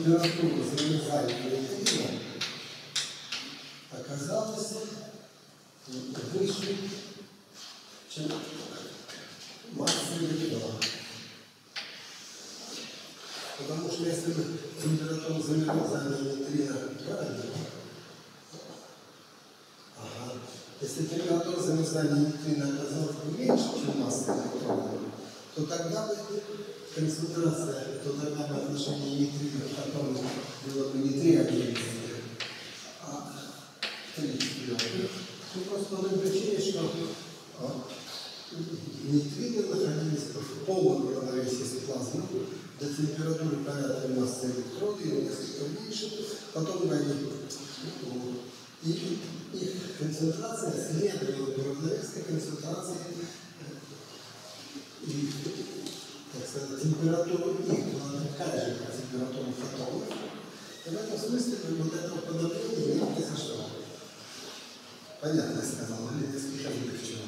температуры концентрация следовала бы равновесной концентрации э, и, так сказать, температуры их но ну, была такая же, как температура фотонов. И в этом смысле вот это подавление не произошло. Понятно я сказал, или не спешил ни к чему.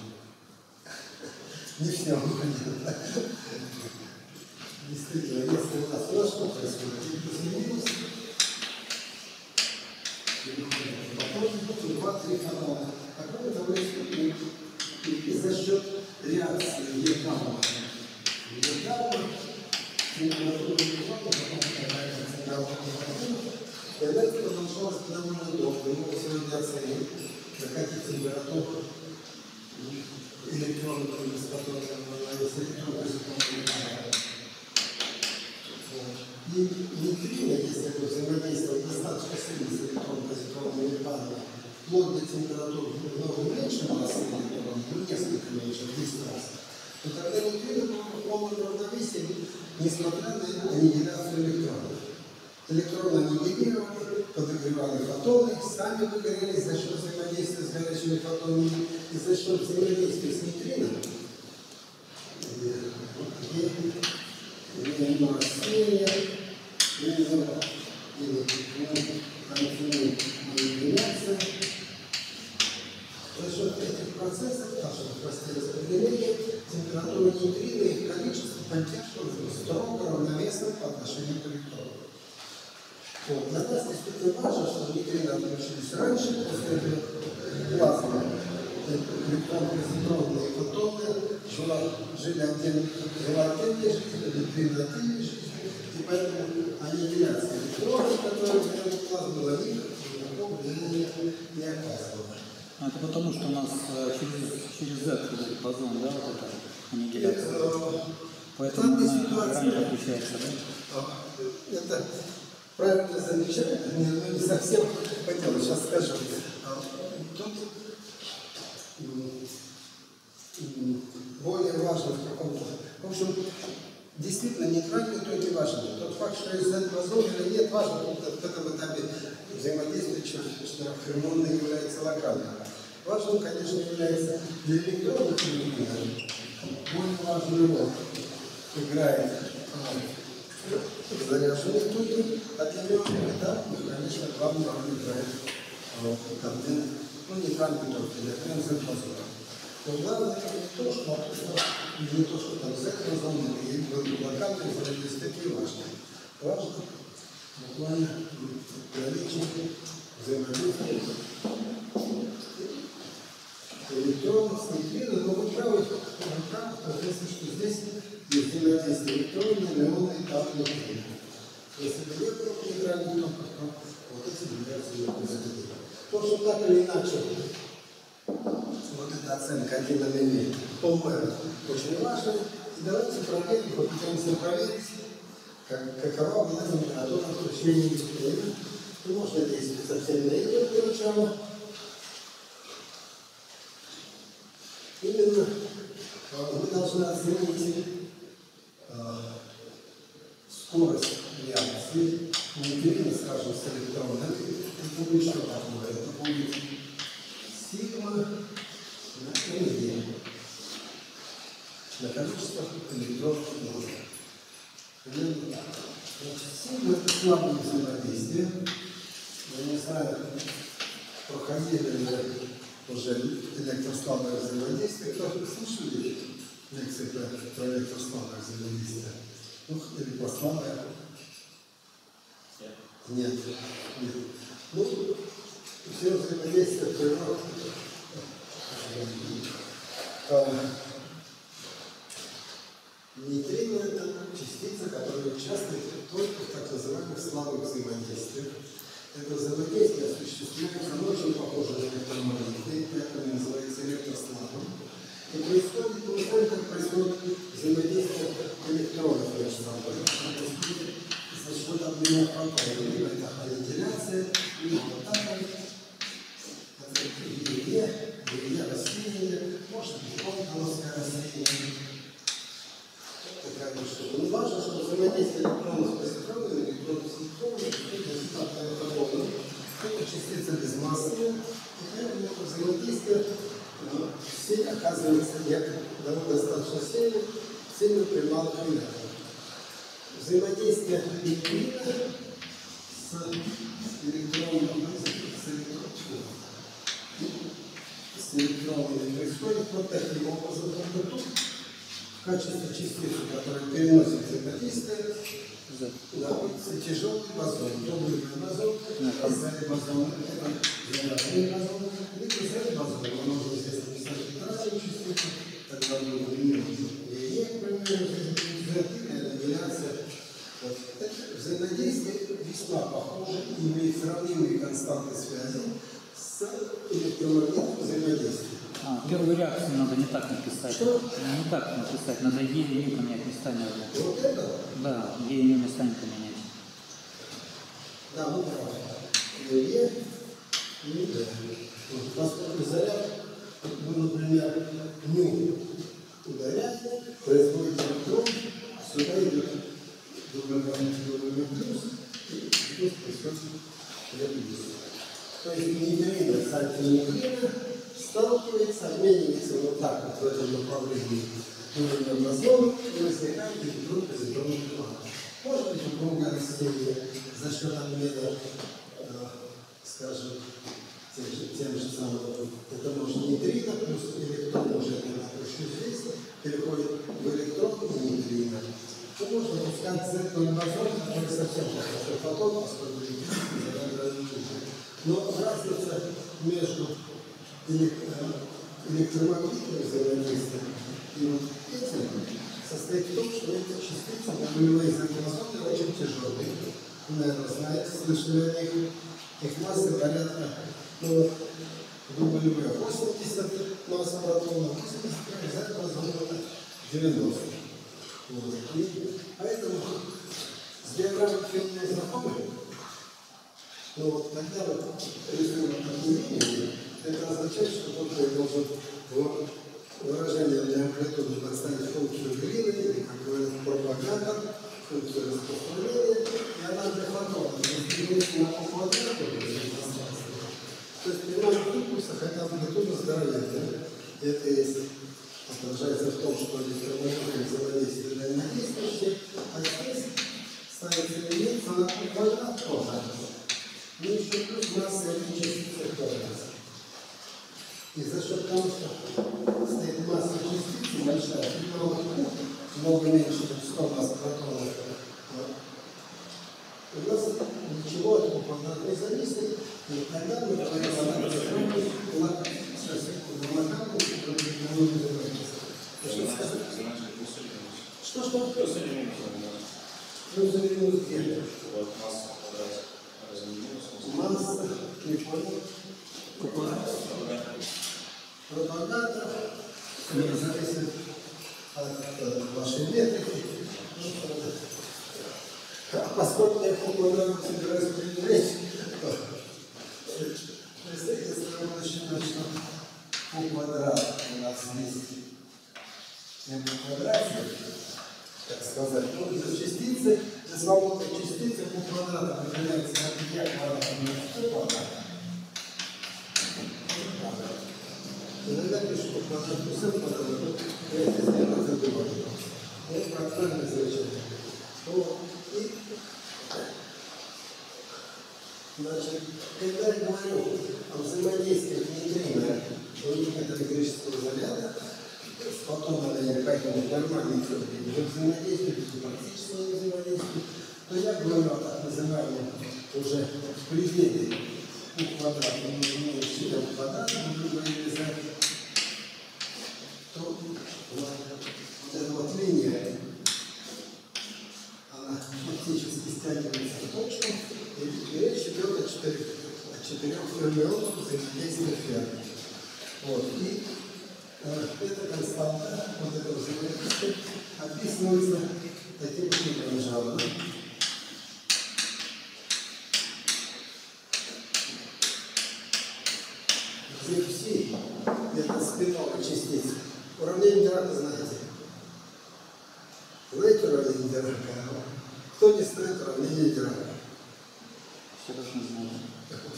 Не все понятно. in the с происходит вот таким образом, только тут в качестве частицы, которая переносит взаимодействие, Z. находится тяжелый бозон, добрый бозон, сзади бозон, это зарядный бозон, либо сзади бозон, но можно здесь написать нейтральную частицу, тогда будет и к примеру. Это взаимодействие весьма похоже и имеет сравнимые константы связи с электромагнитным взаимодействием. А, первую реакцию надо не так написать. Что? Не так написать, надо Е и Ю поменять местами. Вот это, Да, Е и Ю местами поменять. да, вы правы. Е и Д. Вот, Поскольку заряд, вы, например, ню ударяете, происходит электрон, сюда идет другой другой плюс, и здесь происходит плюс. То есть нейтрино с антинейтрино сталкивается, обменивается вот так вот в этом направлении уровня бозона и возникает электрон позитронный план. Может быть, у круга растения за счет обмена, э, скажем, тем же, тем же самым, это может нейтрино плюс электрон уже еще здесь переходит в электрон и нейтрино. То можно пускать Z0 бозон, который совсем на фотон, поскольку. Но разница между э, электромагнитным взаимодействием и вот этим состоит в том, что эти частицы нулевые изотропозоны очень тяжелые. Вы, наверное, знаете, слышали о них. Их масса порядка, ну, W 80 масса протона, 80 изотропозонов 90. Вот. И поэтому с диаграммой фирмы знакомы. Но вот когда вы рисуем такую линию, это означает, что только я должен в выражение для амплитуды подставить функцию глины, или, как говорят, пропаганда, функцию распространения, и она для фотона. Делить на по квадрату, то есть при наших импульсах эта амплитуда здоровее. И это есть отражается в том, что электромагнитное взаимодействие дальнодействующее, а здесь ставится элемент на квадрат тоже. Ну еще плюс масса этой частицы квадрата. И за счет того, что стоит масса частицы большая, и много, много меньше, чем 100 масс протонов, вот, у нас ничего от квадрата не зависит, и тогда мы называется. Что? Что, что? Плюс или минус где? Масса, не понял. Пропаганда не зависит от э, вашей метрики. А поскольку я квадрату собираюсь определять, то если мы начнем по квадрату у нас есть m в квадрате, так сказать, ну, для частицы, для свободной частицы по квадрату определяется как я квадрат минус c квадрат. Иногда пишут по квадрату с квадрату, я это сделаю, это думаю. Это фрактальное значение. Вот. И, значит, когда я говорю о взаимодействии нейтрино у некоторых электрического заряда, потом надо не каким-то нормальным взаимодействие, практическое взаимодействие, то я говорю о так называемом уже в пределе у квадрата, мы имеем 4 квадрата, мы говорили за то вот эта вот линия, она фактически стягивается в точку, и, речь идет о четырех, о четырех фермионах взаимодействия ферм. Вот, и э, эта константа, вот это взаимодействие, описывается все не?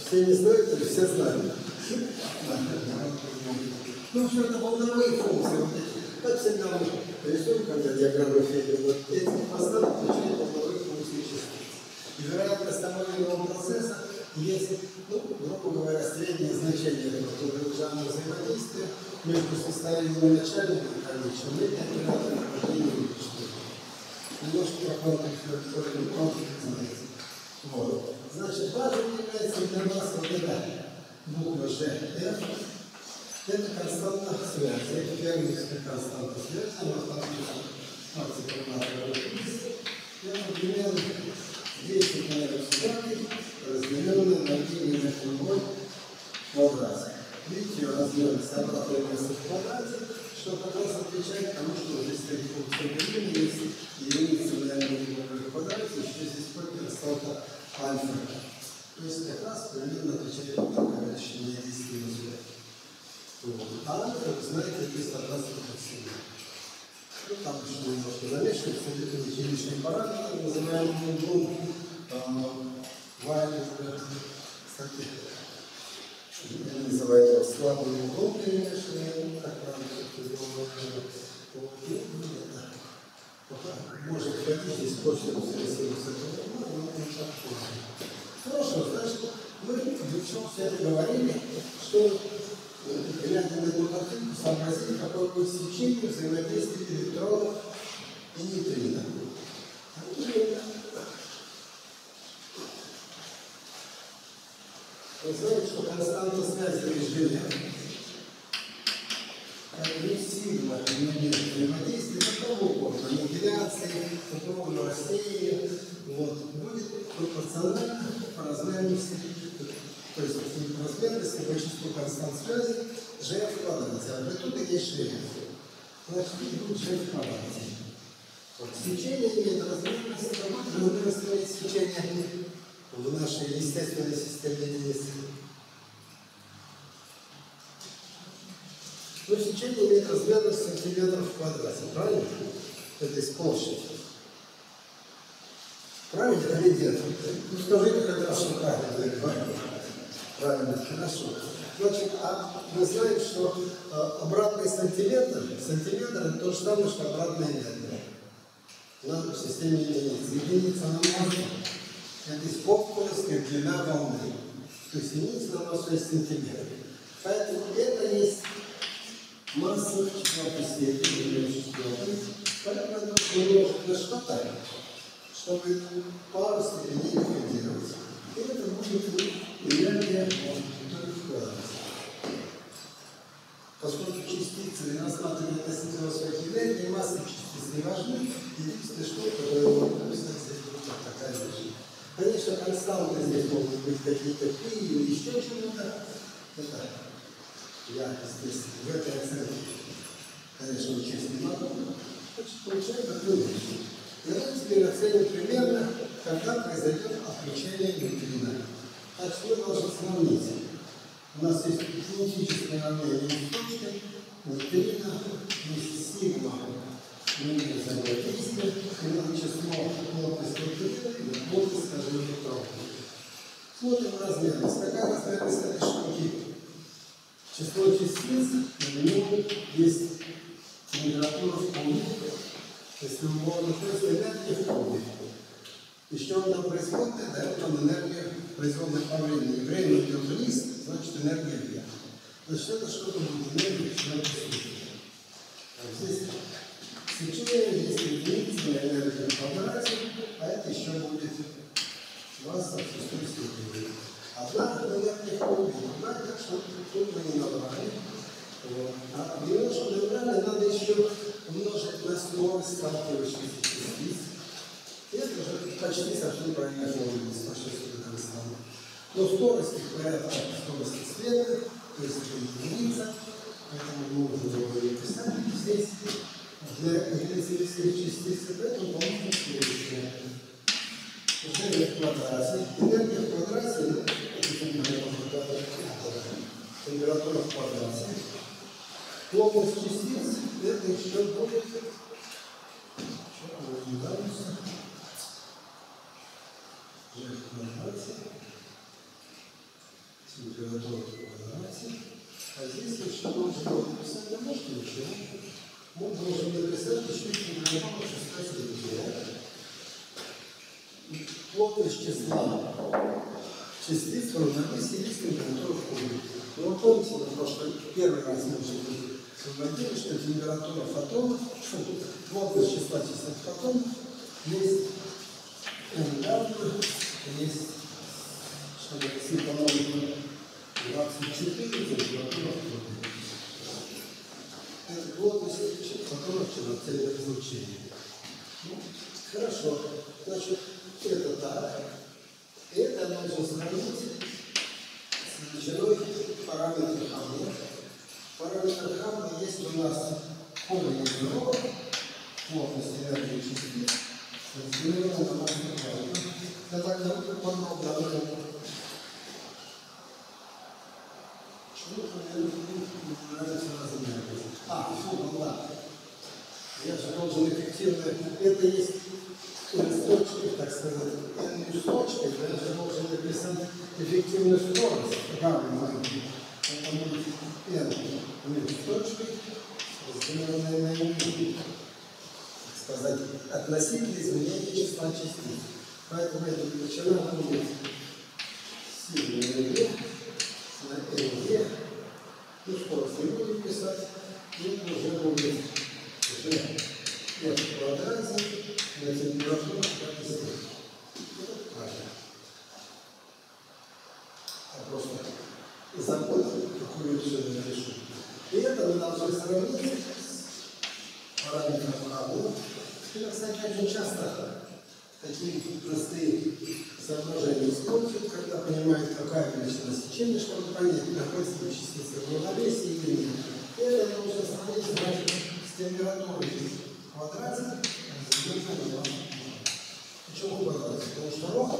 Все. Все знают или все знают? Ну, что это волновые функции. Как всегда мы рисуем, когда диаграмму Федя, вот эти поставки включают волновые функции частиц. И вероятность иного процесса есть, ну, грубо говоря, среднее значение этого жанра взаимодействия между состоянием начальным и конечным. Это оператор падения Немножко про квантовую знаете. Вот. Значит, важным является для нас вот эта буква Ж, это константа связи, это фермерская константа связи, она подписана факции Это примерно 10 метров сюда, разделенная на 3 метра любой квадрат. Видите, ее размерность обратное место в квадрате, что как раз отвечает тому, что здесь стоит функция времени, есть единица в квадрате, еще здесь сколько константа альфа. То есть как раз примерно отвечает на такое ощущение действия. А вы знаете, есть одна стопроцентная. Ну, там еще немножко замешаны, кстати, лишний параметр, называемый углом Вайлер, кстати, я называю его слабым углом перемешанным, как ну, это может ходить здесь после ресурса, но не так Хорошо, значит, мы все это говорили, что эту картинку, сообразили, какое будет сечение взаимодействия электронов и нейтрино. Вы знаете, что константа связи режиме агрессивно между взаимодействия какого угодно, аннигиляции, цифрового растения, вот, будет пропорционально по размерности, то есть по размерности по числу констант связи g в квадрате. А тут есть ширина. Значит, будет g в квадрате. Свечение имеет размерность, размерность имеет свечение в нашей естественной системе. Но сечение имеет размерность сантиметров в квадрате, правильно? Это есть площадь. Правильно или нет? Ну скажите, раз что правильно. Правильно, хорошо. Значит, а мы знаем, что а, обратный сантиметр, сантиметр это то же самое, что обратная метр. На в системе единиц. Единица на массу это исполненная длина волны. То есть единица на массу есть сантиметр. Поэтому это есть масса четвертой степени или четвертой. Поэтому это умножить на что-то, чтобы пару степеней ликвидировать. И это будет энергия квадрате. Поскольку частицы рассматривают относительно своих энергий, массы частиц не важны, единственное, что, которое написать здесь вот такая вещь. Конечно, константы здесь могут быть какие-то пи или еще чего-то. Это я здесь в этой оценке, конечно, учесть не могу. Значит, получаем такую вещь. Давайте теперь оценим примерно, когда произойдет отключение нейтрино. Так что мы должны сравнить. У нас есть кинетическое равнение источника, нейтрино, есть сигма мере взаимодействия, и нам число плотность нейтрино и плотность, скажем, электронов. Смотрим размерность. Какая размерность этой штуки? Число частиц, на нем есть температура в кубе, если мы находится энергия в кубе. Еще одна производная дает нам энергию производной по времени. Время идет вниз, значит энергия вверх. Значит, это что-то будет энергия человеке а Здесь сечение, здесь единица энергия в квадрате, а это еще будет масса шестой степени. Одна энергия другая, так что тут мы не набрали. Вот. А немножко набрали, надо еще умножить на скорость сталкивающихся частиц. И это уже почти совсем формула, что сюда константа. Но скорость их порядка скорости света, то есть это единица, поэтому нужно его написать здесь. Для электрических частиц, поэтому поможем следующее. Энергия в квадрате. Энергия в квадрате, температура в квадрате. Плотность частиц, это еще будет, что G в температура в квадрате. А здесь я что должен написать? Может ничего. Мы должен написать еще температуру шестой степени. Плотность числа частиц в равновесии есть температура в кубе. Но вы помните, на прошлый первый раз мы уже говорили, что температура фотонов, что плотность числа частиц фотонов есть энергия, есть, что если по-моему, 24 температура кубе. Это плотность фотонов чернотельного излучения. Ну, хорошо. Значит, это так. Это нужно сравнить с величиной параметра Хамма. Параметр Хамма есть у нас ядро, плотность энергии частиц, разделенная на. А. Я же должен эффективно. Это есть листочки, так сказать, листочки, я же должен написать эффективную скорость. Это будет n листочки, разделенные на n. Сказать, относительно изменения числа частиц. Поэтому эта величина будет сильная v на n. Ну, скорость не будем писать. И уже будет уже f в квадрате на температуру как здесь. Это правильно. Я просто забыл, какую решение решу. И это мы должны сравнить с параметром Хаббла. Это, кстати, очень часто такие простые соображения используют, когда понимают, какая величина сечения, чтобы понять, находится ли частица в равновесии или нет. И это нужно сравнить значит, с температурой в Почему в? Потому что рог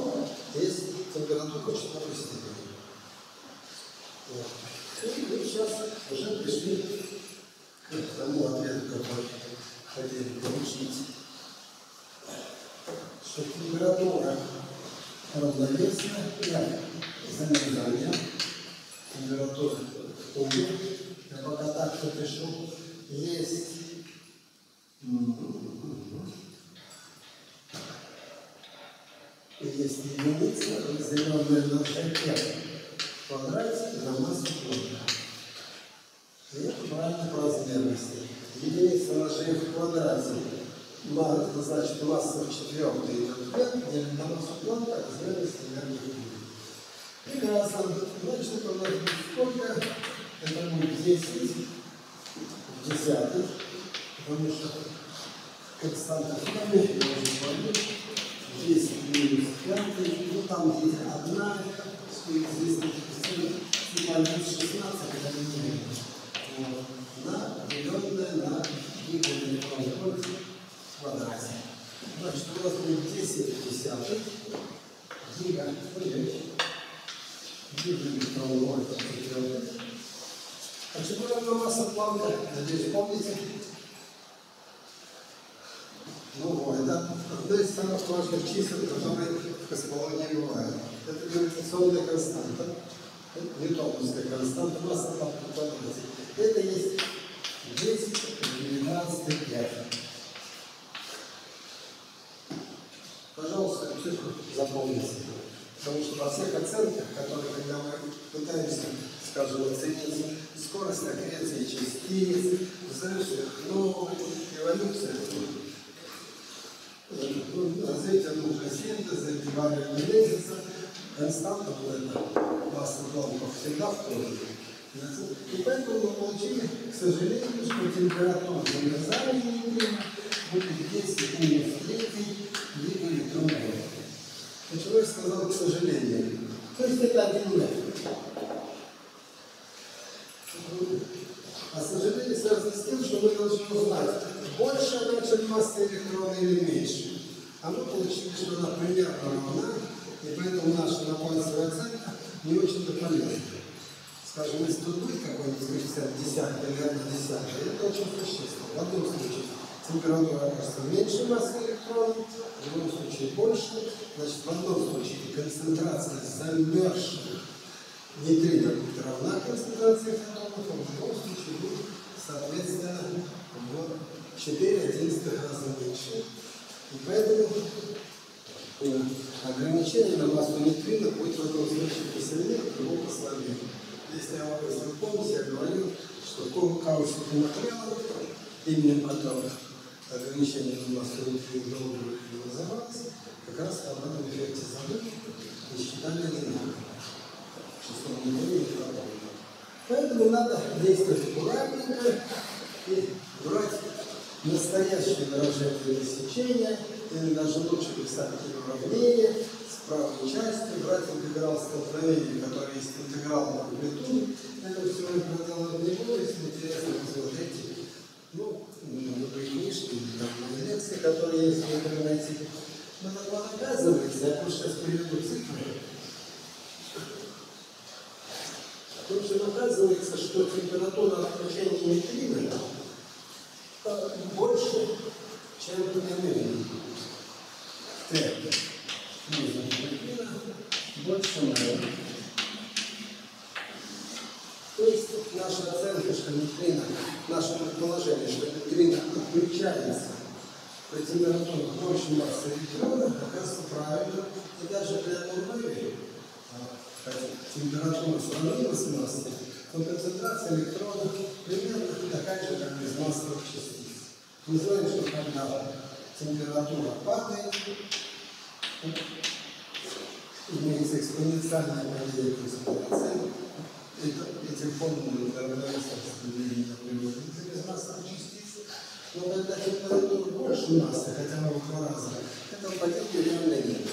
есть температура четвертой степени. Вот. И мы сейчас уже пришли к тому ответу, который хотели получить. Что температура равновесная для замерзания. Температура кубе. Я пока так напишу. Есть и есть единица, разделенная на шаге в квадрате на массу круга. И это правильно по размерности. Единица на шаге в квадрате значит масса идет вверх, делим на массу планка, размерность энергии в кубе. Прекрасно. Значит, это у нас будет сколько? Это будет 10 в десятых, потому что константа формы можно понять. 10 минус 5, ну там где одна, здесь символит 16, это не. Вот. На, деленное на гига электронный вольт квадрате. Значит, у нас будет 10 десятых. А чему равна масса планка? Надеюсь, помните? Ну это одно из самых важных чисел, которые в космологии бывают. Это гравитационная константа, ньютоновская константа, масса в квадрате. Это есть 10 в 19 5. Пожалуйста, цифру запомните. Потому что во всех оценках, которые, когда мы пытаемся, скажем, оценить скорость аккреции частиц, взрыв сверхновой, эволюция, ну, развитие нуклеосинтеза, бивария лезется, константа вот эта масса блоков всегда в тоже. И поэтому мы получили, к сожалению, что температура замерзания неуклина будет 10 минус 3 либо электронной. Почему я сказал к сожалению? То есть это один метр. А сожаление связано с тем, что мы должны узнать, больше она, чем масса электрона или меньше. А мы получили, что она примерно равна, и поэтому наша напольцевая оценка не очень-то полезна. Скажем, если тут будет какой-нибудь коэффициент десятка или одна десятка, это очень существенно. В одном случае температура окажется меньше массы электронов, в другом случае больше. Значит, в одном случае концентрация замерзших нейтрино будет равна концентрации фотонов, а в любом случае будет, соответственно, в 4 одиннадцатых раза меньше. И поэтому э, ограничение на массу нейтрино будет в одном случае посильнее, в другом послабее. Если я вы помните, я говорил, что каучук и материалы, именем которых ограничение на массу нейтрино долго не называлось, как раз об этом эффекте забыли и считали одинаково. Число нейтрино и фотонов. Поэтому надо действовать аккуратненько и брать настоящее выражение рассечения, или даже лучше писать такие уравнения с правой частью, брать интеграл столкновения, который есть интеграл на амплитуду. Это все мы проделать не буду, если интересно, посмотрите, ну, любые книжки, там лекции, которые есть в интернете. Но вот оказывается, я просто сейчас приведу цифры. В общем, оказывается, что температура отключения нейтрина больше, чем энергии. Т. Нужно нейтрина больше нуля. То есть наша нейтрина, наше предположение, что нейтрина отключается при температуре больше массы электрона, оказывается правильно. И даже для Нурмеля, хотя температура сравнима массой, но концентрация электронов примерно такая же, как без массовых частиц. Мы знаем, что когда температура падает, имеется экспоненциальное падение концентрации, эти формулы равняются распределению для безмассовых частиц, но когда температура больше массы, хотя бы в два раза, этого падения реально нет.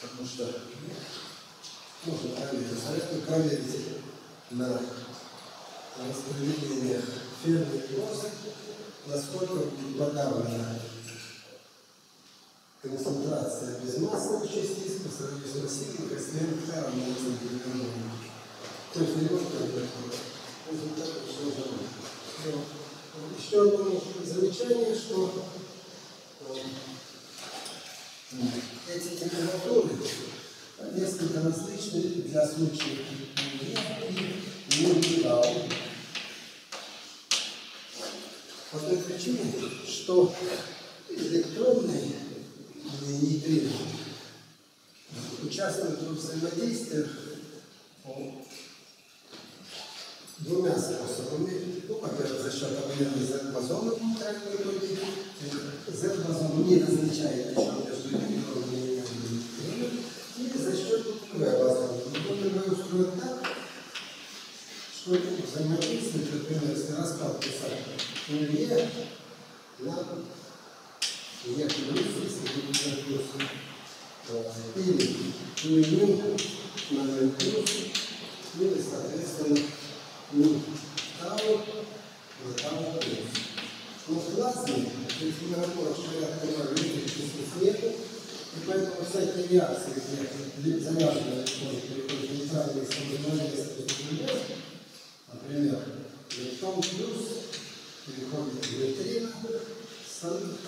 Потому что можно проверить, советую проверить на распределение фермы и розы, насколько подавлена концентрация безмассовых частиц по сравнению с массивным, если элементарно можно То есть не может результат Еще одно замечание, что э, эти температуры несколько различны для случаев и металл. По той причине, что электронные нейтрино участвуют в взаимодействиях двумя способами. Ну, во-первых, за счет обмена Z-бозона в нейтральной итоге. Z-бозон не ничего между электронными и за счет. Но мы устроен так, что взаимодействие, например, если распад писать, Е на Е плюс, если на плюс, или меню на плюс, или, соответственно, ну, тау плюс. Но классный, температура порядка 0 электричества нету, и поэтому всякие реакции, где заряженная электрон переходит в нейтральный исходный например, электрон плюс переходит в нейтрино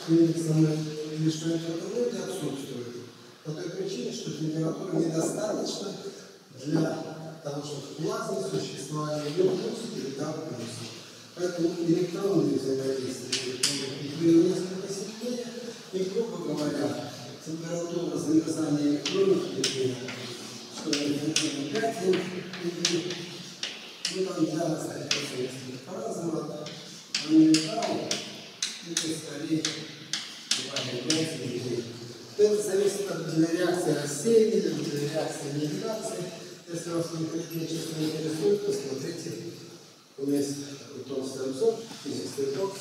индексом это это отсутствует. По той причине, что температура недостаточна для того, чтобы в плазме существовали ее плюс или там плюс. Поэтому электронные взаимодействия электронных несколько сильнее, и, грубо говоря, температура замерзания электронов нейтрино, что это 5 ну, там для разных процессов по-разному, а металл это скорее является. Это зависит от реакции рассеяния, от реакции миграции. Если вас чисто интересует, посмотрите. У меня есть толстый обзор, физический бокс,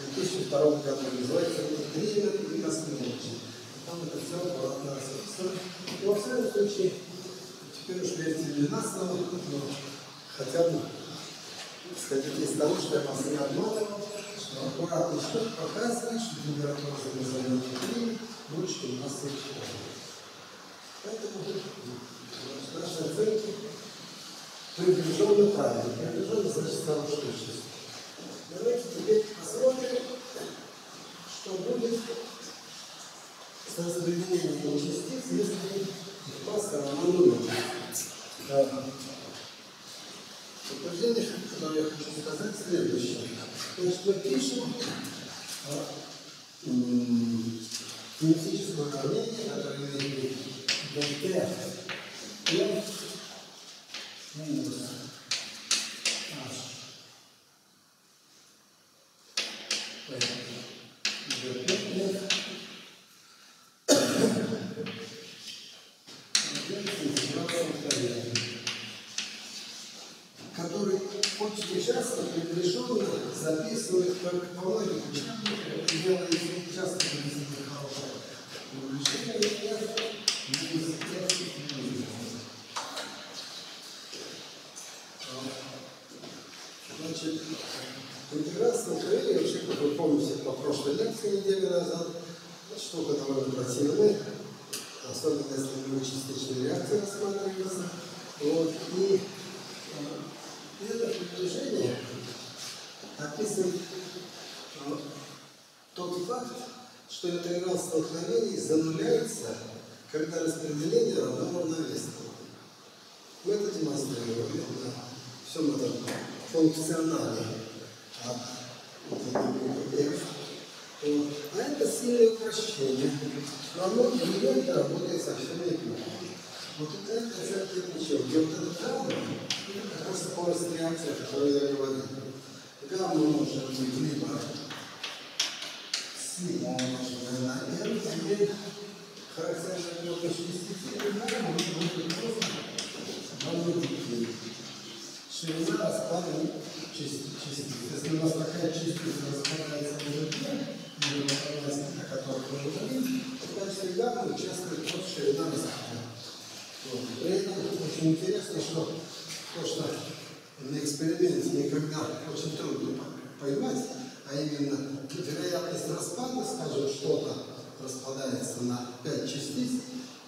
в 2002 году называется «Тренер и космология». Там это все аккуратно расписано. Но во всяком случае, теперь уж верьте или на слово, но хотя бы исходить из того, что я вас не обманывал, что аккуратный счет показывает, что температура замерзания внутри больше, чем масса электрона. Поэтому наши оценки приближенно правильно. Приближенно значит хорошая точность. Давайте теперь посмотрим, что будет с распределением частиц, если их масса равна нулю. утверждение, которое я хочу сказать, следующее. Значит, мы пишем а, кинетическое уравнение, которое имеет dt m минус h dt который очень часто приближенно записывает только по логике, делает часто приблизительно хорошее решение, минус f минус. Значит, интеграция Украины, вообще, как вы помните, по прошлой лекции недели назад, штука довольно противная, особенно если мы частичные реакции рассматриваются. Вот, и и это приближение описывает э, тот факт, что интеграл столкновений зануляется, когда распределение равно равновесному. Мы это демонстрировали на всем этом функционале от вот. А это сильное упрощение. Во многих элементы работает совсем неплохо. Вот это концепт ничего. Где вот этот гамма, это как раз скорость реакции, о которой я говорил. Гамма может быть либо с умноженная на n, теперь характерная плотность частицы, или гамма может быть просто. Ширина распада частиц. Если у нас такая частица распадается на n, или на которых мы говорим, то в качестве гаммы участвует просто ширина распада. Вот. При этом очень интересно, что то, что на эксперименте никогда очень трудно поймать, а именно вероятность распада, скажем, что-то распадается на 5 частиц,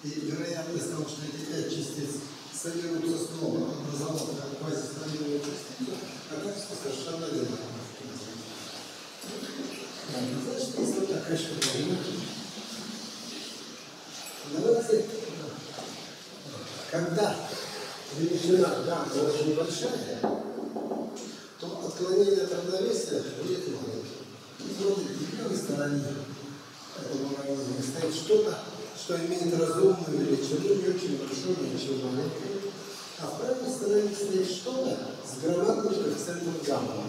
и вероятность того, что эти 5 частиц соберутся снова, образовав как квазистабильную частицу, оказывается совершенно одинаково. Значит, есть вот такая штука. Давайте когда величина гамма очень большая, то отклонение от равновесия будет маленьким. И вот в левой стороне этого уравнения стоит что-то, что имеет разумную величину, не очень большую, очень маленькую. А в правой стороне стоит что-то с громадным коэффициентом гамма.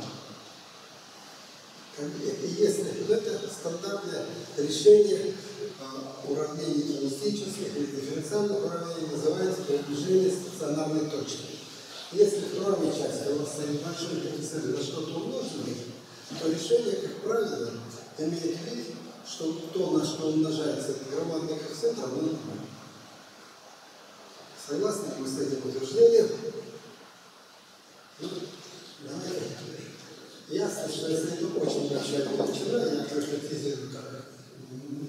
И если это стандартное решение а, уравнений эластических или дифференциальных уравнений называется приближение стационарной точки. Если в правой части у вас стоит большой коэффициент на что-то умноженный, то решение, как правило, имеет вид, что то, на что умножается этот громадный коэффициент, равно нулю. Согласны ли вы с этим утверждением? Ну, давайте. Ясно, что если это очень большая величина, я конкретизирую как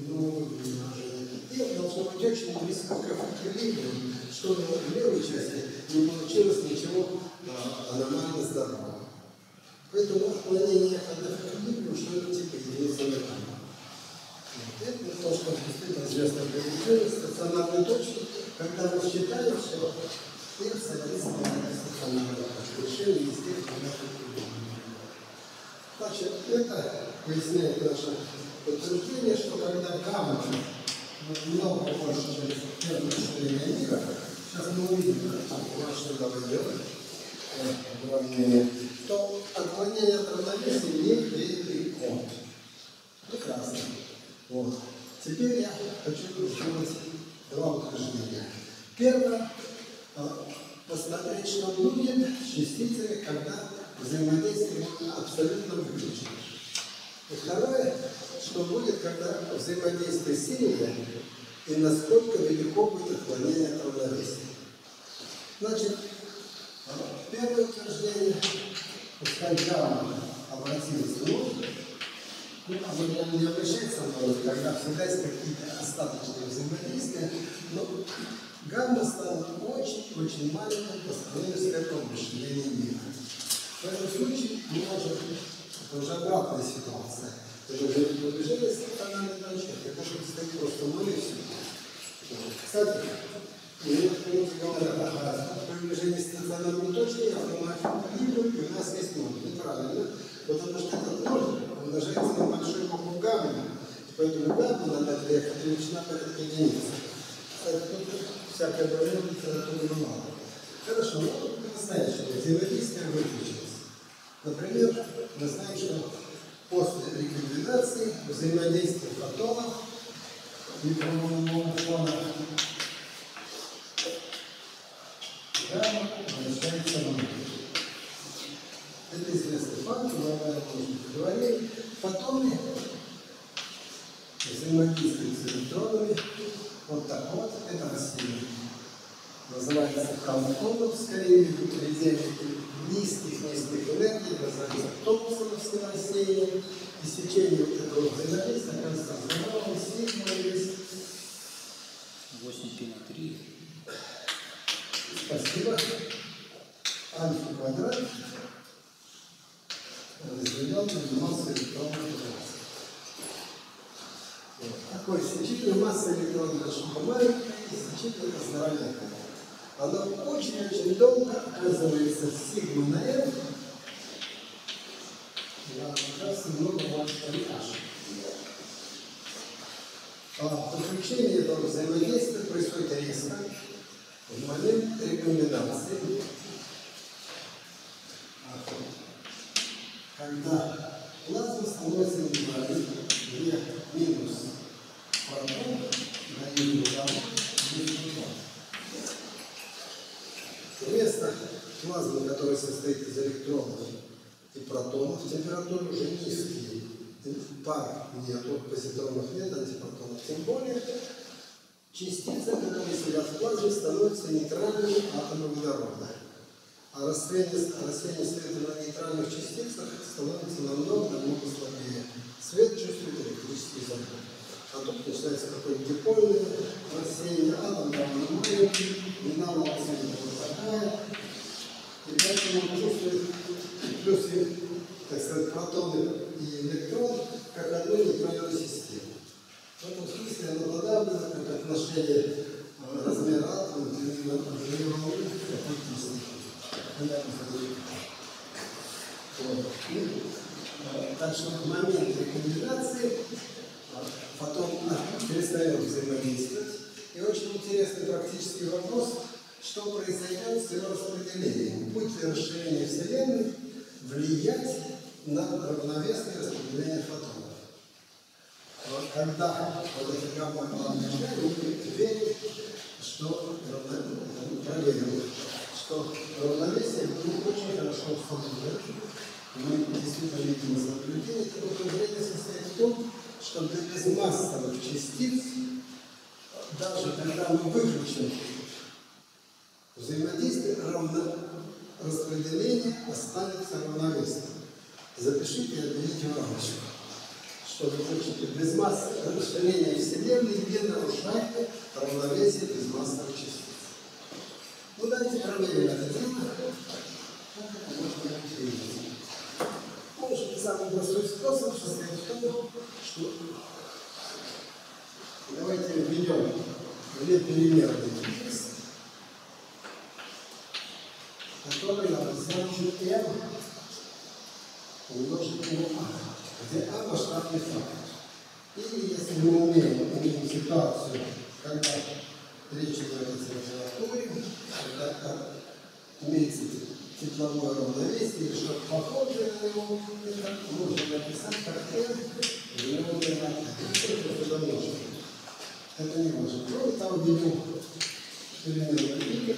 ну, и должно быть очень близко к эквилибрию, чтобы в левой части не получилось ничего аномально здорового. Поэтому отклонение от эквилибрию, что это типа единицы на Это то, что действительно известно приближение стационарной точки, когда мы считаем, что на стационарную точку. Решение, естественно, Значит, это поясняет наше утверждение, что когда гамма много больше, чем первое расширение мира, сейчас мы увидим, как что доведет уравнение, то отклонение от равновесия не имеет код. Прекрасно. Вот. Теперь я хочу сделать два утверждения. Первое, посмотреть, что будет с частицами, когда взаимодействие абсолютно выключено. И второе, что будет, когда взаимодействие сильное, и насколько велико будет отклонение от равновесия. Значит, первое утверждение, пускай гамма обратилась в ноль, ну, а не обращается ноль, когда всегда какие-то остаточные взаимодействия, но гамма стала очень-очень маленькой по сравнению с этим расширением мира. В этом случае мы можем, это уже обратная ситуация, это уже не приближение стационарной точки, это может стоит просто ноль все. Кстати, мне люди говорят, ага, приближение стационарной точки автоматически и у нас есть ноль. Неправильно. Потому что этот ноль на большой букву гамма. Поэтому гамма надо отвергать величина порядка единицы. Кстати, тут всякое бронение литературы мало. Хорошо, ну по-настоящему взаимодействие выключилось. Например, мы знаем, что после ликвидации взаимодействие фотонов микроволнового фона гамма вращается на. Это известный факт, мы об этом уже говорили. Фотоны взаимодействуют с электронами вот так вот, это растение. Называется халтонов, скорее, в пределе низких, низких энергий, называется томпсоновским растением. И сечение вот этого взаимодействия, оказывается, здоровым, сильным есть. 8 пи на 3. Спасибо. Альфа квадрат разделен на массу электронов квадрата. Вот. Такое сечение массы штука маленькая, и сечение разноразное. Оно очень-очень долго оказывается сигма на n. Да, ужасно много h. А подключение этого взаимодействия происходит резко в момент рекомендации. Когда плазма становится нейтральной, где минус протон дает минус протон. Вместо плазмы, которая состоит из электронов и протонов, температура уже низкие. Пар нету, позитронов нет, антипротонов тем более. Частицы, которые сидят в плазме, становятся нейтральными атомом водорода. А расстояние, расстояние света на нейтральных частицах становится намного-намного слабее. Свет чувствует электрический закон. А тут начинается какое-нибудь дипольное рассеяние, атом довольно маленький, динамика света вот такая. И поэтому он чувствует плюс, так сказать, протоны и электрон как одну нейтральную систему. В этом смысле оно подавлено как отношение э, размера атома к длине вот. И, э, Так момент рекомендации потом перестает взаимодействовать. И очень интересный практический вопрос, что произойдет с его распределением. Будет ли расширение Вселенной влиять на равновесное распределение фотонов? Вот когда вот эти гамма мы верим, что проверим, что равновесие будет очень хорошо установлено. Мы действительно видим из наблюдений, это утверждение состоит в том, что для безмассовых частиц, даже когда мы выключим взаимодействие, равно распределение останется равновесным. Запишите и отберите рамочку что вы хочете без массы расширения Вселенной не нарушайте равновесие безмассовых частиц. Ну давайте проверим это дело. Как Может, самый простой способ состоит в том, что давайте введем две переменные x, которые обозначат m умножить на a где А масштабный фактор. Или если мы умеем, имеем ситуацию, когда речь идет о температуре, когда имеется тепловое равновесие или что-то похожее на него, это можно написать как N, умноженное на Это можно. Это не важно. Кроме того, введем переменную y,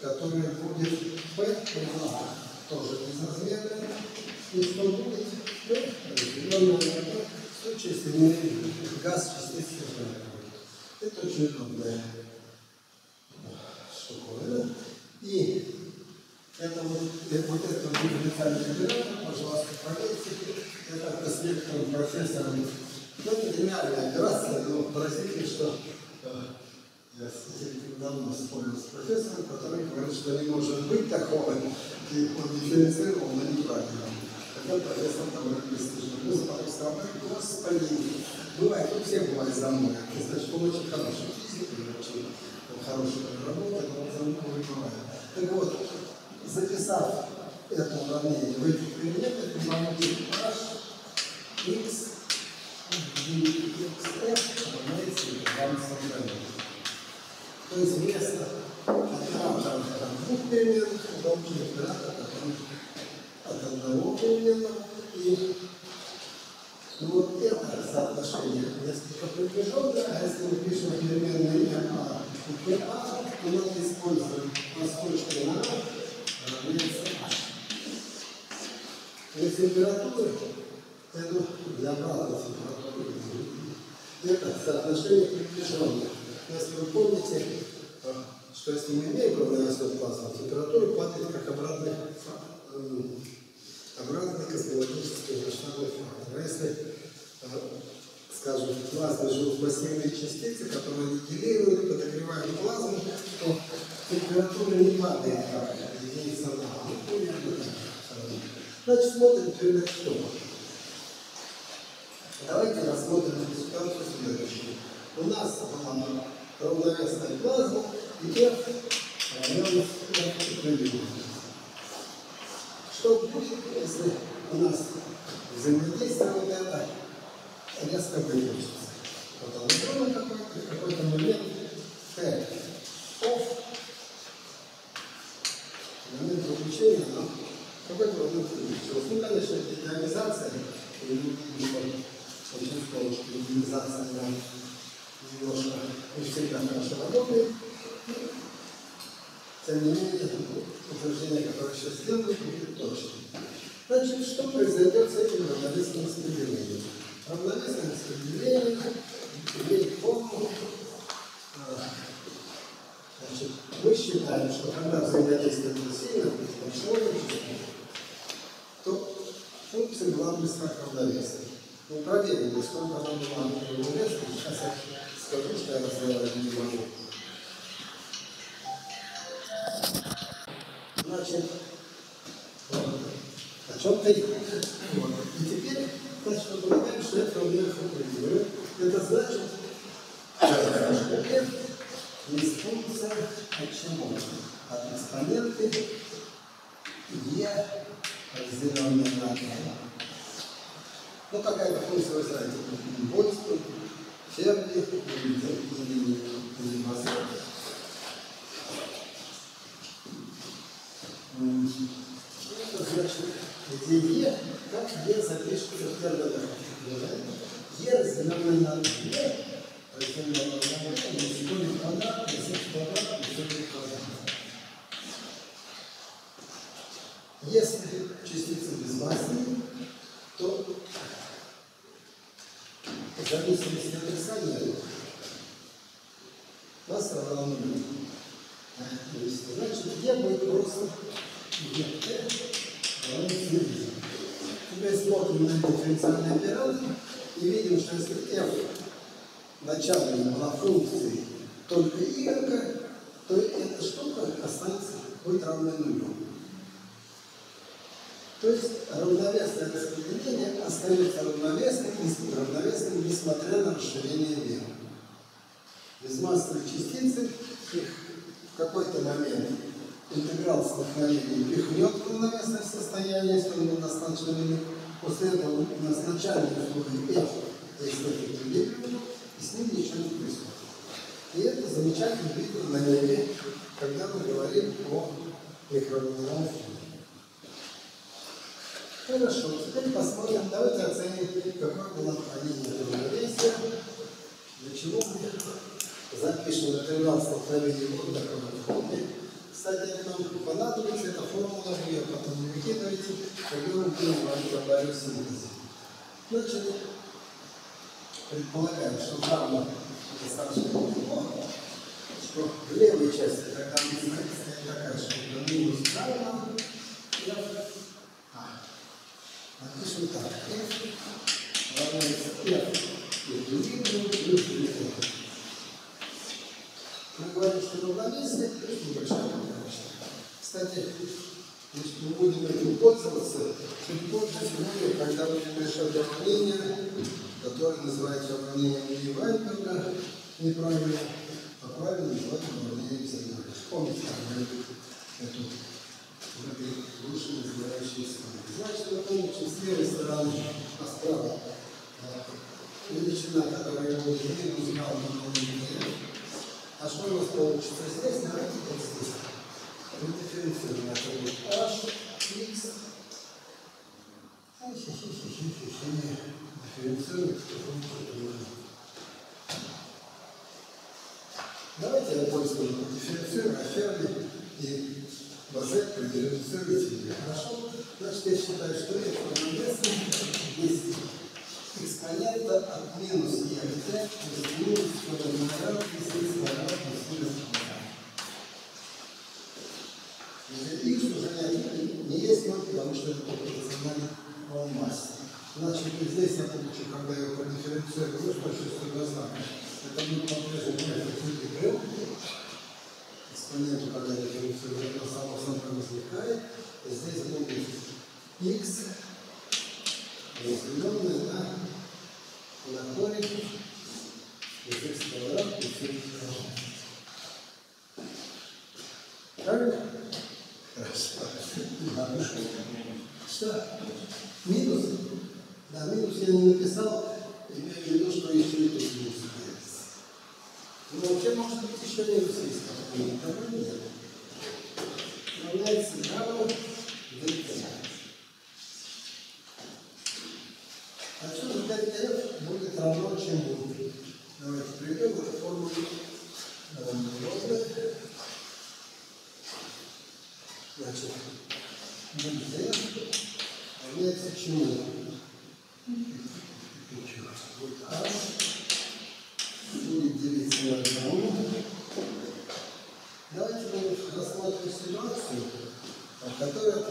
которая будет P равна тоже безразмерная. И что будет? P разделенное на P в случае, если мы газ частицы Это очень удобная штуковина. И это вот, это, вот это вот дифференциальный оператор, пожалуйста, проверьте. Это с некоторым профессором. Ну, это гениальная операция, но поразительно, что э, я давно спорил с профессором, который говорит, что не может быть такого, и он дифференцировал, но неправильно. Хотя профессор того престижно. Ну, потом сказал, господи, бывает, у всех бывает замок. Значит, он очень хороший физик, очень хороший работает, но замок бывает. Так вот, записав это уравнение в этих предметах прибавите h x dxf равняется эквивалентному уравнению. То есть вместо оператора там, двух переменных должен оператор от одного переменного и вот это соотношение несколько приближенное, а если мы пишем переменные МА и ПА, то мы используем простой штрина температура, это для обратной температуры. Соотношение приближенное. Если вы помните, что если мы имеем равновесную плазму, температура падает как обратный, э, обратный космологический масштабный фактор. А если, э, скажем, в плазме живут массивные частицы, которые аннигилируют, подогревают плазму, то температура не падает как так. Значит, смотрим теперь что. Давайте рассмотрим ситуацию следующую. У нас была равновесная плазма, и F равен F Что будет, если у нас взаимодействие вот это резко выключится? Вот электроны какой-то, какой-то момент T off, момент выключения, но какой-то момент выключилось. Ну, конечно, ионизация, и мы видим, что очень скоро, что ионизация она немножко не всегда хорошо работает. Тем не менее, утверждение, которое сейчас сделаю, будет точным. Значит, что произойдет с этим равновесным распределением? Равновесное распределение имеет форму. Значит, мы считаем, что когда взаимодействие будет сильно, большое то к равновесной. Ну, проверим, сколько она была равновесной. Сейчас я скажу, что я разговаривать не могу. Значит, вот, о чем-то и вот. И теперь, значит, мы понимаем, что это равняется определению. Это значит, что f есть функция от чего? От экспоненты e разделенная на 2. Какая-то функция, вы знаете, Мазер. Это значит, где Е, как Е запишется в терминах Е разделенное на 2, разделенное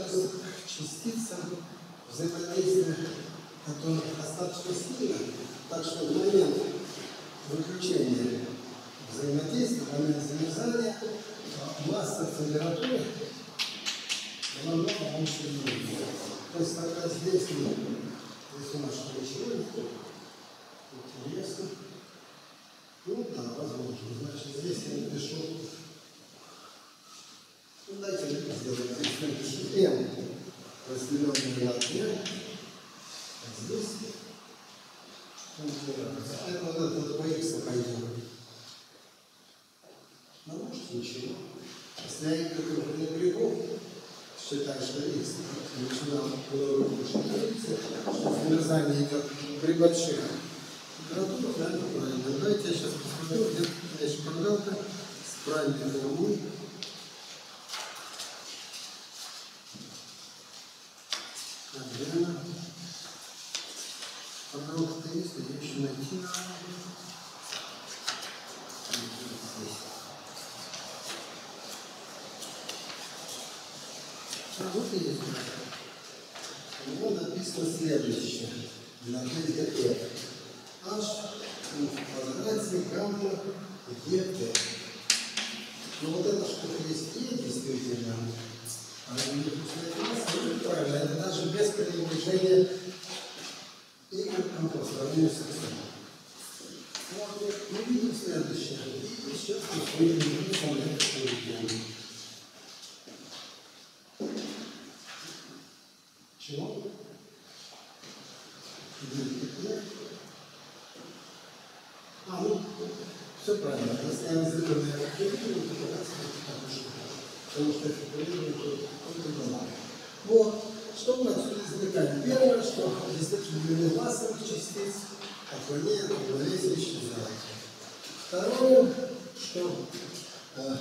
относится к частицам взаимодействия, которых достаточно сильно, так что в момент выключения взаимодействия, в момент замерзания, масса температуры намного больше не То есть, когда здесь мы, здесь у нас ничего нет, интересно. Ну да, возможно. Значит, здесь я напишу ну, дайте мне сделать эксперимент. M разделенный на 2. А здесь это вот это вот по x пойдем. Ну, может, ничего. Если я их только пренебрегу, считаю, что x начинал считается, что замерзание идет при больших температурах, наверное, правильно. Давайте я сейчас посмотрю, где я шпаргалка с правильной формулой. Наверное. Пожалуйста, найти. А вот и. У него написано следующее. Дельта F. H в квадрате гамма ЕТ. Ну вот эта штука есть Е, действительно. Она не допускает правильно. Это даже без пренебрежения и по сравнению с эксом. Вот, мы видим следующее. Сейчас мы видим следующее. Чего? А, ну, все правильно. То как раз потому что архитектура только дома. Вот, что у нас возникает? Первое, что действительно длины массовых частиц отклоняет равновесие исчезает. Второе, что э,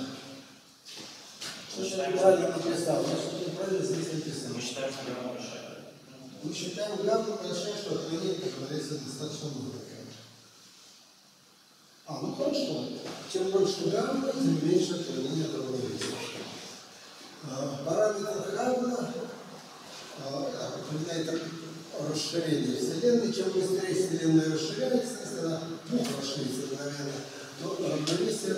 что я неправильно написал, я что-то неправильно здесь написал. Мы считаем, что гамма большая. Мы считаем гамма большая, что отклонение равновесия достаточно много. А, ну хорошо. Чем больше гамма, тем меньше отклонение от равновесия. Параметр Хаббла определяет расширение Вселенной. Чем быстрее Вселенная расширяется, если она мог расшириться мгновенно, то равновесие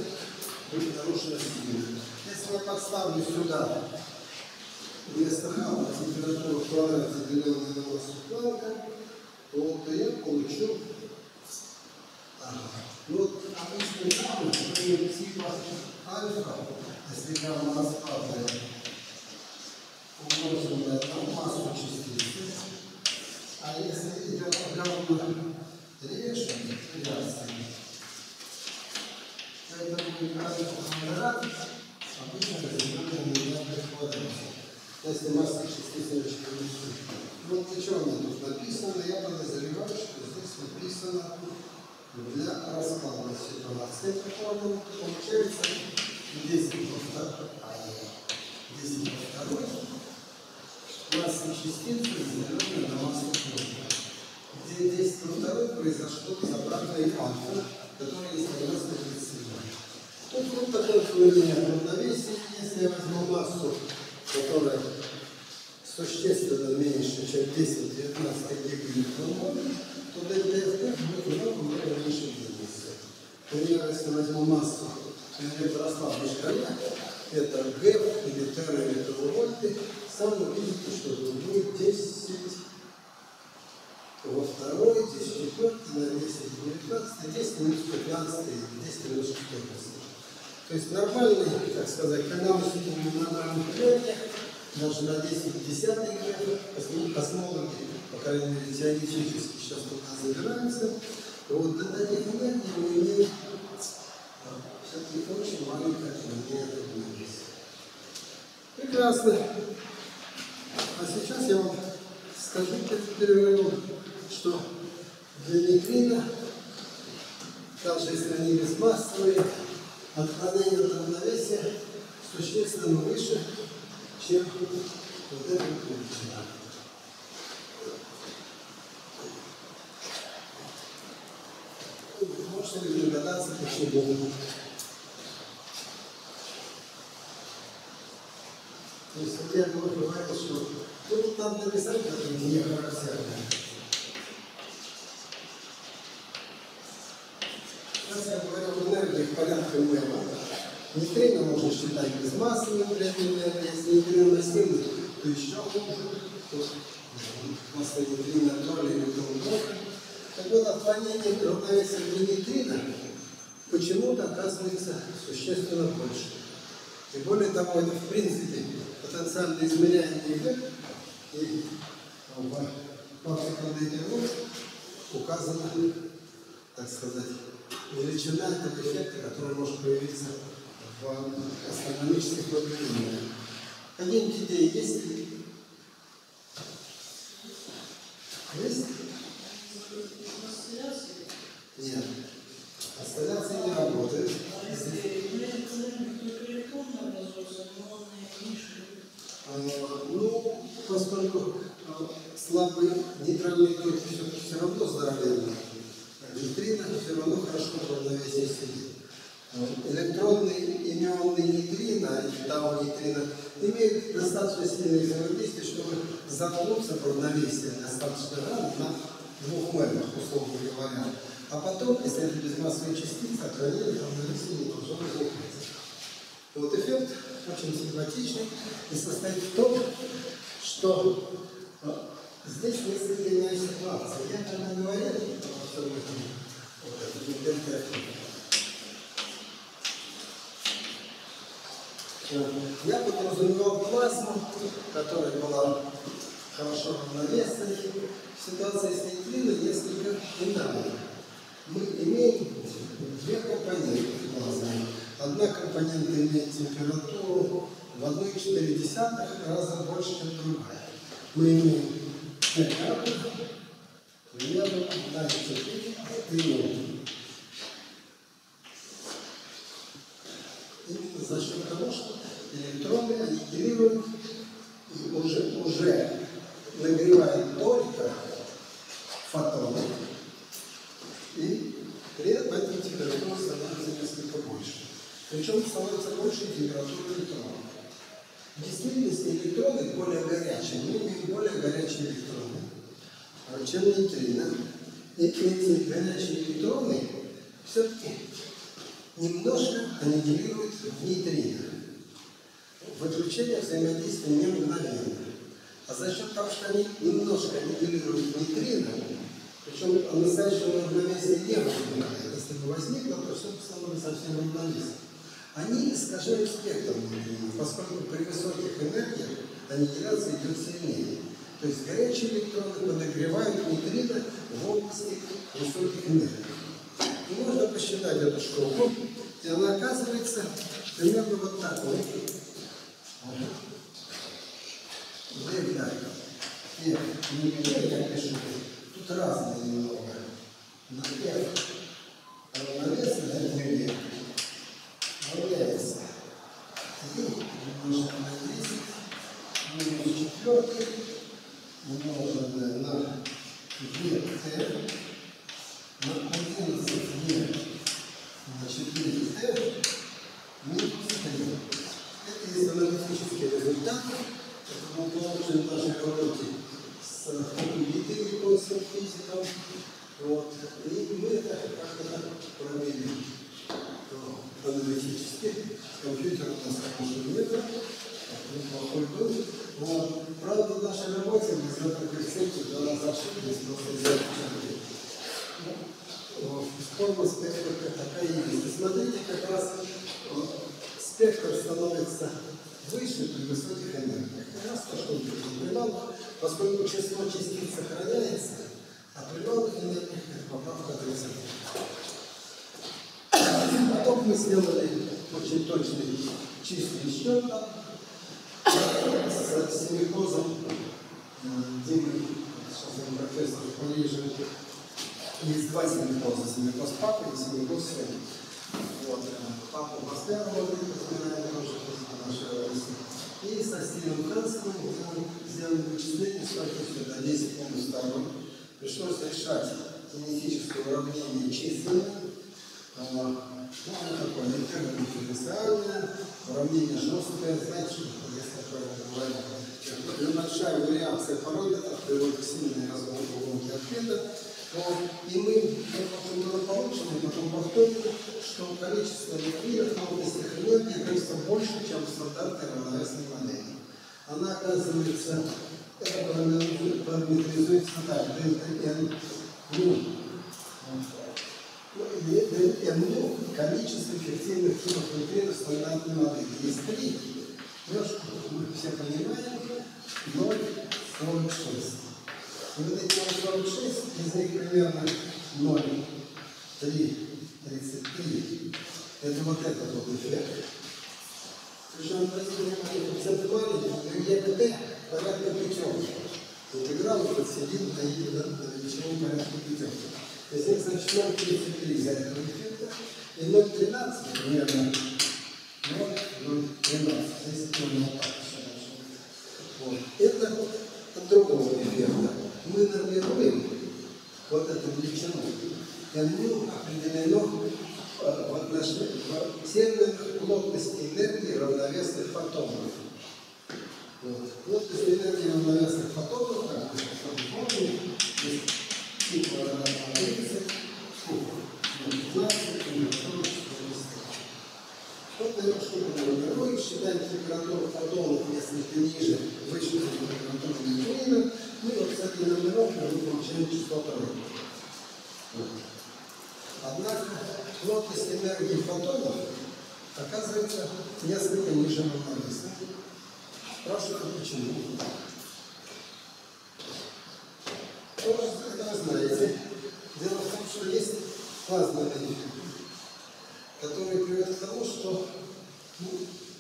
будет нарушено сильно. Если я подставлю сюда вместо Хаббла температуру в квадрате, деленную на массу Планка, то, то я получу ага. Ну вот обычный гамма, например, типа альфа, если гамма распадная, умноживает на массу частицы. А если идет уголовное решение, реакция, то это будет каждый квадрат, обычно разделенный на метрах квадратов. Если масса частиц очень большая. Ну, причем тут написано, я подозреваю, что здесь написано для распада ситуации формулы получается 10 по 2, 10 по 2, красной частицы разделенной на массу площади, где 10 на 2 произошло безобразное панто, которое остается прицельным. Тут вот такое более-менее равновесие, если я возьму массу, которая существенно меньше, чем 10-19 гигантов, то ДДФ будет много-много меньше единицы. Например, если возьму массу электрослабной шкале, это ГЭП или терра или сам увидите, что будет 10 во второй, 10 четвертый, на 10 19, 10 минус 15, 10 минус 14. То есть нормальный, так сказать, когда мы сидим на нормальных энергиях, даже на 10 десятых градусов, космологи, по крайней мере, теоретически сейчас туда забираемся, вот до таких энергий мы имеем все-таки очень маленькое изменение равновесия. Прекрасно. А сейчас я вам скажу что для нейтрина, даже если они бесмассовые, отклонение от равновесия существенно выше, чем вот вот величина. Можно ли догадаться, почему? То есть, я говорю, что тут надо написать, это не характерно. Сейчас я говорю об энергиях порядка Мэма. Нейтрино можно считать безмассовым для энергии, если нейтрино сильный, то еще хуже. То масса нейтрино ноль или ноль. Так вот, отклонение равновесия для нейтрино почему-то оказывается существенно больше. И более того, это в принципе потенциально измеряемый эффект, и в law указана, так сказать, величина этого эффекта, который может появиться в астрономических наблюдениях. Какие-нибудь идеи есть? Есть? Нет. Осцилляции не работают. А, Ну, поскольку а, слабые нейтральные токи все, все равно здоровенные, нейтрино все равно хорошо в равновесии сидит. А, Электронные ионные нейтрино, или тау-нейтрино, имеют достаточно сильное взаимодействие, чтобы замкнуться в равновесие достаточно рано на двух мемах, условно говоря. А потом, если это безмассовые частицы, отклонение равновесия не должно возникнуть. Вот эффект очень симпатичный и состоит в том, что э, здесь несколько иная ситуация. Я когда говорил о всем этом, вот это ДНК, э, я подразумевал плазму, которая была хорошо равновесной. Ситуация с нейтрино несколько иная. Мы имеем две компоненты плазмы. Одна компонента имеет температуру в 1,4 раза больше, чем другая. Мы имеем 5 атомов, рядом дальше трион. Именно за счет того, что электроны и уже, уже нагревают только фотоны, и при этом температура становится несколько больше. Причем становится больше температура электронов. В действительности электроны более горячие, мы имеем более горячие электроны, а, чем нейтрино. И эти горячие электроны все-таки немножко аннигилируют нейтрино. Выключение взаимодействия не мгновенно. А за счет того, что они немножко аннигилируют нейтрино, причем настоящего равновесия не возникает. Если бы возникло, то все бы совсем равновесие. Они искажают спектр поскольку при высоких энергиях аннигиляция идет сильнее. То есть горячие электроны подогревают нейтрино в области высоких энергий. Можно посчитать эту штуку, и она оказывается примерно вот такой. Дельта F, не F, я пишу. Тут разные немного. На F равновесно, это не. Равняется. И умноженное на 10 минус четвертый умноженное на gt на 11 е на 4t минус 3. Это есть аналитический результат. Это мы получим в нашей работе с факультетом консульт физиком. Вот. И мы это как-то провели то аналитически. Компьютер у нас хороший нет, плохой был. Вот. Правда, в нашей работе мы за эту коэффициенте два раза ошиблись, просто взяли. Ну, Форма спектра такая есть. Смотрите, как раз вот, спектр становится выше при высоких энергиях. Как раз то, что малых, поскольку число частиц сохраняется, а при малых энергиях это поправка отрицательная. Потом мы сделали очень точный чистый счет там, с семикозом Димы, сейчас он профессор в Париже, есть два семикоза, семикоз папы и семикоз сына. Вот, папа в Москве работает, вспоминаем тоже нашей области. И со Стивеном Хэнсоном сделали вычисление, сколько сюда, 10 минус второй. Пришлось решать кинетическое уравнение численное, ну, оно такое нетермин дифференциальное, уравнение жесткое, знаете, если такое говорим. Небольшая вариация параметров приводит к сильной разгонке ответа. Вот. И мы это получено, и потом повторили, что количество электринов на областях энергии оказывается больше, чем в стандартной равновесной модели. Она оказывается, это параметризуется так, дельта ну, ну, количество эффективных типов нейтрино в стандартной модели. Есть три. Трешку мы все понимаем. 0,46. И вот эти 0,46, из них примерно 0,3, 33. Это вот этот вот эффект. Причем, обратите внимание, маленький, ЕПТ порядка пятерки. Интеграл этот сидит на, на величине порядка пятерки. То есть это значит 0,33 за эффекта и 0,13 примерно 0,013. Здесь можно вот так еще. Вот. Это от другого эффекта. Мы нормируем вот эту величину. НУ определено э, в отношении в терминах плотности энергии равновесных фотонов. Вот. Плотность энергии равновесных фотонов, как мы помним, есть тип квадрата 30, сколько? 15, 40, Вот даем штуку нормируем, считаем температуру фотонов, если это ниже, выше температуры нейтрино. Ну и вот с этой нормировкой мы получаем частоту Вот. Однако плотность энергии фотонов оказывается несколько ниже равновесной. Спрашивают, почему? Тоже это вы знаете. Дело в том, что есть плазменный эффект, который приводит к тому, что,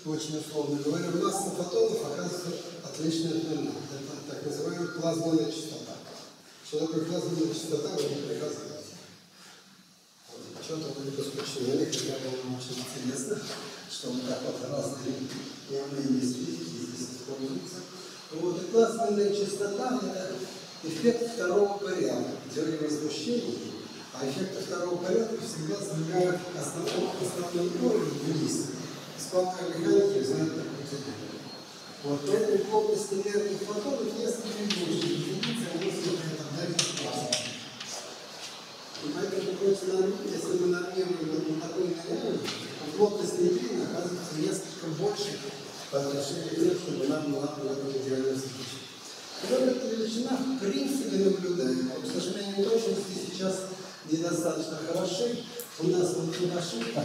очень условно говоря, масса фотонов оказывается отличной от нуля. Это так называемая плазменная частота. Что такое плазменная частота, вы не приказываете. Что-то вы поскучнели, хотя было очень интересно, что вот так вот разные явления из физики здесь используются. Вот, и плазменная частота – это эффект второго порядка, теория возмущений, а эффекты второго порядка всегда сдвигают основной, основной уровень вниз. Квантовой механики знают такую теорию. Вот поэтому плотность энергии фотонов несколько больше. Единица высокая тогда не плазма. И поэтому, короче, нам, если мы нормируем на такой нормирование, то плотность нейтрино оказывается несколько больше по отношению к тем, чтобы нам была в этом идеальном случае. Вот эта величина в принципе наблюдаема. К сожалению, точности сейчас недостаточно хороши. У нас вот ошибка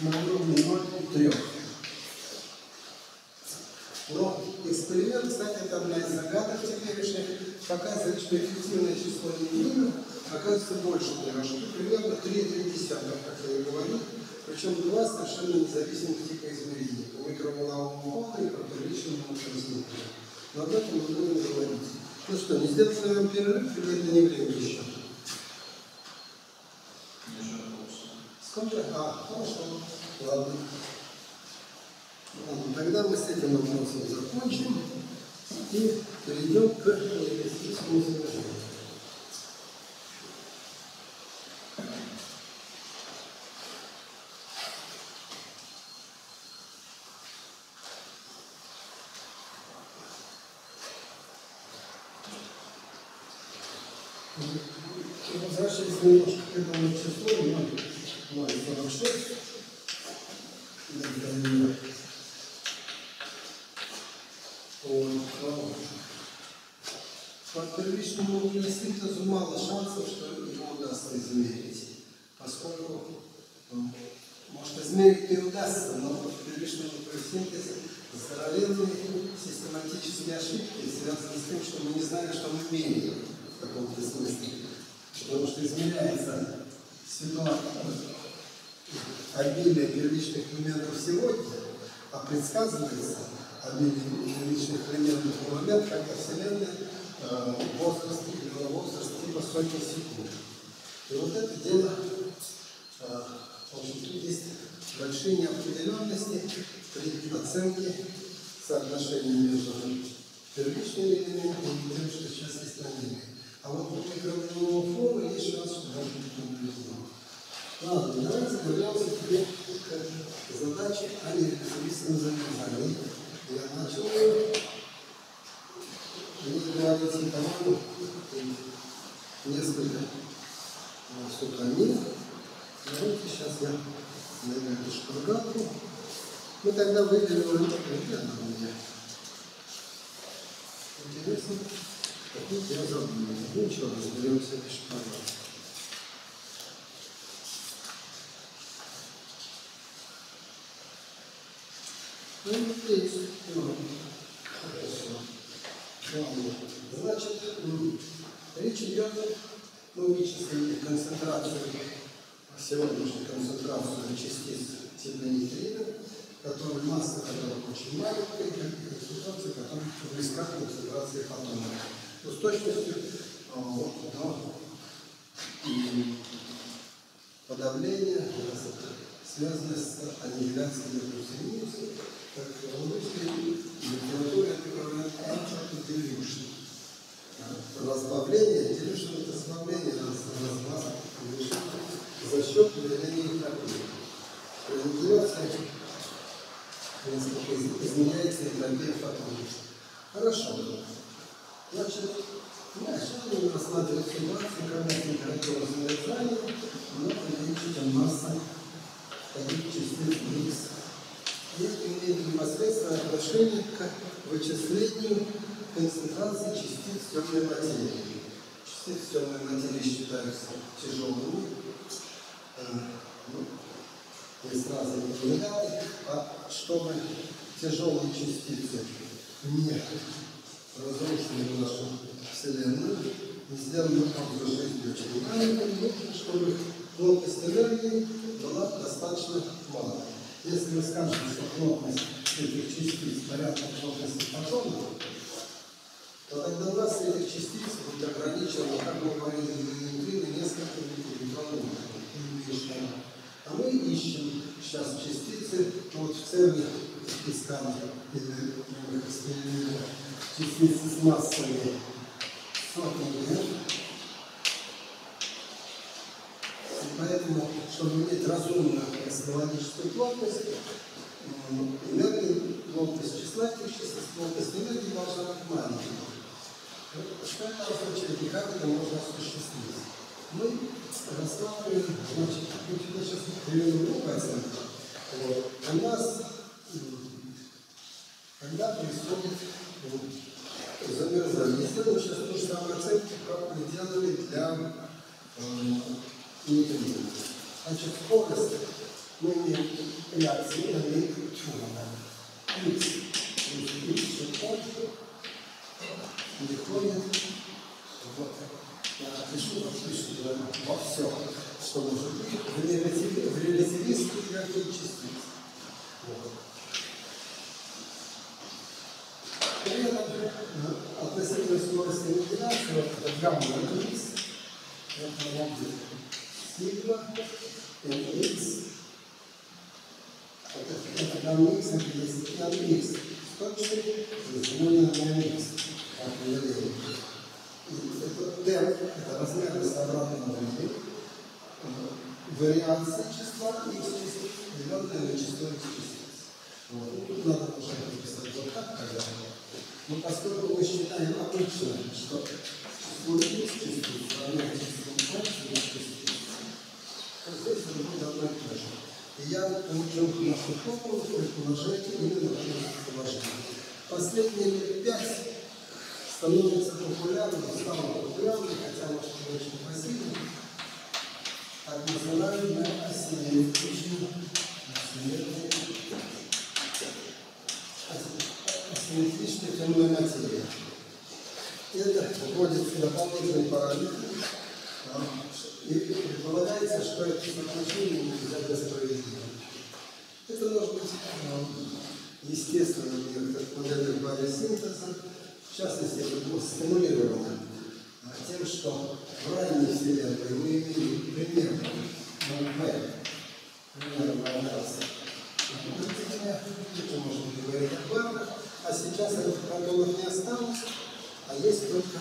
на уровне 0,3. Но эксперимент, кстати, это одна из загадок теперешних, показывает, что эффективное число нейтрино оказывается больше трех штук, примерно 3,3, как я и говорил. Причем два совершенно независимых типа измерений. По микроволновому фону и по первичному микроизмерению. Но об этом мы будем говорить. Ну что, не сделать ли нам перерыв или это не время еще? Сколько? А, хорошо. Ладно. Ладно, тогда мы с этим вопросом закончим и перейдем к лингвистическому изображению. И Возвращаясь немножко к этому числу, 0,46, это вот, а, По первичному углесинтезу мало шансов, что его удастся измерить, поскольку, ну, может, измерить и удастся, но в первичном углесинтезе здоровенные систематические ошибки связаны с тем, что мы не знаем, что мы меряем в каком-то смысле. Потому что измеряется ситуация, обилие первичных элементов сегодня, а предсказывается обилие первичных элементов в момент, когда Вселенная э, возраст, возраст типа сотни секунд. И вот это дело, э, в общем, есть большие неопределенности при оценке соотношения между первичными элементами и есть на небе. А вот по микроволновому фону есть шанс, даже не Ладно, давайте вернемся теперь к задаче о нерелятивистском замерзании. Я начал. Мне говорите, по-моему, несколько сутанин. Давайте сейчас я найду эту шпаргалку. Мы тогда выделим где она у меня. Интересно, какую я забыл. Ну ничего, разберемся без шпаргалки. Ну, здесь, ну, хорошо. Значит, речь идет, мы вычислили концентрацию, сегодняшнюю концентрацию частиц типа нейтрино, которые масса которых очень маленькая, и концентрация которых близка к концентрации фотонов. Ну, с точностью а, до подавления, связанное с аннигиляцией неутринизма, как в русской литературе делюшн. Разбавление, делюшн это разбавление, разбавление за счет выделения энтропии. Аннигиляция, в принципе, изменяется энтропия фотонов. Хорошо. Значит, вначале мы рассматриваем ситуацию, когда температура замерзания, но увеличить масса таких частиц. И это имеет непосредственное отношение к вычислению концентрации частиц темной материи. Частицы темной материи считаются тяжелыми, э, ну, разные материалы, а чтобы тяжелые частицы не разрушили нашу Вселенную, и сделали образ жизни очень маленьким, чтобы плотность энергии была достаточно мала. Если вы скажете, что плотность этих частиц порядка плотности фотонов, то тогда у нас этих частиц будет ограничено, как мы говорили, нейтрино несколько электронных А мы ищем сейчас частицы вот в церне искали частицы с массами сотни поэтому, чтобы иметь разумную кристаллогическую плотность, энергия, плотность числа этих частиц, плотность энергии должна быть маленькой. Что это означает и как это можно осуществить? Мы рассматриваем, значит, мы сюда сейчас привели много оценок. Вот. У нас, когда происходит м, замерзание, сделаем сейчас ту же самую оценку, как мы делали для э. Значит, скорость мы имеем реакции, имеем x плюс x чертов переходит вот. Я напишу да, во все, что может быть в релятивистские в релятивистские энергии частиц. Вот. При этом э, относительно скорости вентиляции, вот это гамма x, это будет сигма mx, это, это гамма x, это есть mx, точный, разделение на mx, как мы говорили. И d, это размерность обратного времени, вариация числа x частиц, деленное на число x частиц. Вот. Тут надо уже написать вот так, когда но поскольку мы считаем обычно, что число x частиц равно числу y частиц, то здесь это будет одно и то же. И я получил нашу формулу предположение именно в этом положении. Последние пять становится популярным, стало популярным, хотя может не очень красивым, так называемая асимметричная, асимметричная темная материя. Это вводится дополнительный параметр, и предполагается, что это соотношение нельзя воспроизвести. Это может быть естественным некоторых моделях бариосинтеза, в частности, это было стимулировано тем, что в ранней Вселенной мы имели пример МВ, пример вибрации. Это можно говорить о квантах, а сейчас этих протонов не осталось, а есть только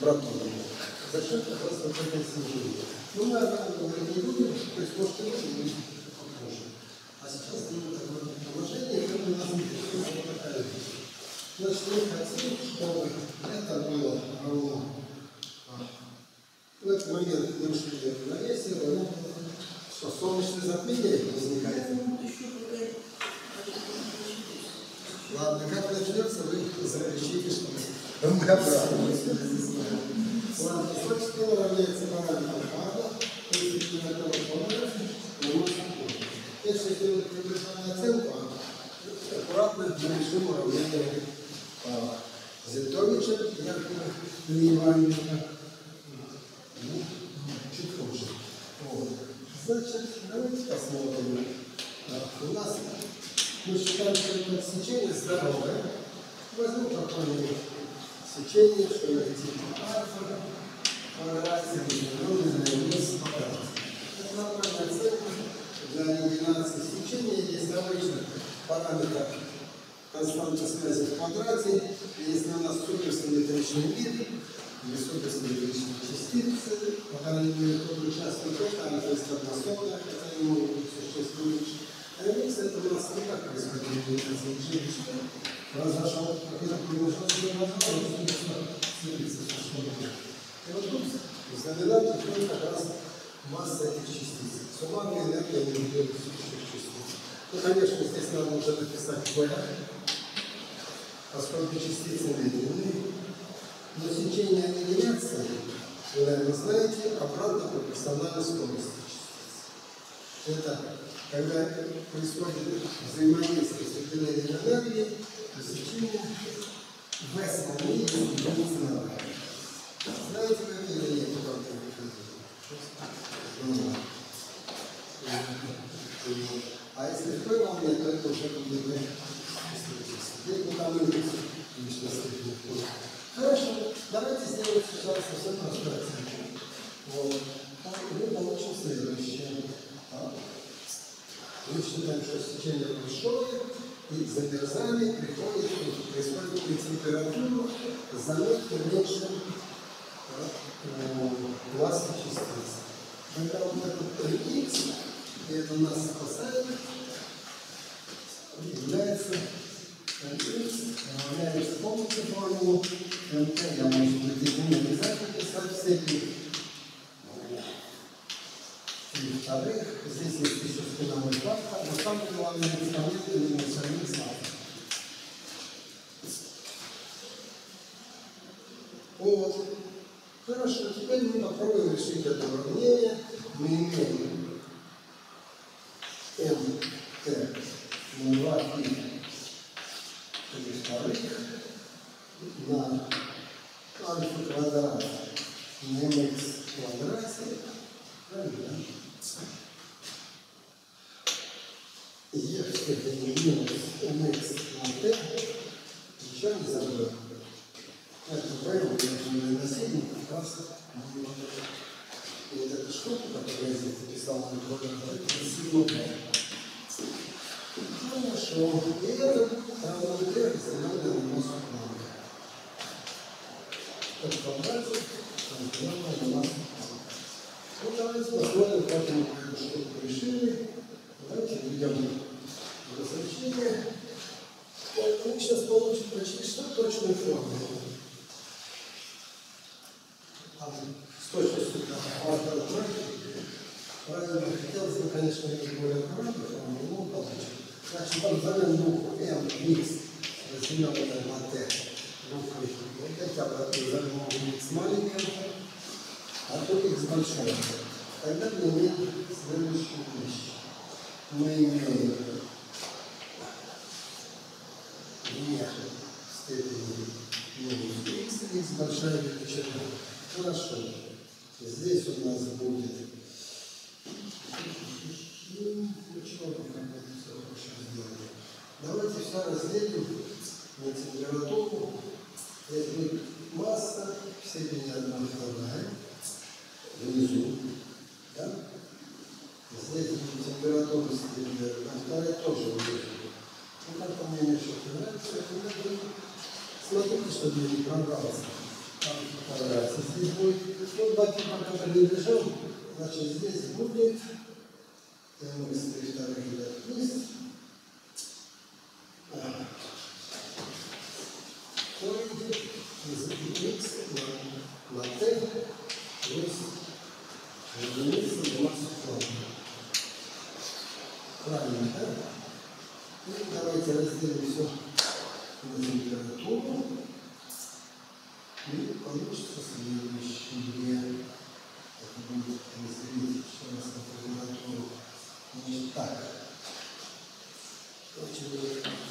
протоны. За счет как раз вот снижения. Ну, мы об этом говорить не будем, то есть, может, и попозже. А сейчас мы такое положение, как у нас вот такая вещь. Значит, мы хотим, чтобы это было равно. В этот момент мы ушли в равновесие, равно, что солнечное затмение возникает. Ладно, как начнется, вы закричите, что мы обратно. Ладно, тело равняется параметру ада, то есть на этого параметра мы можем Если сделать приближенную оценку, аккуратно мы решим уравнение Зельтовича, Якова Лееванина, ну, чуть хуже. Вот. Значит, давайте посмотрим. У нас мы считаем, что это сечение здоровое. Возьмем какое-нибудь сечение, что-нибудь типа альфа, квадрате, разделенное на вес. Это нормальная оценка для нивеляции сечения. Есть обычно параметр константа связи в квадрате. Если у нас суперсимметричный вид или суперсимметричные частицы, пока они имеют тот участок, то альфа есть односотная, хотя они могут быть существенно меньше. Ремикс это у нас не так происходит в Произошел какой-то приглашенный возможность, слепится существенно. И вот тут знаменатель он как раз масса этих частиц. Суммарная энергия не существующих частиц. Ну, конечно, здесь надо уже написать B, поскольку частицы медленные, но сечение аннигиляции, вы, наверное, знаете, обратно пропорционально скорости частиц. Это когда происходит взаимодействие с определением энергии, то сечение в основном единицы на. Знаете, какие линейки там А если в P волне, то это уже будет V. Здесь лишней степени входит. Хорошо, давайте сделаем сейчас совсем простую оценку. Вот. Мы получим следующее. Мы считаем, что сечение большое, и замерзание приходит, происходит при температуру заметно меньше класса частиц. Когда вот этот 3х, и это нас спасает, является х, равняется помните формулу МТ, я, может быть, не обязательно писать в степени и-вторых, здесь есть еще спиновой но самое главное именно самих знаков. Вот. Хорошо, теперь мы попробуем это уравнение. Мы имеем МТ на 2 пи во-вторых, на альфа квадрат на mx квадрате равна e в степени минус mx на t, отвечаем за b. Это правило умноженное на 7 как раз на вот эта штука, которую я здесь написал на квадрат, это сигма. Хорошо. И это равномерно разделенное на массу планка. Как квадратик, разделенное на массу планка. Ну, давайте посмотрим, как мы штуку решили. Давайте введем разрешение. Мы сейчас получим почти что точную формулу. Там с точностью квадрата Правильно, хотелось бы, конечно, более аккуратную формулу, но получим. Там взамен букву М, X, разделенное на Т, вот эти обратные замену X маленькая, а тут X большая. Тогда мы имеем следующую вещь. Мы имеем не в степени минус x, x большая величина. Хорошо. Здесь у нас будет Ничего, пока мы это всё хорошо сделали. Давайте все разделим на температуру. Будет масса в степени 1 вторая внизу. Да? Здесь температура степени 1 вторая тоже внизу. Ну, как по мне еще нравится, это. Смотрите, чтобы я не пробрался. Там понравится. Здесь будет, ну, типа, которые лежал, значит, здесь будет mx три вторых идет вниз. Корень из x t плюс единица в массу плана. Правильно, да? Ну, давайте разделим все на температуру. И получится следующее. Это будет разделить еще раз на температуру. Значит, так. Очень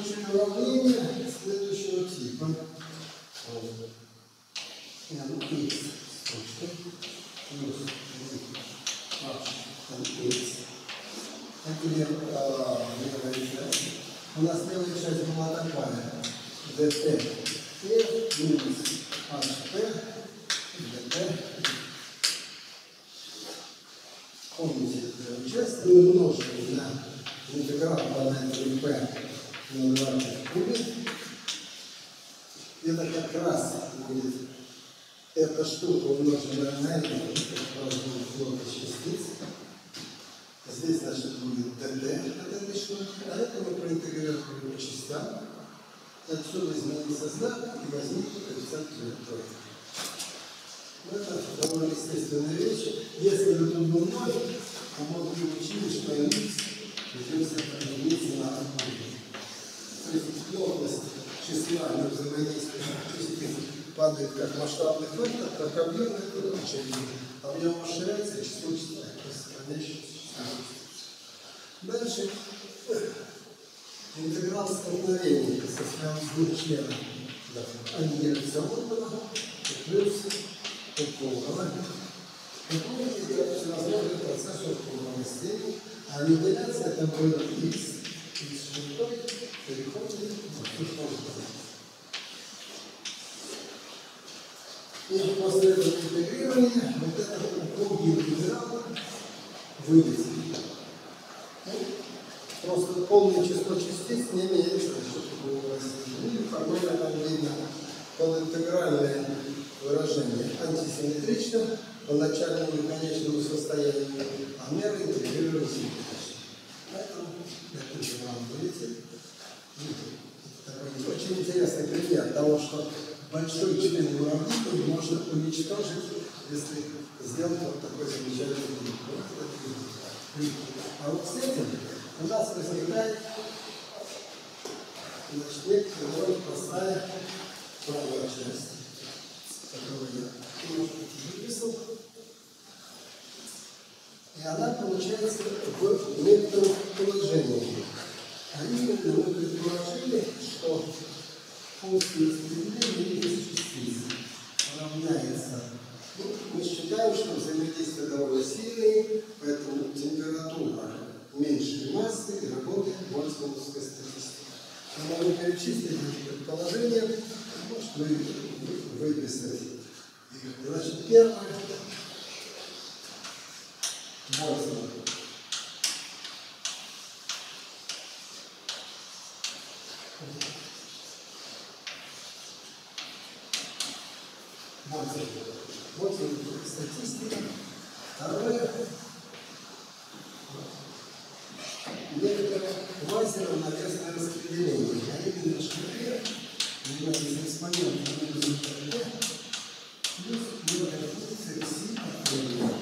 Мы получили уравнение Вот, статистика. Второе. Некоторое квазиравновесное распределение. А именно, что Р является экспонентом минус РД плюс некая функция Си от.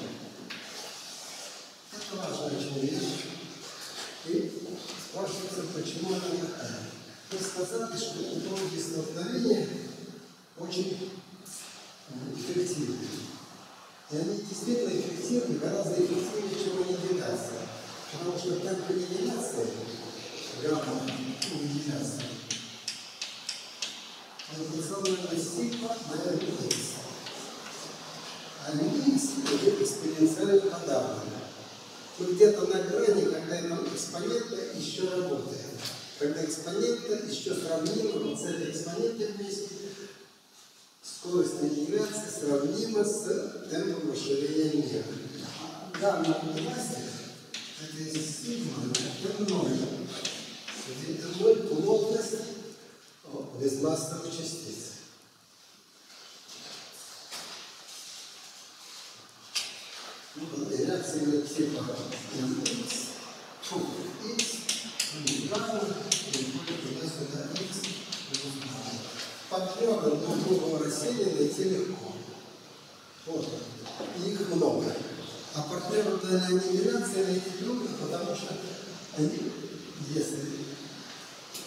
Это важная очень вещь. И спрашивается, почему она такая. Мы сказали, что упругие столкновения очень эффективны. И они эффективны, гораздо эффективнее, чем аннигиляция. Потому что темп аннигиляции, гамма аннигиляции, информационная сигма на X. А X это экспоненциально подавлено. Мы где-то на грани, когда экспонента еще работает. Когда экспонента еще сравнима вот с этой экспонентой вместе, скорость аннигиляции сравнима с темпом расширения мира. Гамма пластик это из сигма, это ноль. Это ноль плотность безмассовых частиц. Ну, реакции типа X, фу, X, переходит туда-сюда X, гамма. Партнеры друг друга рассеяны найти легко. Вот. И их много. А партнеров для аннигиляции найти трудно, потому что они, если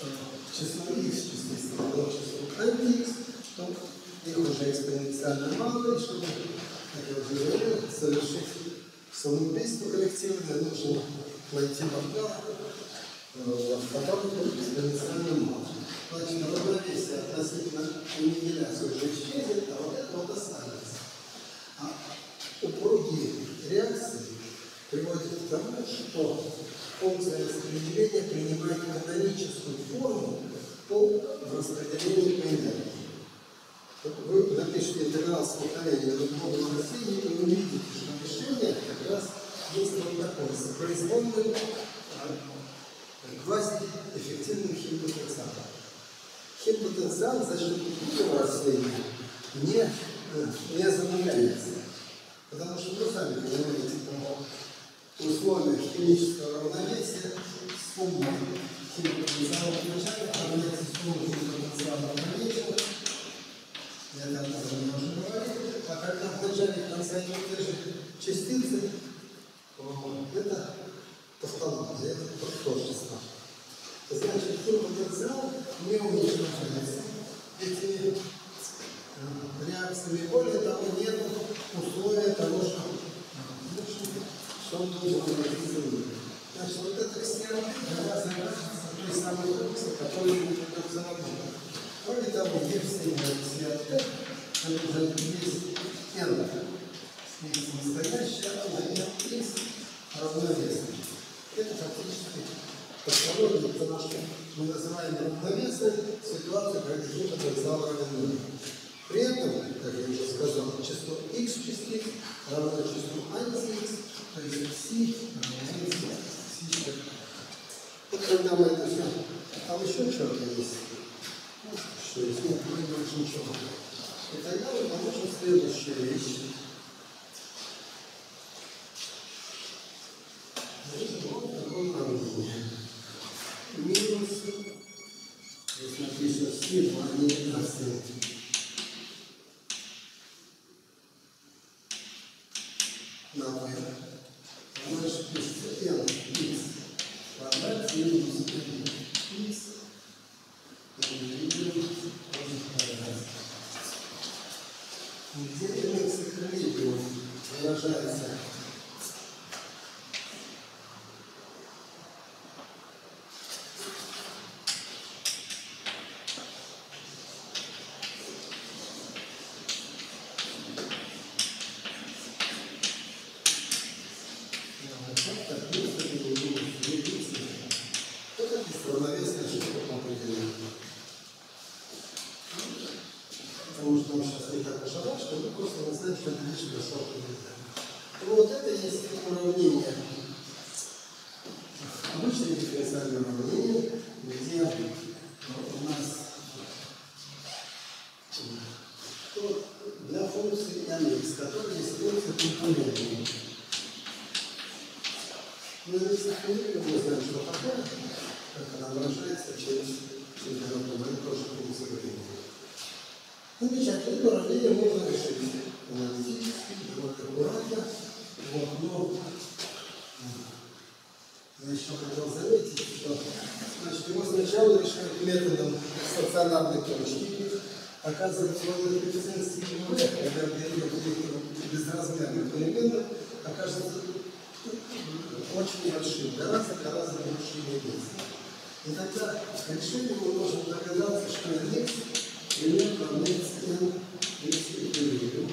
э, число x частиц равно числу anti-x, то их уже экспоненциально мало, и чтобы, как я уже говорил, совершить самоубийство коллективное, нужно найти партнера, э, будет экспоненциально мало. Значит, равновесие относительно аннигиляции уже исчезнет, а вот это вот останется. А упругие реакции приводит к тому, что функция распределения принимает каноническую форму по распределению энергии. Вы напишите интеграл с повторением любого растения, и увидите, что решение как раз есть вот такое, с произвольным а, квазиэффективным химпотенциалом. Химпотенциал за счет любого растения не, э, не замедляется. Потому что вы сами понимаете, что условия химического равновесия сумма химпотенциала вначале равняется сумме химпотенциала равновесия, я там уже уже говорил, а когда в начале и конце они те же частицы, то это тавтология, это тождество. Значит, химпотенциал не уменьшается этими э, реакциями. Более того, нет условия того, что, ну, что он должен быть Значит, вот эта гораздо разница той самой функции, которая идет за работу. Более того, есть свет Т, это уже есть n, есть настоящая, а n x равновесный. Это фактически подходит, потому что мы называем равновесной ситуацию, когда равен нулю. При этом, как я уже сказал, число x частиц равно числу анти-x, то есть пси равняется пси Вот когда мы это все... Там еще что-то есть. Ну, что есть? Нет, вроде больше ничего. И тогда мы получим следующую вещь. Значит, вот. Минус, здесь написано сигма, а не коэффициент. на y. Значит, есть n x квадрат минус n x где n x эквилибриум выражается это равновесная штука по определению. Потому что он сейчас не так уж рад, что вы просто не знаете, что это лишь хорошо определяем. Вот это есть уравнение. Обычное дифференциальное уравнение, где у нас то для функции mx, которая есть функция компонентная. Ну, если мы знаем, что такое, как она выражается через температуру, мы тоже функция времени. Замечательно, это уравнение можно решить аналитически, вот аккуратно, вот, но я еще хотел заметить, что значит, его сначала решают методом стационарной точки, оказывается, он коэффициент v, когда берем безразмерную переменную, окажется очень большим, гораздо-гораздо больше единиц. И тогда решение мы можем догадаться, что x примерно равняется n x эквилибриум.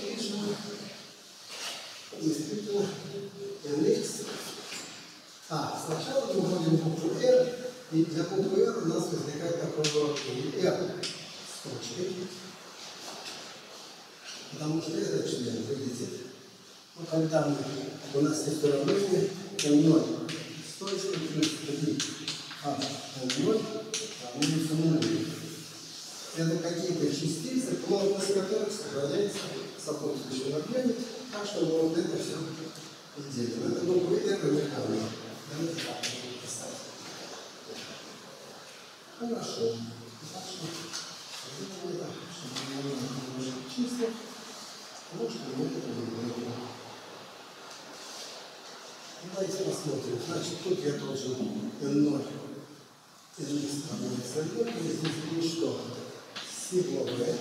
Кришна действительно Яндекс. А, сначала мы вводим букву R, и для буквы R у нас возникает такой уровень R с точкой. Потому что это член выглядит. Ну когда мы, у нас есть уравнение М0 с точкой плюс 3, а М0 равняется 0. Это какие-то частицы, плотность которых сохраняется сопутствующем объеме, так, чтобы вот это все сделали. Это был выйдет механизм. Хорошо. Ну, чтобы мы это выиграли. Давайте посмотрим. Значит, тут я должен N0 n равняется 0, здесь будет что? Сила V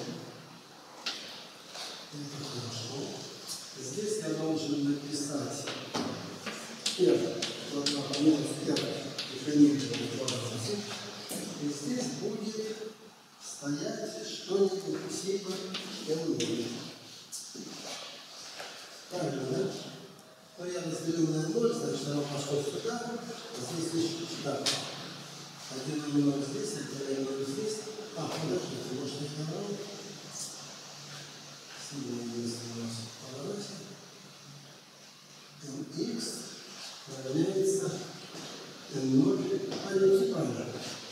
Здесь я должен написать F квадрат минус F дифференциал квадрате. И здесь будет стоять что-нибудь типа N0. Правильно, да? Но я разделил на 0, значит оно пошло сюда, а здесь еще сюда. Один минус здесь, один минус здесь. А, подождите, может не наоборот? Сильно если у нас в mx равняется n0. А, нет, неправильно.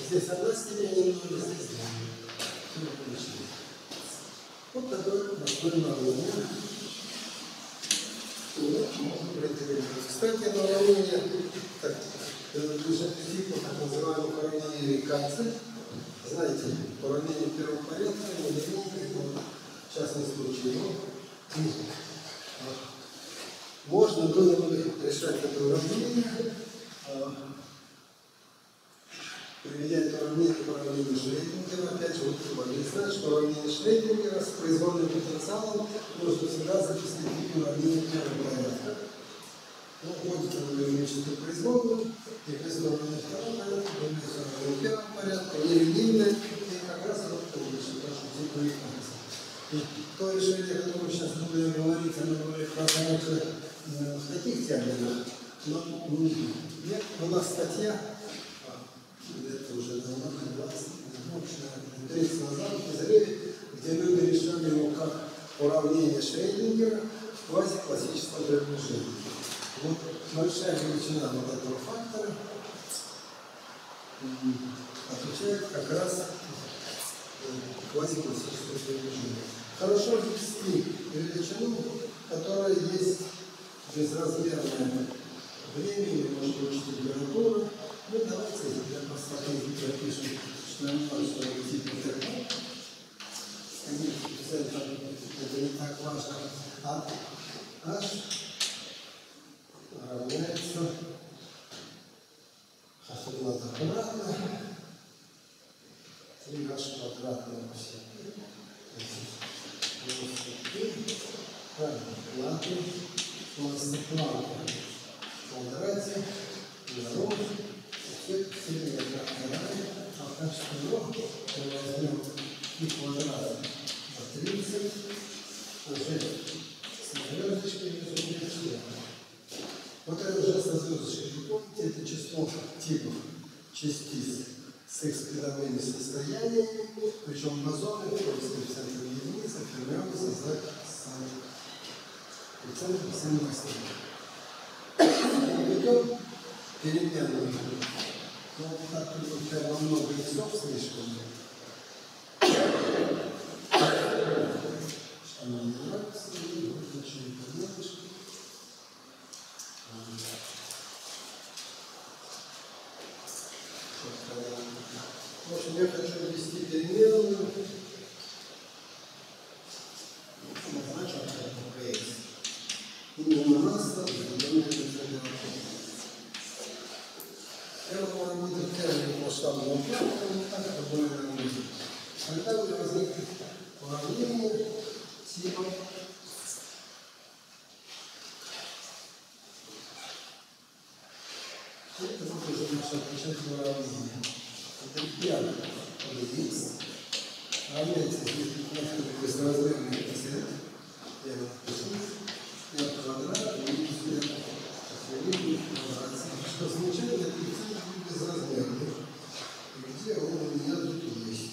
Здесь одна степень n0, здесь две. Вот такое простое уравнение. Можно проинтегрировать. Кстати, на уравнение так, к типу так называемых уравнений Рикадзе. Знаете, уравнение первого порядка, но частный случай. А, можно было бы решать это уравнение, а, приведя это уравнение к уравнению Шрейдингера. Опять же, вот знать, что уравнение Шрейдингера с произвольным потенциалом нужно всегда записать в уравнение первого порядка. Ну, вводит он геометрическую производную, и производная второго порядка, производная первого порядка, нелинейная, и как раз оно получится, потому что То решение, о котором сейчас будем говорить, оно говорит работу э, в таких терминах, но м, нет, нас статья, а, это уже давно, 20, ну, 30 назад, в Израиле, где люди решали его как уравнение Шрейдингера в квазиклассическом приближении. Вот большая величина вот этого фактора отвечает как раз э, квазиклассическое приближение. Хорошо ввести величину, которая есть безразмерное время, или может быть температура. Ну давайте для простоты запишем, что я знаю, что это типа термометр. Конечно, это, не так важно. А H равняется, сейчас это надо обратно, 3h квадратное по себе. Правильно, платы, масса платы. В квадрате, народ, сильный равен, а качество ног мы возьмем и квадрат по 30, уже с звездочкой, звездочкой. Вот это уже со звездочкой. Вы помните, это число типов частиц с экспедовыми состояниями, причем бозоны, то есть коэффициенты единицы, фермионы создать сами. Коэффициенты сами настроены. Ведем переменную. Но вот так тут прямо много иксов слишком. Мне не. В я хочу ввести переменную. Назначу это x. Именно масса заменяет температуру. Я думаю, будет термин масштабного плана, но так это более нормально. Когда у меня возникнет уравнение типа Это вот уже наше окончательное уравнение. Это пьяно, это x. Равняется здесь несколько безразмерный коэффициент. Я его напишу. Я квадрат, минус я. Последний квадрат. Что замечательно, коэффициент будет безразмерный. И где он у меня тут есть?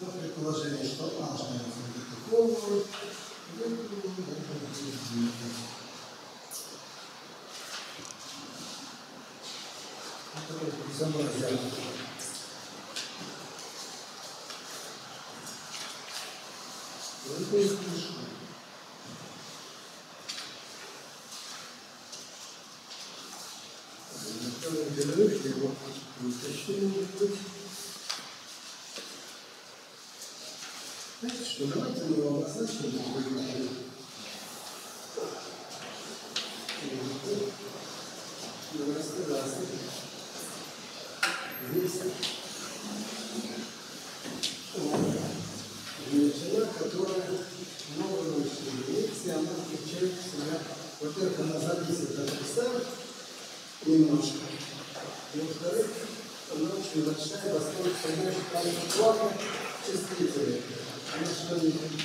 Ну, предположение, что h равняется такому, я думаю, это будет Безобразие. Только и его вытащу, может быть. Знаете что, давайте мы его обозначим другой группой. Здравствуйте песня. Величина, э, которая много научной она включает в себя, во-первых, она зависит от писания немножко, и во-вторых, она очень большая, поскольку, понимаешь, там плавно чувствительная. Она что-нибудь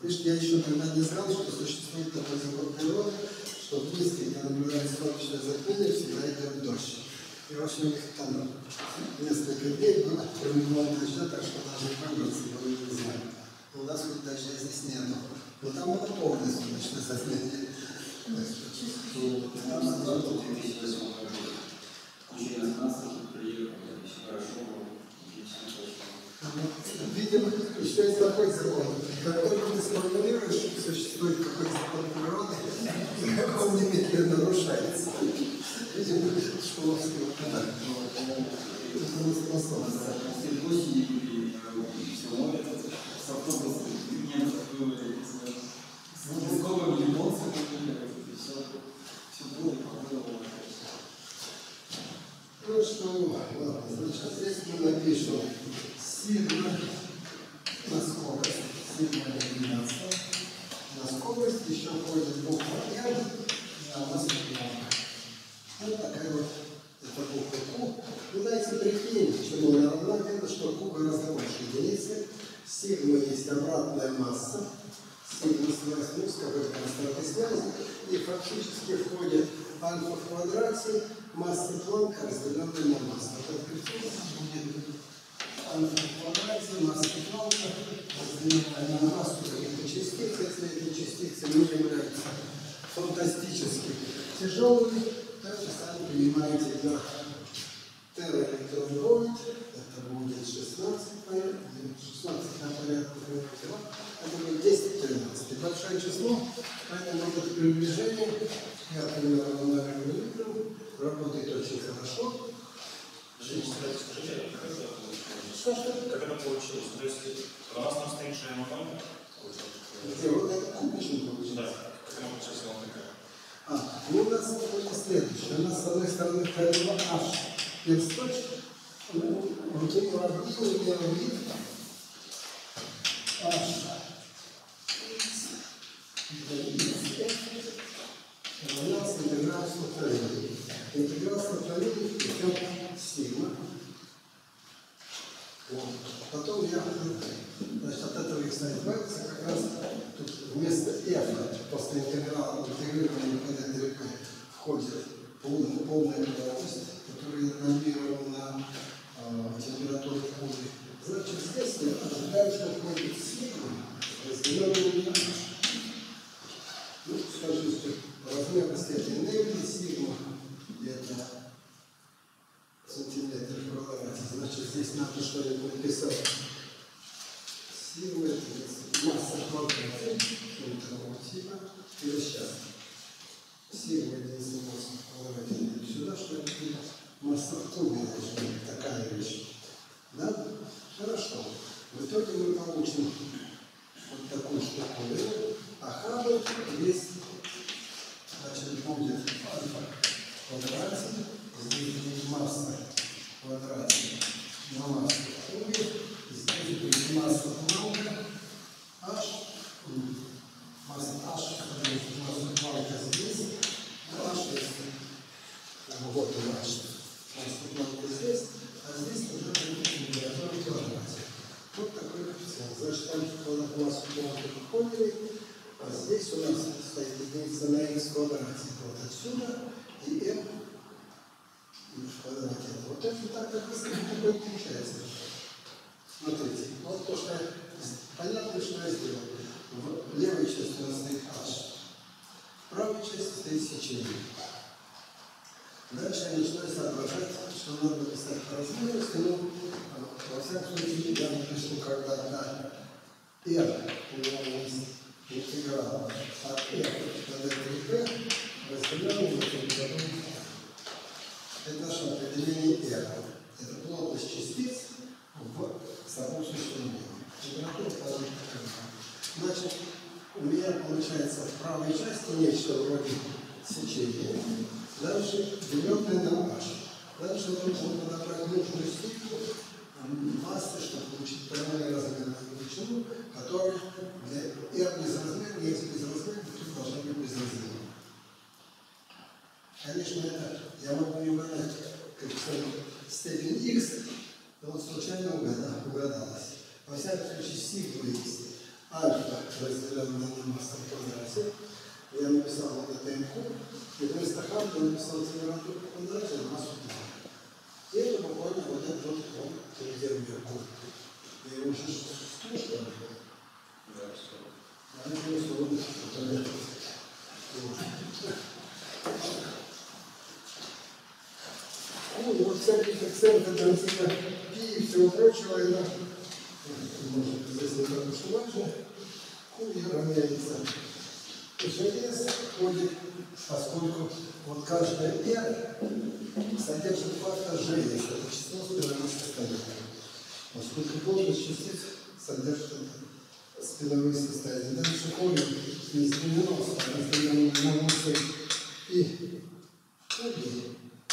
Пишет, я еще тогда не знал, что существует такой закон природы, что в месте, где наблюдается солнечное затмение, всегда идет дождь. И в общем, их там несколько дней было, промывало дождя, так что даже погодцы, его не знали. У нас хоть дождя здесь нету. Но там было полное солнечное затмение. Там надо Очень нас очень приятно, очень хорошо, очень хорошо. Видимо, есть такой закон. Как только ты сформулируешь, что существует какой-то закон природы, он немедленно нарушается. Видимо, школовский вот так. Это en la. Ну, вот всяких акцентов, танцина, пи и всего прочего, и на... Здесь не так уж важно. Куй равняется. ЖС входит, поскольку вот каждая R содержит фактор ЖС, это число с первым состоянием. Поскольку плотность частиц содержит с Беларуси да, Даже Сухоми не с 90, а с 90 и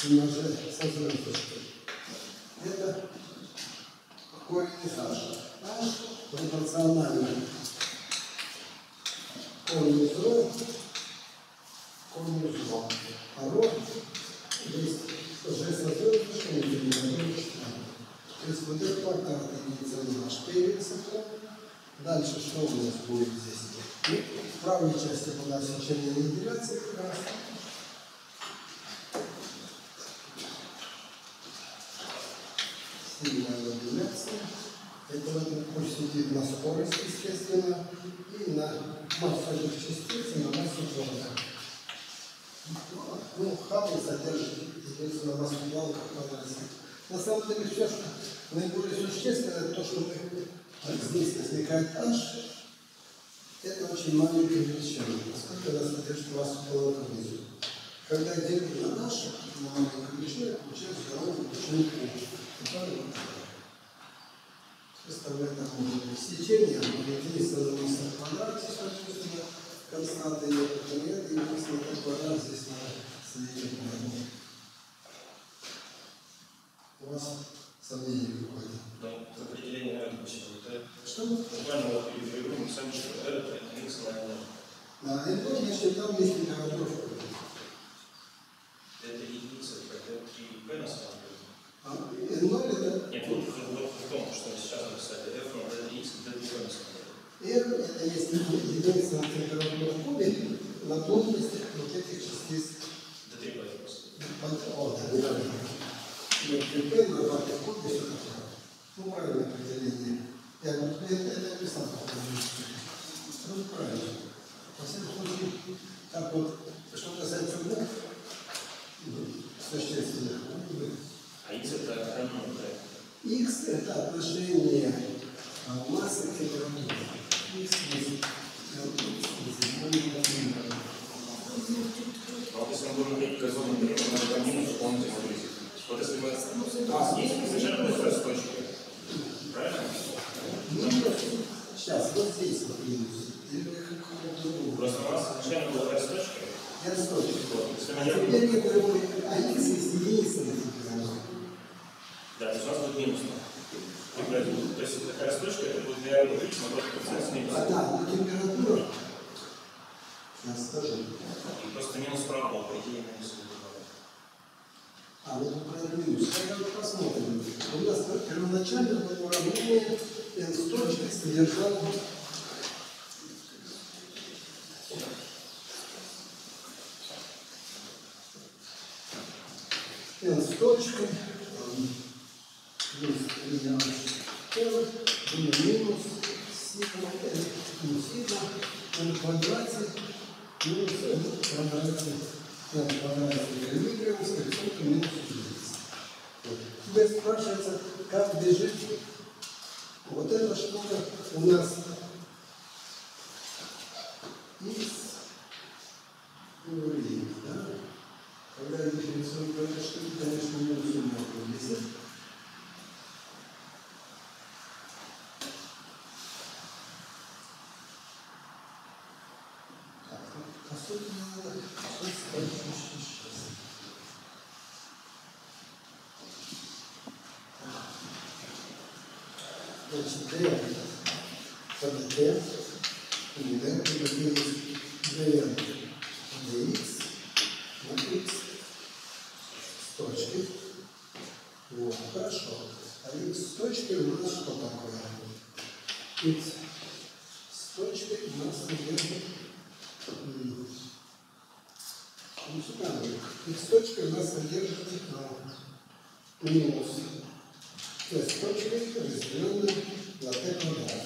умножая со взрослостью. Это корень из h. h пропорционально корню из ро, корню из ро. А ро есть уже со звездочками, не То есть вот этот квадрат имеется у нас 4 высоко, Дальше что у нас будет здесь? В правой части была сечение нивеляции как раз. Сильная нивеляция. Это в этом курсе сидит на скорость, естественно, и на массу этих частиц, и на массу планка. Ну, Хаббл содержит единственную массу в квадрате. На самом деле все, что наиболее существенно, это то, что мы а здесь возникает H, это очень маленькая величина, поскольку она содержит массу планка внизу. Когда делим на H, на маленькую величину, я получаю здоровую величину которая представляет такое сечение, единственное место в квадрате, соответственно, константа ее нет, и единственный квадрат здесь надо соединить У вас сомнения какое-то? Ну, определение R почему это Что? буквально вот мы сами что это X на N. На N, значит, там есть коде. Это единица, это 3P на самом деле. А N0 это Нет, вот, в том, что сейчас написали, F это X, это 2P на самом деле. R это есть единица температуры в кубе на плотности вот этих частиц. Это 3P просто. О, да, неправильно. Факте в кубе все такое. Ну, правильное определение. Я говорю, это, это я писал Ну, правильно. Во всяком случае, так вот, что касается букв, существенных, А X это это X это отношение массы к температуре. X есть А вот если мы будем говорить газонный период, то Вот если мы... У нас есть изначально просто с точки. Правильно? Сейчас, вот здесь вот минус. Просто у нас изначально была точка. Я. Если А теперь я говорю, а X есть. Да, то есть у нас будет минус. То есть такая точка, это будет для X, наоборот, процесс с А да, но температура, я скажу, И просто минус пробовал, по идее, минус. А вот про минус, когда мы посмотрим, у нас первоначально было уравнение n с точкой содержало n с точкой, плюс 3 было минус сигма n, ну, сигма n в квадрате, минус n в квадрате, значит, одна регулируется, рисунка минус единица. Вот. Теперь спрашивается, как бежит вот эта штука у нас из уровня, да? Когда я рисунок этой штуки, конечно, минус умножить на 10. Значит, D, это D, и D, это минус DN, DX, на X, с точкой. Вот, хорошо. А X с точкой у нас что такое? X с точкой у нас содержит м, ну, сюда, X с точкой у нас содержит а, минус то есть точкой разделенной на t квадрат.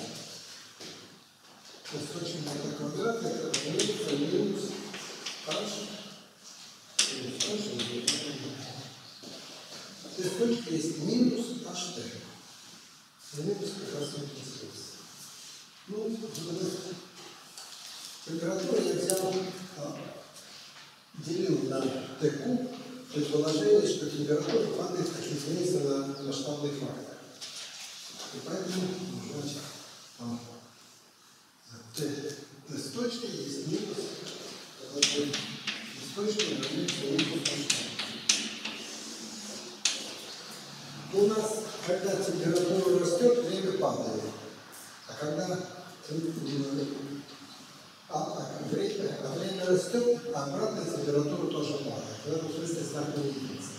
То есть точка на t квадрат это равняется минус h минус h разделенное на t. То есть точка есть минус ht. И температуру я взял, а, делил на ТК, предположение, что температура падает, как изменится на масштабный фактор. И поэтому, значит, а, Т, с точкой есть минус, с точкой равняется минус масштаб. У нас, когда температура растет, время падает. А когда а, время, а время растет, а обратная температура тоже падает. В этом смысле знак не видится.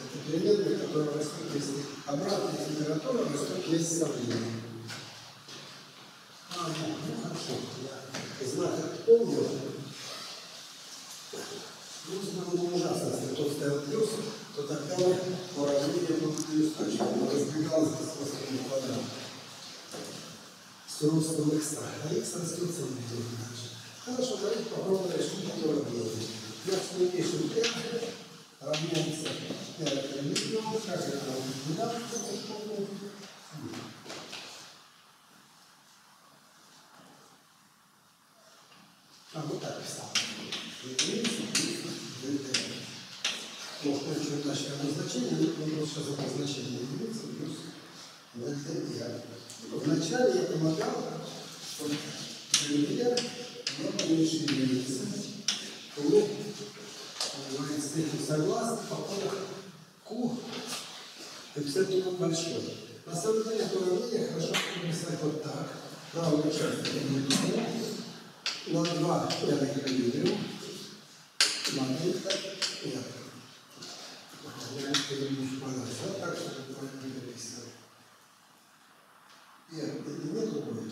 Это переменная, которая растет, если обратная температура растет вместе со временем. А, ну, ну хорошо, я знак помню. Ну, было ужасно, если кто ставил плюс, то тогда уравнение было плюс точка, оно разбегалось по способу квадрата с ростом x. А x растет целый день дальше. Хорошо, давайте попробуем решить это уравнение. Значит, мы пишем r равняется миллион, как это нам 12, помню. А вот так писал. Может, это что значит обозначение, но мы сейчас обозначение единицы плюс. Вначале я помогал, что для я поменьше единицы. Мы, называется, с этим согласны, по поводу Q обязательно большой. На самом деле, это уравнение хорошо написать вот так. Правую часть будет на 2 я регулирую. На 1 нет. Я перейду в баланс. Вот так, чтобы правильно написано. R это не другое.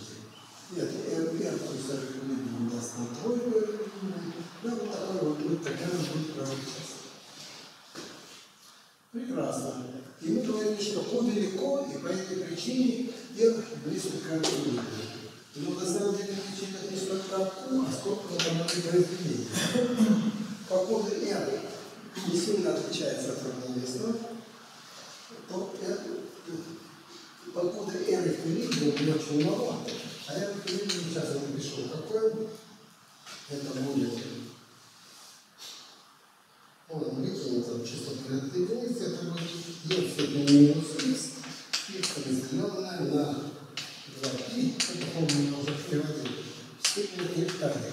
Нет, R, R плюс R регулирую даст нам тройку регулирую. Да, вот такой вот будет, такая вот будет часть. Прекрасно. И мы говорим, что Q велико, и по этой причине R близко к регулирую. Но на самом деле причина не столько от Q, а сколько от произведения. Покуда R не сильно отличается от равновесного, то R, покуда R эквилибриум очень мало, а R эквилибриум сейчас я напишу, какой это будет. Он выкинет там число порядка единиц, это будет в степени минус x, x разделенное на 2π, это помню, я уже переводил, в степени гектария.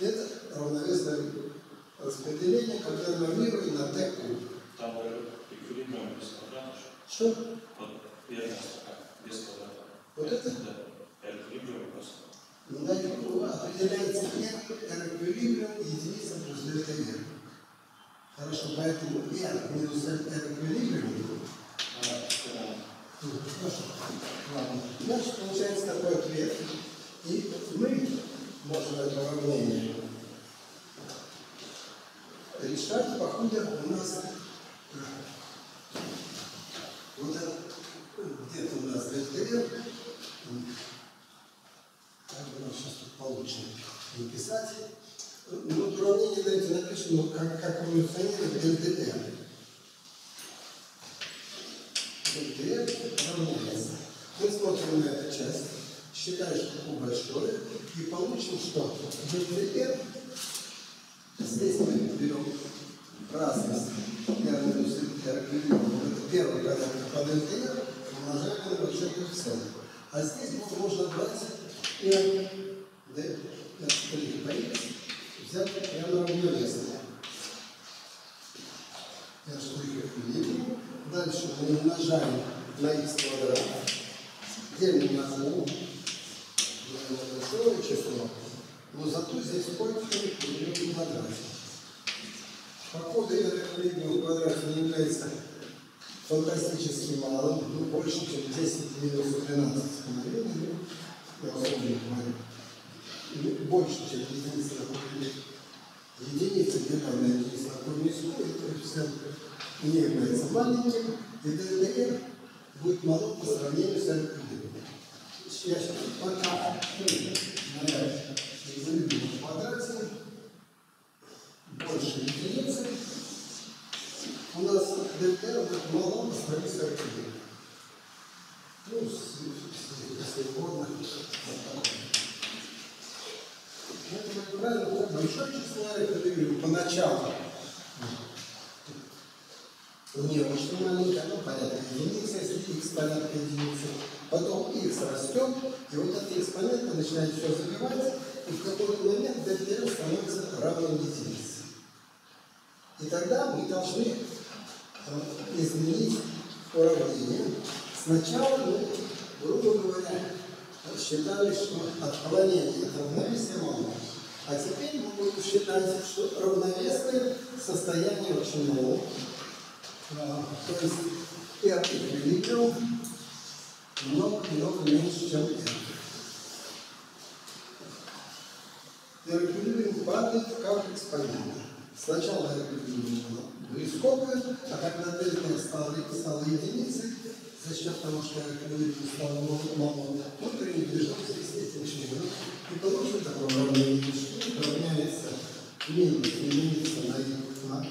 Это равновесное распределение, когда нормируем на t куб. Там эквилибриум квадрата. Что? Квадрата. Вот это? Да. Эквилибриум просто. На куб определяется r единица плюс дельта. Хорошо, поэтому r минус r эквилибриум Ну. Ладно. Значит, получается такой ответ. И мы можем это уравнение решать, покуда у нас э, вот это, у нас ДТР, как бы нам сейчас тут получше написать. Ну, уравнение дайте напишем, ну, как, как эволюционирует ДТР. ДТР равняется. Мы смотрим на эту часть, считаем, что Q большое, и получим, что ДТР, здесь мы берем разность R минус R. Это первый порядок по ДТР, умножаем на большой коэффициент. А здесь можно брать R, D, R' по X, взять R равновесное. R' эквилибриум. Дальше мы умножаем на x квадрат, делим на u, на большое число, но зато здесь эквилибриум в квадрате. R эквилибриум в квадрате не является фантастически малым, ну, больше, чем 10 минус 13 с половиной, я условно говорю, и больше, чем единица на корень единица, где там на единица на корень исходит, коэффициент не является маленьким, и ДНР будет мало по сравнению с РКД. Я сейчас пока моя эквилибриум в квадрате больше единицы, у нас ДТР будет мало по сравнению с РКД. Ну, если угодно, вот такое. большое число R, как я говорю, поначалу не очень маленькое, ну, порядка единицы, если x порядка единицы. Потом x растет, и вот этот экспонент начинает все забивать, и в какой-то момент dpl становится равным единице. И тогда мы должны изменить уравнение. Сначала мы, грубо говоря, считали, что отклонение от равновесия. А теперь мы будем считать, что равновесное состояние очень мало. А, То есть R эквилибриум много-много меньше, чем. R эквилибриум падает как экспонент. Сначала R близкое, а когда дельта стала, стала единицей, за счет того, что R эквилибриум стал мало, здесь этим членам. И получим такое уравнение, что равняется минус единица на x на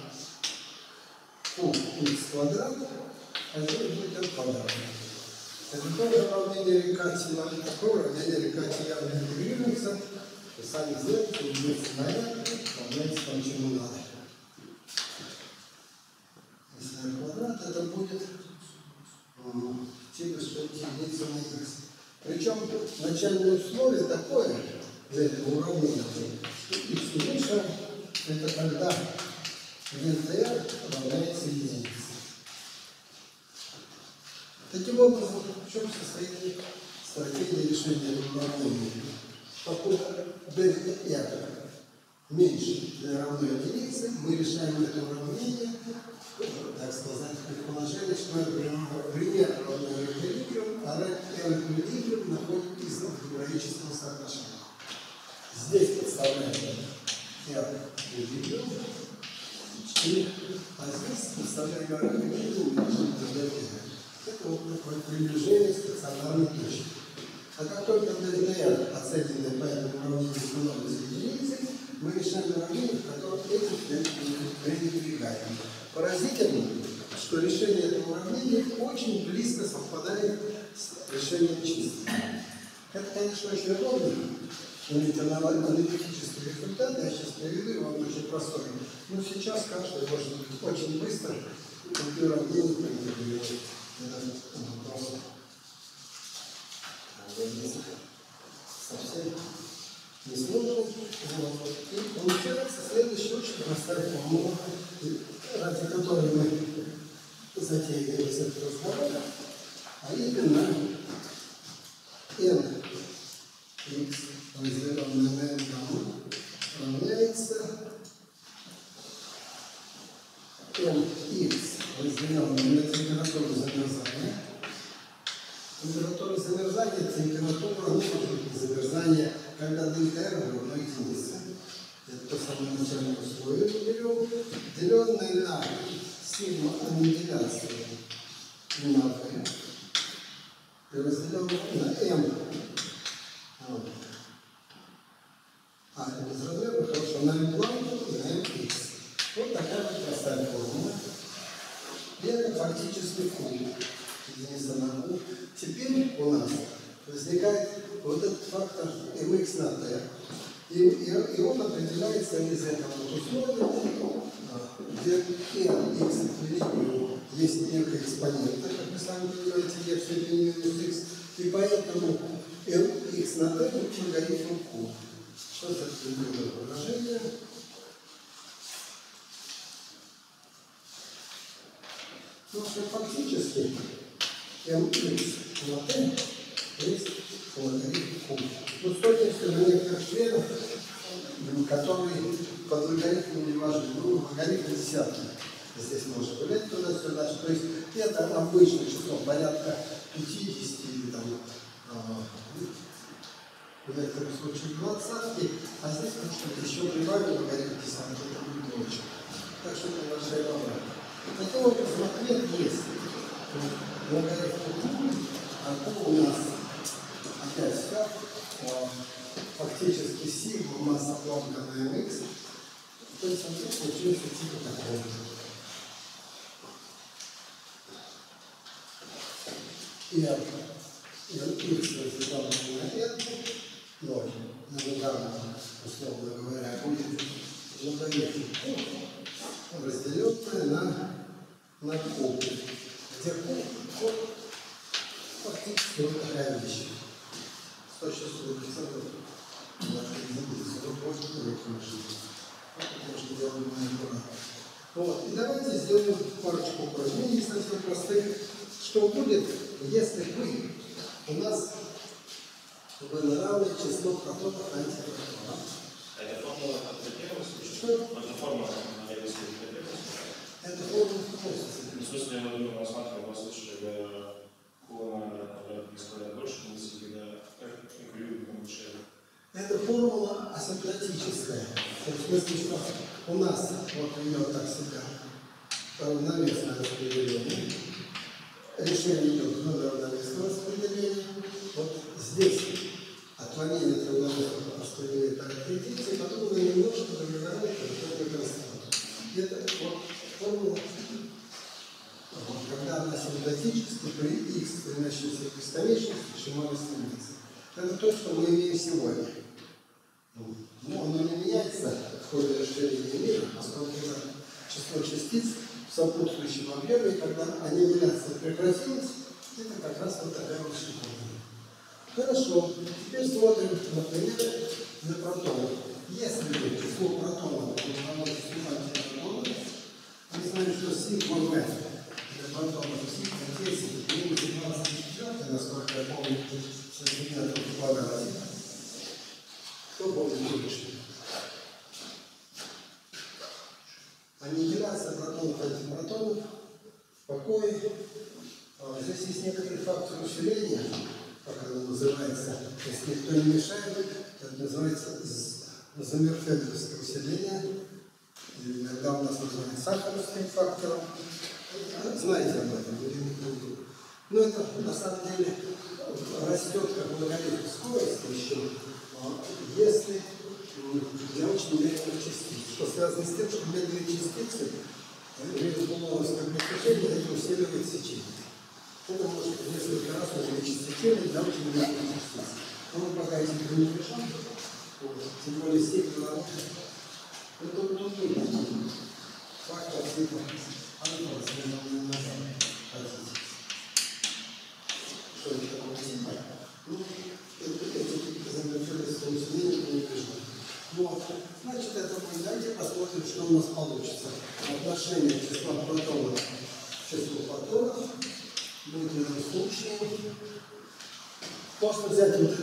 куб x квадрат, а здесь будет n квадрат. Это тоже уравнение Рикатия, такое уравнение Рикатия интегрируется, и сами знаете, единица на n равняется тому, чему надо. N квадрат, это будет t что единица на x. Причем начальное условие такое для этого уравнения, что x меньше, это когда ВТР равняется единице. Таким образом, в чем состоит стратегия решения уравнения? Покуда дельта R меньше для равной единицы, мы решаем это уравнение, так сказать, предположение, что это пример равного эквилибриум, а эквилибриум находит из алгебраического соотношения. Здесь представляем эквилибриум, и, а здесь представляем эквилибриум, это вот такое приближение к стационарной точке. А как только ДНР, оцененный по этому уравнению, становится единицей, мы решаем уравнение, в котором эти пренебрегаем. Поразительно, что решение этого уравнения очень близко совпадает с решением числа. Это, конечно, очень удобно, иметь аналитический результат, я сейчас приведу он очень простой. Но сейчас каждый может очень быстро проинтегрировать. Это вопрос совсем. Вот. И получается следующая очень простая формула, ради которой мы затеяли весь этот разговор, а именно n x разделенное на n равняется n x разделенное на температуру замерзания Температура замерзания, температура ну, замерзания, когда дельта R равно единице. Это то самое начальное условие берем, деленное на сигма аннигиляции на V, и разделенное на m. А, это безразмерно, хорошо, на m планку на mx. Вот такая вот простая формула. И это фактически куб единица на куб. Теперь у нас возникает вот этот фактор mx на t. И, и, и он определяется из этого условия, где n x эквилибриум есть некая экспонента, как вы сами понимаете, e в степени минус x, и поэтому n x на t логарифм q. Что это за выражение? Ну, что фактически mx на t есть q. Ну, с точностью до некоторых членов, которые под логарифмом не важны. Ну, логарифм десятки. Здесь можно гулять туда-сюда. То есть это обычное число, порядка 50 или там а, в некоторых случаях двадцатки, а здесь может еще прибавим логарифм десятки, это будет больше. Так что это большая проблема. Таким образом, ответ есть. Логарифм а q у нас частях, фактически сигма масса нас обломка DMX, то есть он получился типа такого. И это. И X разделенное на n, 0. Наверное, условно говоря, будет логарифм разделенное на, на куб, где куб, куб фактически вот такая вещь. Вот, и давайте сделаем парочку упражнений совсем простых. Что будет, если мы, у нас в НРАЛе число протонов антипротонов? равновесное распределение. Решение идет на равновесное распределение. Вот здесь Jesus é.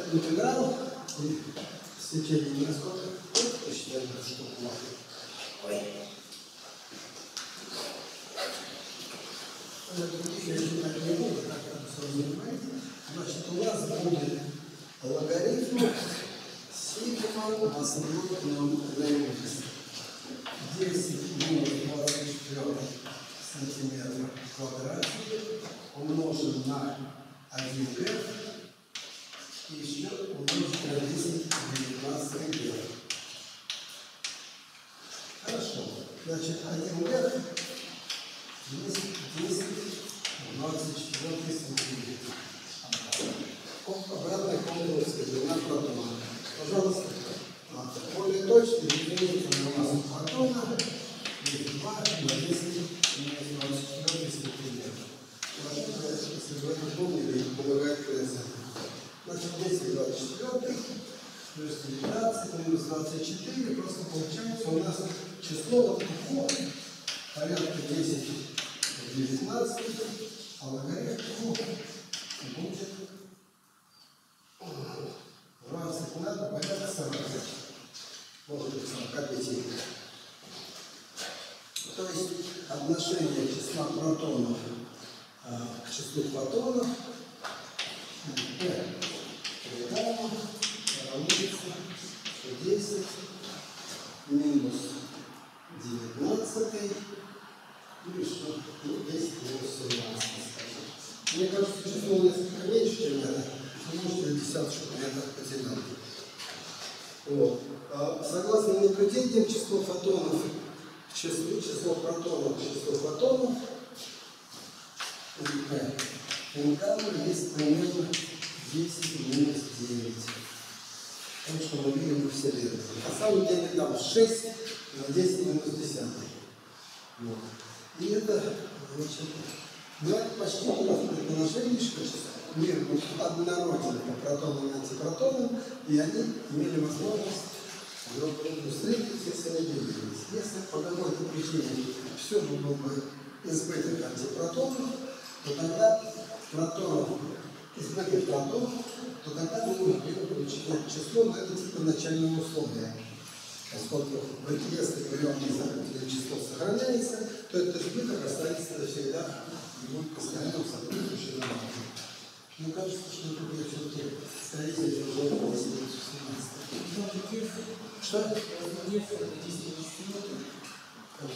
Что?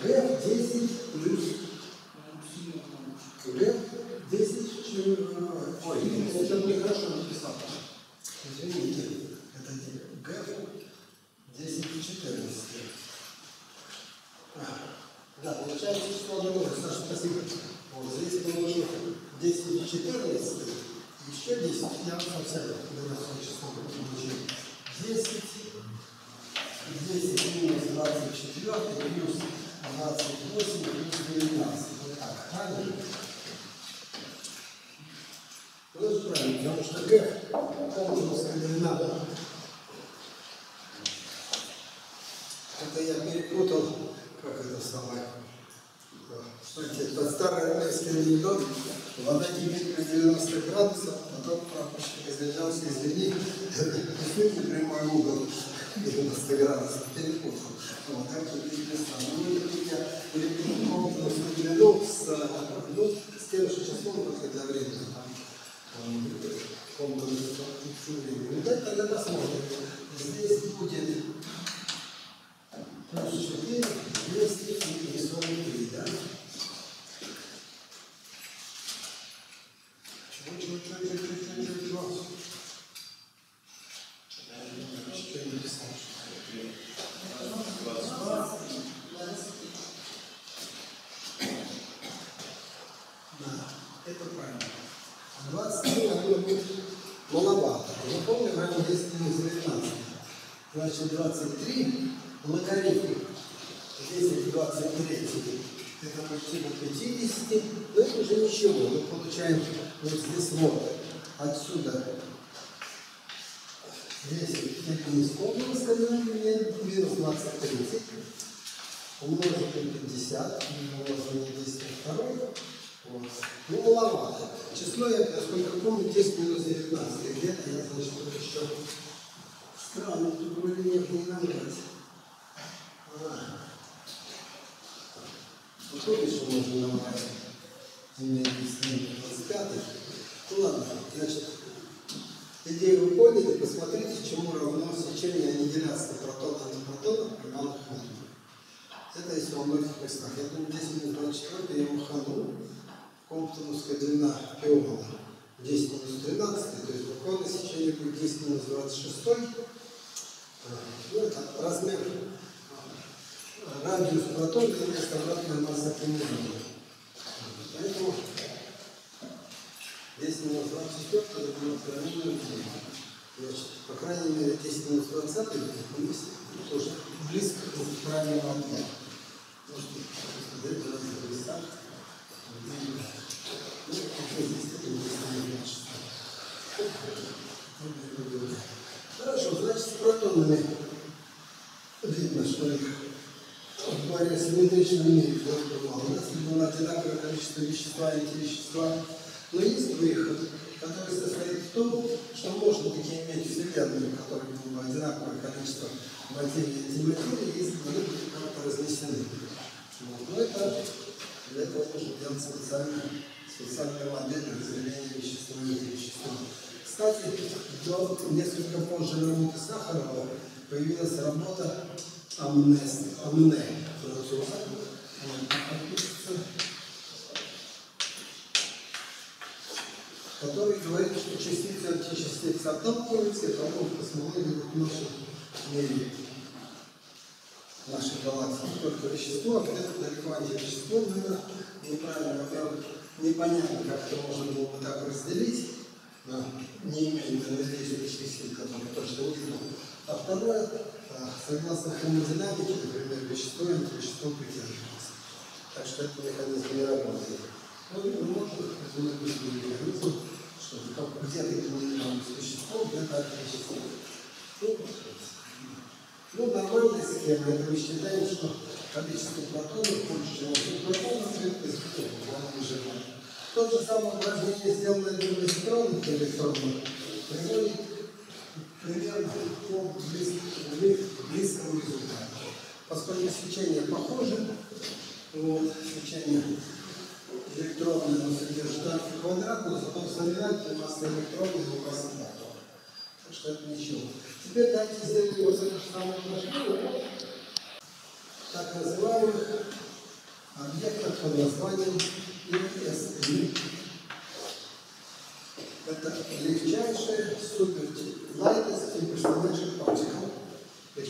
Г 10 плюс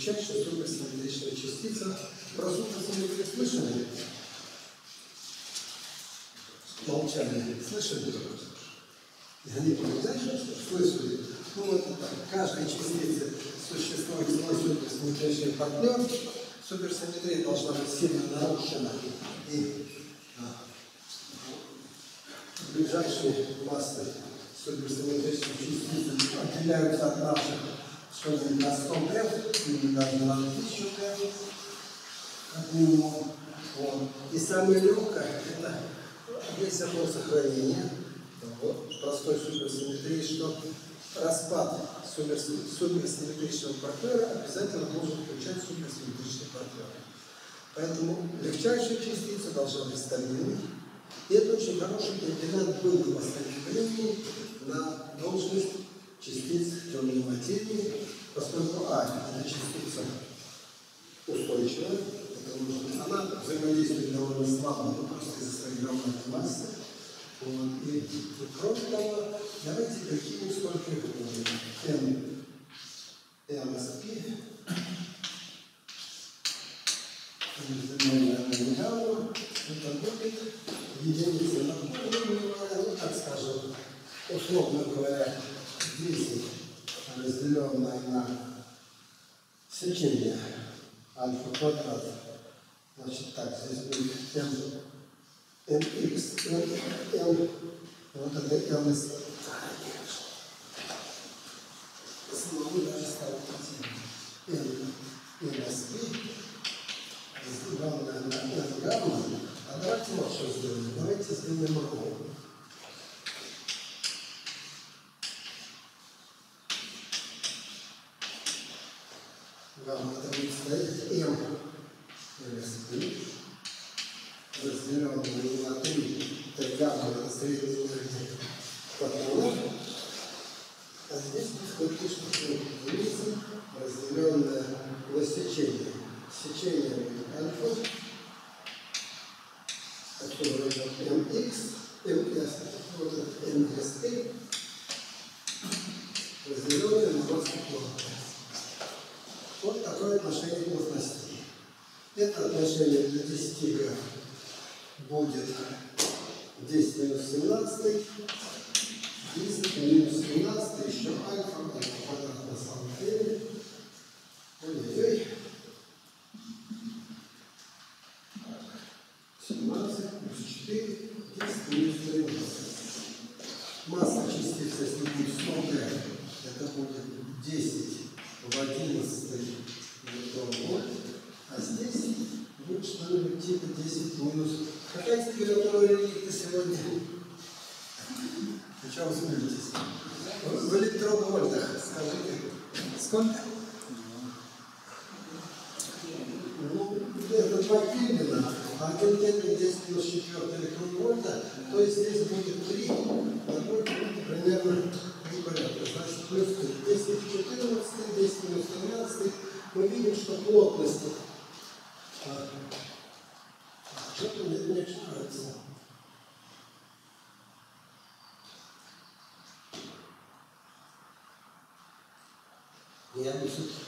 легчайшая суперсимметричная частица. Про суперсимметрию слышали? Молчание. Слышали? Помню, знаешь, что слышали? Ну, вот каждой частице существует свой суперсимметричный партнер. Суперсимметрия должна быть сильно нарушена. И а, ближайшие массы суперсимметричных частиц отделяются от наших что-нибудь на 100 F или даже на 1000 F, как минимум. Вот. И самое легкое – это есть закон сохранения вот, простой суперсимметрии, что распад супер, суперсимметричного партнера обязательно должен включать суперсимметричный партнер. Поэтому легчайшая частица должна быть стабильной. И это очень хороший кандидат был в последнее время на должность частиц темной материи, поскольку А – это частица устойчивая, это нужно, она взаимодействует довольно слабо, но просто из-за своей громадной массы. Вот. И кроме того, давайте прикинем, сколько их. N, гамма, это будет единица на ну, так скажем, условно говоря, 10 разделенное на сечение альфа квадрат. Значит так, здесь будет m, mx, m, вот это m из... Смогу даже ставить m, m из p, на n гамма. А давайте вот что сделаем. Давайте сделаем ровно. Будет стоять m LSP, разделенное на 3, это гамма это средний уровень фотона, а здесь будет что единица, разделенная на сечение. Сечение альфа, отсюда возьмем mx, ms, вот это msp, разделенное на массу плота. Вот такое отношение плотностей. Это отношение для 10 грамм будет 10 минус 17, 10 минус 17, еще альфа, альфа квадрат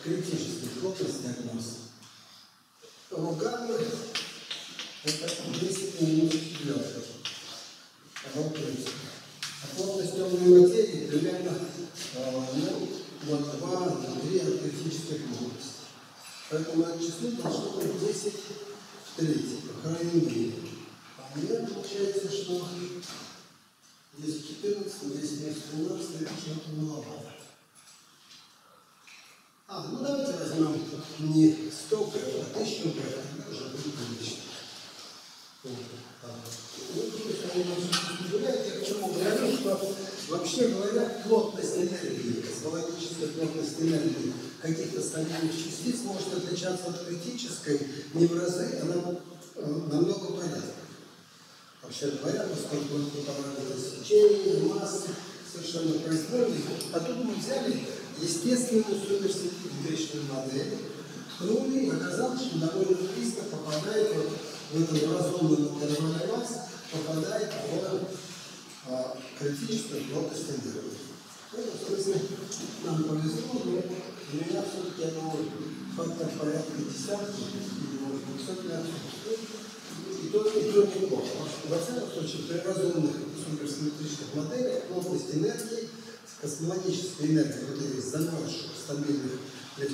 несу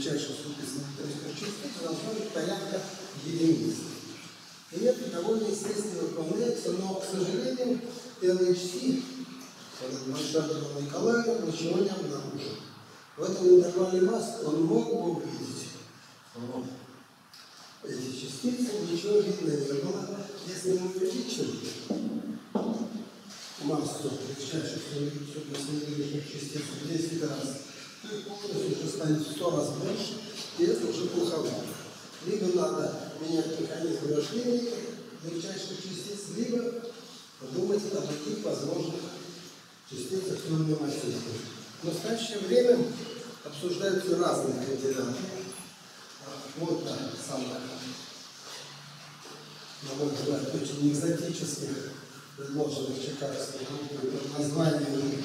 Легчайших суперсимметричных частиц, должна быть порядка единиц. И это довольно естественно выполняется, но, к сожалению, LHC, этот масштабированный Николаев, ничего не обнаружил. В этом интервале масс он мог бы увидеть эти частицы, ничего видно не было. Если мы увеличим массу легчайших суперсимметричных частиц в 10 раз, полностью уже станет в 100 раз больше, и это уже плоховато. Либо надо менять механизм рождения легчайших частиц, либо подумать о таких возможных частицах темной материи. В настоящее время обсуждаются разные кандидаты. Вот да, самое, на мой взгляд, очень экзотических, предложенных чикагской группой под названием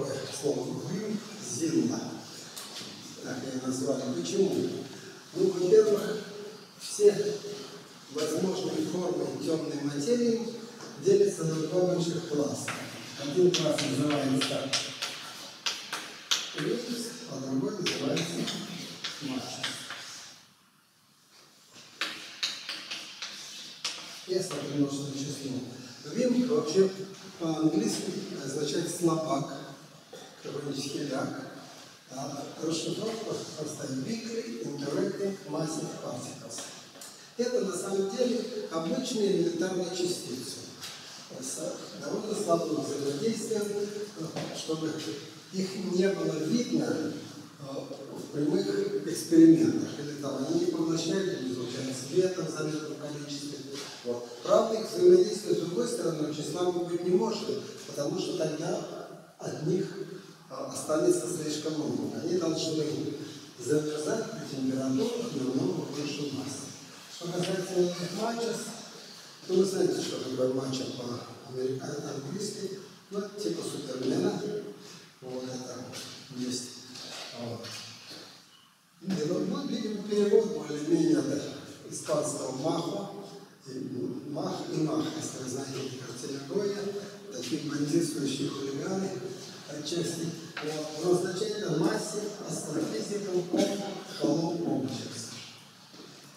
такое слово «зилла». Так я назвали. Почему? Ну, во-первых, все возможные формы темной материи делятся на два больших класса. Один класс называется Рейс, а другой называется Матчес. Если множественное число. Вим вообще по-английски означает слабак, какой-нибудь хиляк. А расшифровка простая. Weakly Interacting Massive Particles. Это на самом деле обычные элементарные частицы с довольно слабым взаимодействием, чтобы их не было видно в прямых экспериментах. Или там они не поглощают, не излучают света в заметном количестве. Вот. Правда, их взаимодействие с другой стороны числа быть не может, потому что тогда от них останется слишком много. Они должны замерзать при температурах намного больше массы. Что касается этих матчев, то вы знаете, что такое матча по-английски, ну, типа супермена. Вот это есть. Вот. И, ну, ну, видимо, перевод более-менее от испанского махо, и, мах и мах, если вы знаете, картина такие бандитствующие хулиганы, отчасти. Но означает массе астрофизикал холоп objects.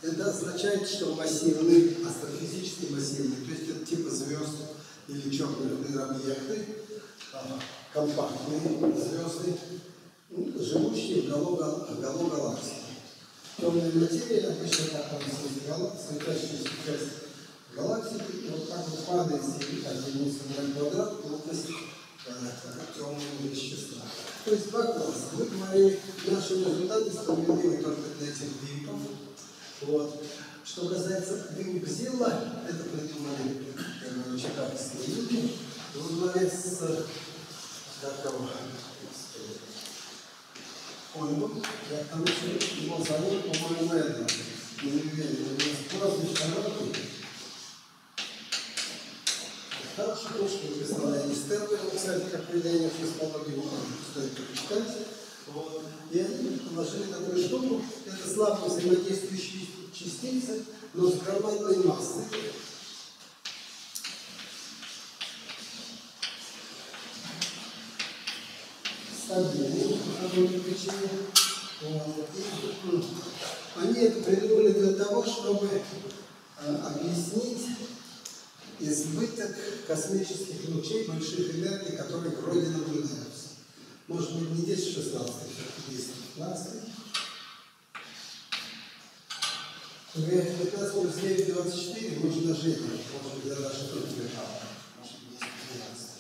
Это означает, что массивные, астрофизически массивные, то есть это типа звезд или черных дыр объекты, компактные звезды, живущие в голо, голо галактики. Темная материя обычно так галактики, светящаяся часть галактики, и вот так вот падает с единицы на квадрат плотность темного вещества. То есть два класса. Мы говорили, наши результаты справедливы только для этих випов. Вот. Что касается Вимбзила, это придумали э, чикагские люди во главе с как его, Ой, я там еще его зовут, по-моему, это, не уверен, у него прозвище короткий. Хорошая книжка написала Энни Стерлинг, кстати, как определение в космологии, можно стоит почитать. Вот. И они положили такую штуку, это слабо взаимодействующие частицы, но с громадной массой. Они это придумали для того, чтобы э, объяснить избыток космических лучей больших энергий, которые вроде наблюдаются. Может быть, не 10 16, все-таки 10 15. 15 плюс 9 24, может даже это, может быть, я даже тут не может быть, 10 12.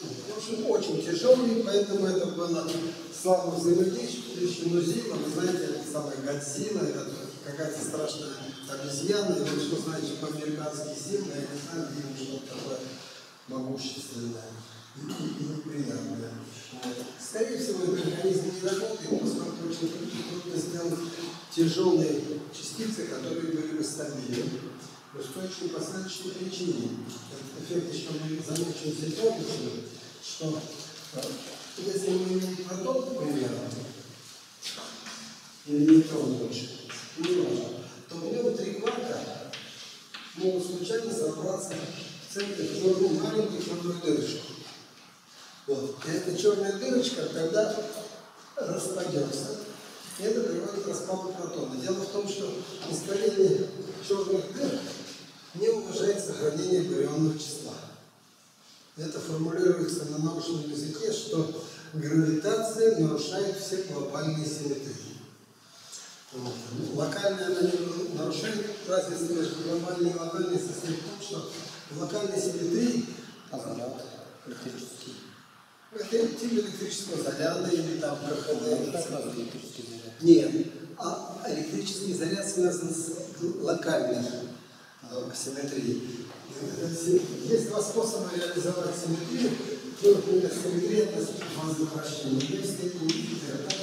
В общем, очень тяжелый, поэтому это было слабо взаимодействующее, но вы знаете, это самая Годзилла, это какая-то страшная обезьяна, и вы что знаете, по-американски Зила, я не знаю, где что-то такое могущественное и, неприятное. Скорее всего, этот механизм не работает, поскольку очень трудно сделать тяжелые частицы, которые были бы стабильны. По той очень посадочной причине. Этот эффект еще мы замечен в что э, если мы имеем протон, к примеру, или нейтрон лучше, не важно, то в нем три кварка могут случайно собраться в центре в черную маленькую черную дырочку. Вот. И эта черная дырочка тогда распадется. И это приводит к распаду протона. Дело в том, что испарение черных дыр не уважает сохранение барионного числа. Это формулируется на научном языке, что гравитация нарушает все глобальные симметрии. Вот. Локальная она не нарушает разницу между глобальной и локальной состоит в том, что в локальной симметрии заряд электрический. это тип электрического заряда или там Ну, КХД. заряд. Нет, а электрический заряд связан с локальной э, симметрией. Э, си- Есть два способа реализовать симметрию. Например, симметрия относительно фазы вращения. Есть степень θ.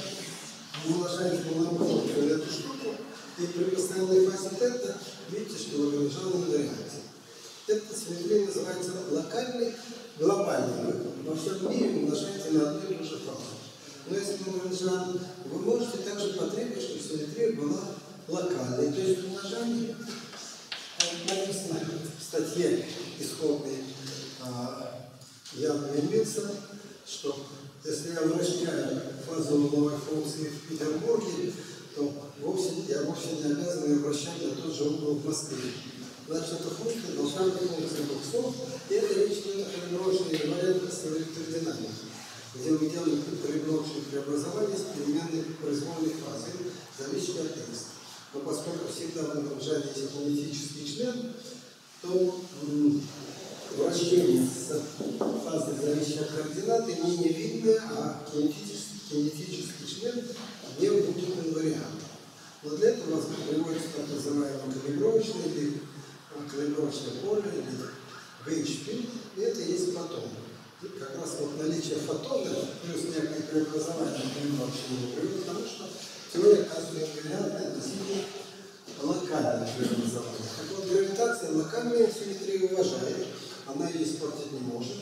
Вы умножаете полномочия на эту штуку, и при постоянной фазе тета видите, что лагранжан удаляется. Эта симметрия называется локальной, глобальной. Вы во всем мире умножаете на одну и ту же фазу. Но если мы Лагранжан, вы можете также потребовать, чтобы симметрия была локальной. То есть умножание написано в статье исходной а, Яна Мельница, что если я вращаю фазу волновой функции в Петербурге, то вовсе, я вовсе не обязан ее вращать на тот же угол в Москве. Значит, эта функция должна быть функцией боксов, и это речь идет о калибровочной инвариантности в электродинамике, где мы делаем калибровочные преобразования с переменной произвольной фазой, зависит от теста. Но поскольку всегда в этом жанре есть кинетический член, то вращение с фазой зависящей от координаты не невидное, а кинетический, кинетический член не будет инвариантом. Но для этого у вас приводится так называемое калибровочное или калибровочное поле, или ГХП, и это есть фотон. И как раз вот наличие фотона плюс некое преобразование калибровочного приводит к тому, что теория инвариантное относительно локальное преобразование. Так вот, гравитация локальную симметрию уважает, она ее испортить не может,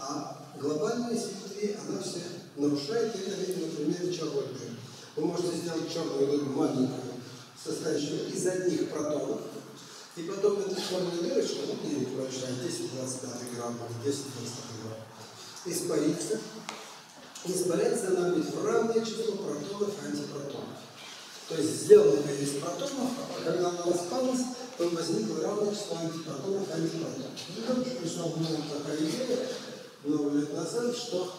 а глобальная симметрия, она все нарушает, и это видно черной дыры. Вы можете сделать черную дыру маленькую, состоящую из одних протонов, и потом эта черная дырочка, ну, где-нибудь большая, 10-25 грамм, 10-25 грамм, испарится. Испаряться она будет равное число протонов и антипротонов. То есть сделана ее из протонов, а когда она распалась, то возникло равное число антипротонов и антипротонов. Ну, короче, пришла в голову такая идея много лет назад, что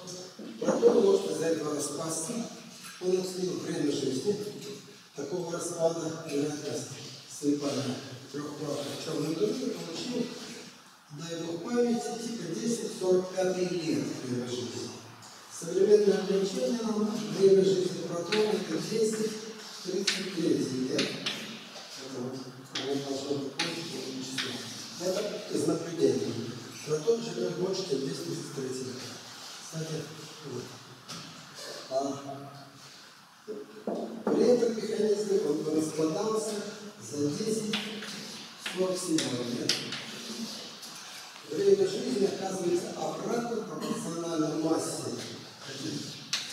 протон может из-за этого распасться. Он оценил время жизни такого распада, вероятность слепая трехкратных черной дыры, и получил, дай бог памяти, типа 10-45 лет время жизни. Современное облегчение нам время жизни протона это 10 33 лет. Это из наблюдений. Протон живет больше, чем 233 лет. Кстати, вот. А, при этом механизме он распадался за 10 47 лет. Время жизни оказывается обратно пропорционально массе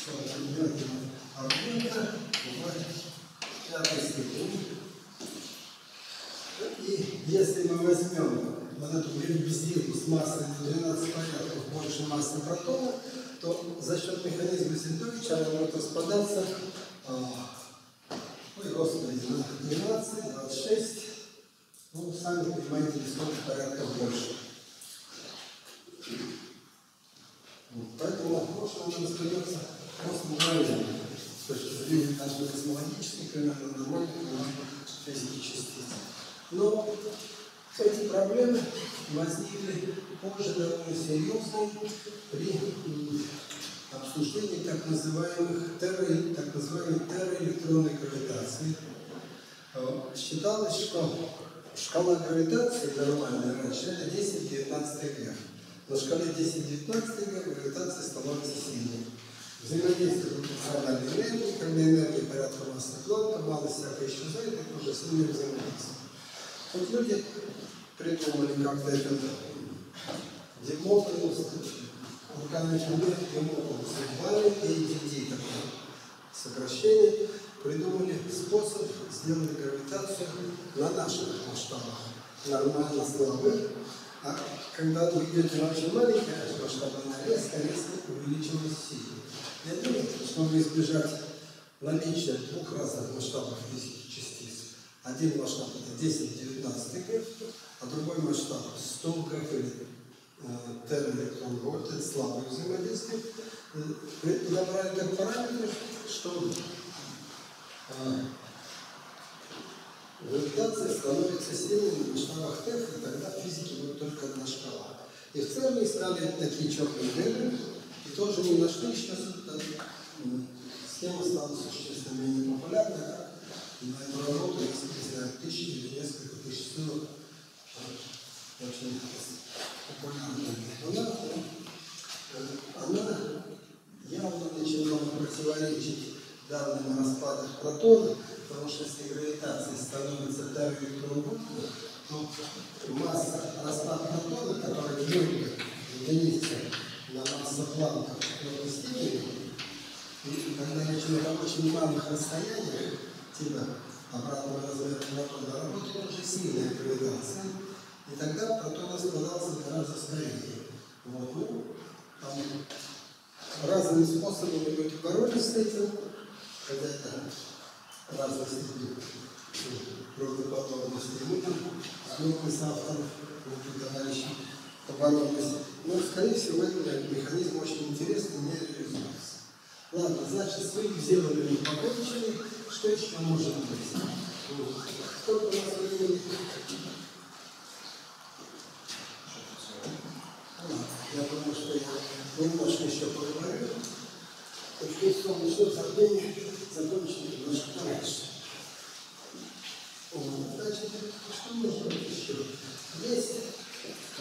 этих квадратного объекта в. И если мы возьмем вот эту безделку с массой на 12 порядков больше массы протона, то за счет механизма Сельдовича она может распадаться, а, ой, господи, на 12, 26, ну, сами понимаете, сколько порядков больше. Поэтому прошлое нам остается мгновенно. С точки зрения примерно нормальной физики частиц. Но эти проблемы возникли позже довольно серьезные при обсуждении так называемых терро, так называемой терроэлектронной гравитации. Э, Считалось, что шкала гравитации нормальная раньше это 10-19 век. На шкале 10-19 век гравитация становится сильной. Взаимодействие пропорциональной энергии, когда энергия порядка массы планка, мало всякое исчезает, это уже сильное взаимодействие. Вот люди придумали как-то это Демокритус, руками Демокритус, звали ADD такое сокращение, придумали способ сделать гравитацию на наших масштабах, нормально слабых, а когда вы идете на очень маленький масштаб, она резко-резко увеличилась сильно. Я думаю, чтобы избежать наличия двух разных масштабов физики частиц, один масштаб это 10-19 граф, а другой масштаб 100 граф или э, термоэлектрон это слабое взаимодействие, э, набрали как параметр, что э, гравитация становится сильной на масштабах ТЭФ, и тогда в физике будет только одна шкала. И в ЦЕРНе искали такие черные дыры, и тоже не нашли, сейчас эта м, схема стала существенно менее популярной, а на эту работу есть, не тысячи или несколько тысяч ссылок, а, очень популярная. Она, э, она явно начинала противоречить данным о распадах протонов, потому что если гравитация становится терроэлектроном, то масса распада протона, которая делит единица на в первой степени, и когда речь идет о очень малых расстояниях, типа обратного размера протона, работает уже сильная гравитация, и тогда протон распадался гораздо скорее. Вот, ну, там разными способами люди боролись с этим, когда это разные степени правдоподобности. Мы там с группой соавторов, группой товарищей поборолись. Но, скорее всего, этот механизм очень интересный, не реализуется. Ладно, значит, свои сделали мы покончили. Что еще может быть? Сколько у нас времени? Я думаю, что я немножко еще поговорю. Только если он начнет забвение, закончим немножко раньше. Значит, что быть еще? Есть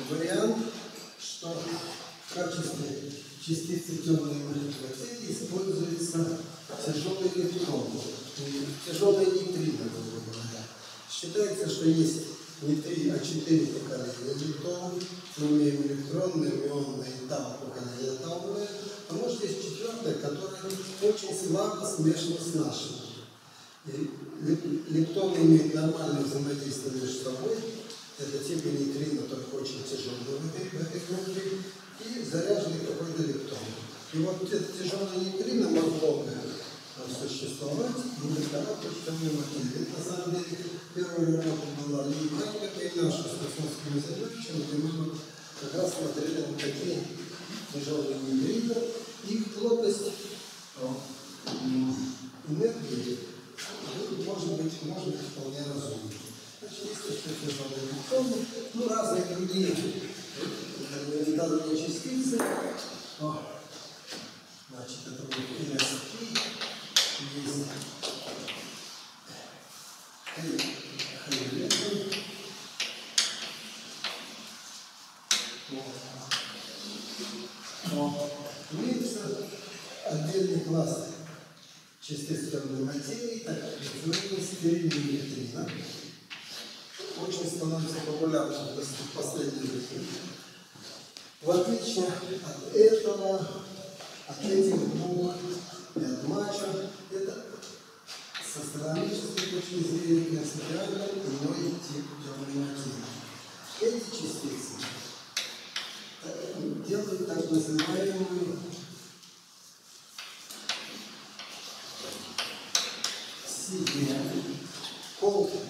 вариант, что в качестве частицы темной материи используется тяжелый электрон, тяжелый нейтрино, грубо говоря. Считается, что есть не три, а четыре поколения электронов. Мы имеем электронные, мионные и тау поколения тауовые. А может есть четвертое, которое очень слабо смешано с нашим. И Лептоны имеют нормальное взаимодействие между собой. Это типа нейтрино, только очень тяжелые в этой, группе. И заряженный какой-то лептон. И вот это тяжелое нейтрино могло бы э, существовать и докторату темной материи. Это, на самом деле, первая работа была и Майнера, и наша с космическими задачами, где мы как раз смотрели на такие тяжелые нейтрино, их плотность э, энергии ну, может быть, может быть вполне разумно. Ну, разные другие элементарные частицы. О, значит, это будет LSP, есть Хейвен. Но имеется отдельный класс частиц темной материи, так называемые стерильные нейтрино. Очень становится популярным в последние веки. В отличие от этого, от этих двух и от мачо. Это с астрономической точки зрения принципиально иной тип темной материи. Эти частицы делают так называемую себе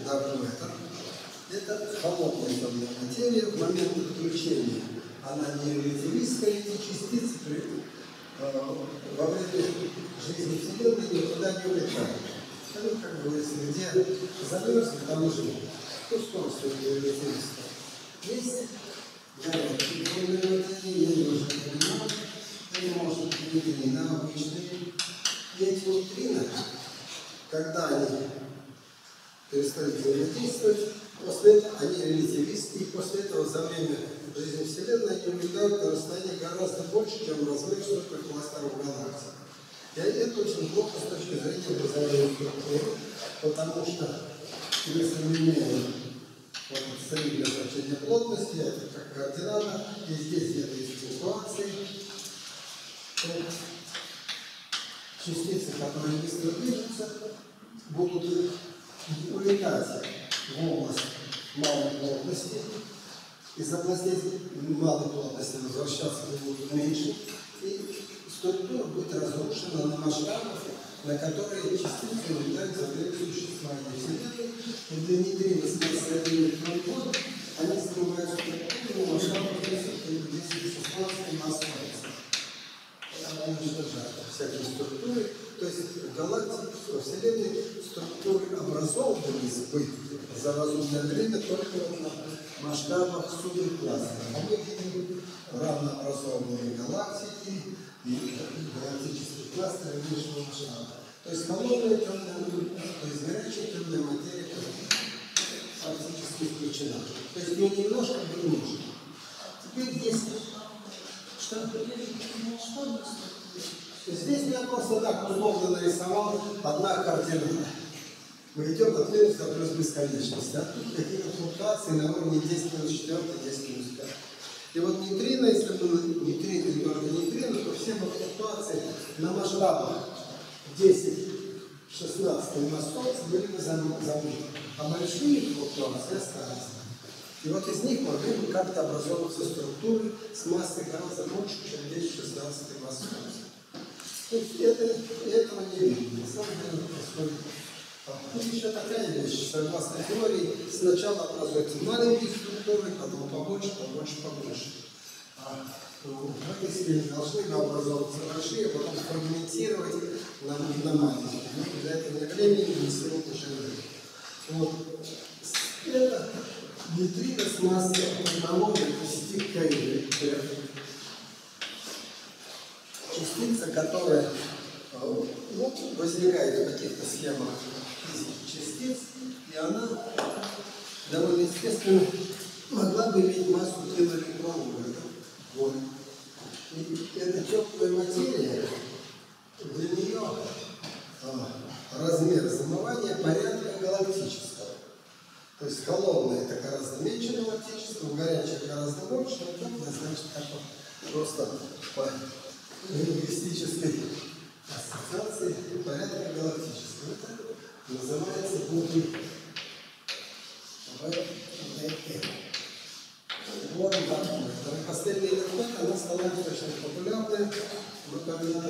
dark matter. Это холодная материя в момент отключения. Она не релятивистская, эти частицы при, э, во время жизни Вселенной никуда не улетают. Ну, как говорится, где замерзли, там и живут. Ну, скорость это релятивистская. Есть горячие материи, я не уже понимаю, они может быть нейтрино обычные. И эти нейтрино, когда они перестают взаимодействовать, после этого они релятивисты, и после этого за время жизни Вселенной они улетают на расстояние гораздо больше, чем размер суперкластеров галактик. И это очень плохо с точки зрения образования структуры, потому что мы имеем вот, стабильное значение плотности, это как координата, и здесь где-то есть флуктуации, частицы, которые быстро движутся, будут улетать в область малой плотности, из областей малой плотности возвращаться будут меньше, и структура будет разрушена на масштабах, на которые частицы улетают за время существования. Вселенной, и для нейтрино с массой 1 электрон вольт они занимают структуру масштабов 10-16 масс Она уничтожает всякие структуры, то есть во Вселенной структуры образовывались бы за разумное время только на масштабах суперкласса. А мы видим равнообразованные галактики и галактические кластеры меньшего масштаба. То есть холодная темная, то есть горячая темная материя фактически исключена. То есть ну немножко быть нужно. Теперь здесь что? Здесь я просто так условно нарисовал одна координата. Мы идем от минус до плюс бесконечности. А тут какие-то флуктуации на уровне 10 минус 4, 10 минус 5. И вот нейтрино, если бы нейтрино не только нейтрино, то все бы флуктуации на масштабах 10, 16 и на 100 были бы забыты. А большие флуктуации остались. И вот из них могли бы как-то образовываться структуры с массой гораздо больше, чем 10-16 масс То есть это, этого не видно. На самом деле происходит. Тут еще такая вещь, согласно теории, сначала образуются маленькие структуры, потом побольше, побольше, побольше. А схеме должны образовываться большие, а потом фрагментировать на, на маленькие. Но для этого не времени, не сил, уже Вот. Это нейтрино с массой 1 до 10 кайлей. Частица, которая ну, возникает в каких-то схемах частиц, и она довольно естественно могла бы иметь массу килоэлектронов. Вот. И эта теплая материя, для нее а, размер замывания порядка галактического. То есть холодное это гораздо меньше галактического, горячее гораздо больше, а теплое значит как просто по лингвистической ассоциации порядка галактического. Называется буквой ВДЭ. Вот он такой. Последняя интернет, она стала достаточно популярной. Мы когда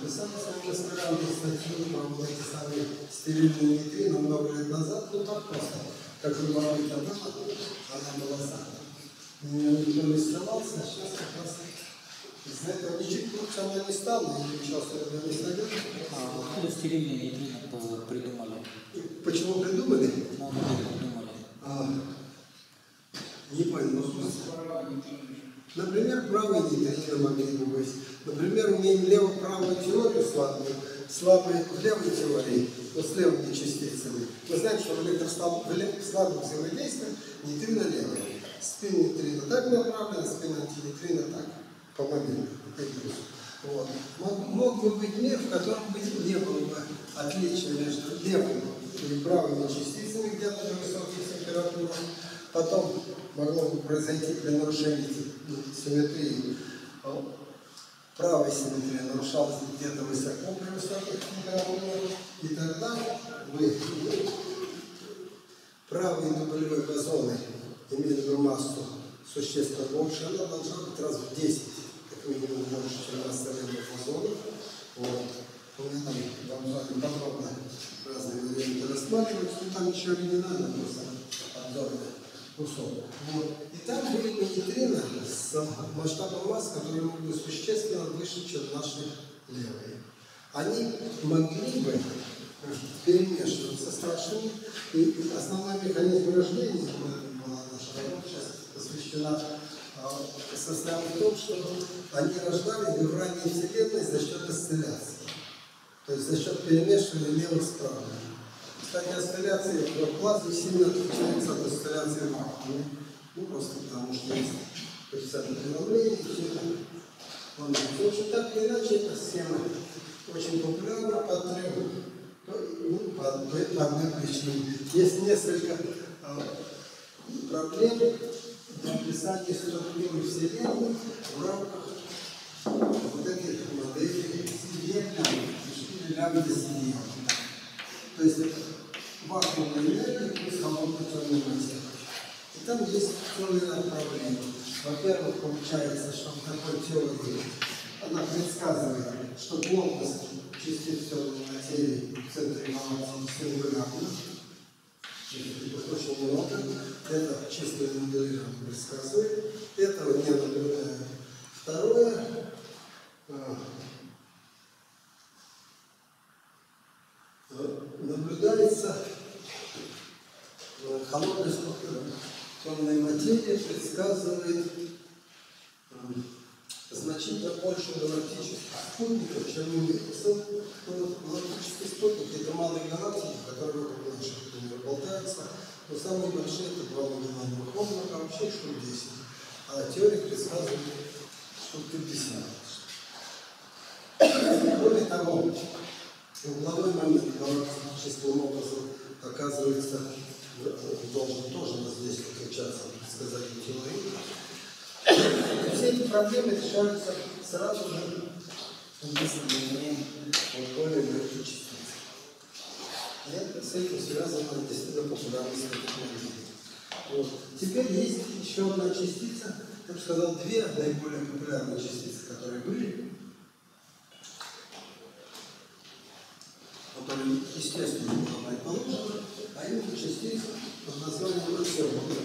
написали с вами аспирантом статью вот эти самые стерильные нейтрино много лет назад, ну так просто. Как это было, она была самая. Никто не сдавался, а сейчас как раз из-за этого ничего лучше она не стала, и ничего особенного не сходила. А откуда стерильные нейтрино придумали? Почему придумали? Ну, придумали? А, не понял. Например, правые нейтрино могли бы быть. Например, умеем лево-правую теорию слабую, слабые в левой теории, но с левыми частицами. Мы знаем, что в электрослабом взаимодействии нейтрино левое. Спин нейтрино так направлен, спин антинейтрино так, по моменту. Вот. Мог, мог бы быть мир, в котором бы не было бы отличия между левыми и правыми частицами где-то на высоких температурах. Потом могло бы произойти при нарушении симметрии правая симметрия нарушалась где-то высоко при высоких температурах, и тогда вы правые дублевые бозоны имели бы массу существенно больше, она должна быть раз в 10, как минимум больше, чем масса остальных бозонов. Вот. Меня там подробно разные варианты рассматриваются, но там ничего не надо, просто обзорный кусок. Вот. И там были нейтрино с масштабом масс, которые быть существенно выше, чем наши левые. Они могли бы перемешиваться с нашими, и основной механизм рождения была наша работа сейчас посвящена а, состоял в том, что они рождались в ранней Вселенной за счет осцилляции. То есть за счет перемешивания левых с. Кстати, осцилляции в плазме сильно отличаются от осцилляции вакууме. Ну, просто потому что есть коэффициент преломления, и все это. В общем, так или иначе, эта схема очень популярна по трем, ну, по, по одной причине. Есть несколько а, проблем описания структуры Вселенной в рамках вот этих моделей CDM или лямбда CDM. То есть вакуумная энергия плюс холодная темная материя. И там есть ряд проблем. Во-первых, получается, что в такой теории она предсказывает, что плотность частиц темной материи в центре галактики сингулярна. Это очень много. Это чисто моделирование предсказывает. Этого не наблюдаю. Второе, а, наблюдается э, холодная структура темной материи предсказывает э, значительно больше галактических спутников, чем мы видим. Галактические спутники – это малые галактики, которые болтаются. Но самые большие – это два Магеллановых облака, а вообще штук 10. А теория предсказывает штук 50. Кроме того, угловой момент галактическим образом оказывается должен тоже нас здесь отличаться от предсказательной теории. Все эти проблемы решаются сразу же, вот более это, с этим связано действительно популярность технологий. Вот. Теперь есть еще одна частица, я бы сказал, две наиболее популярные частицы, которые были, которые, естественно, было предположено, а именно частица под названием Ансербург.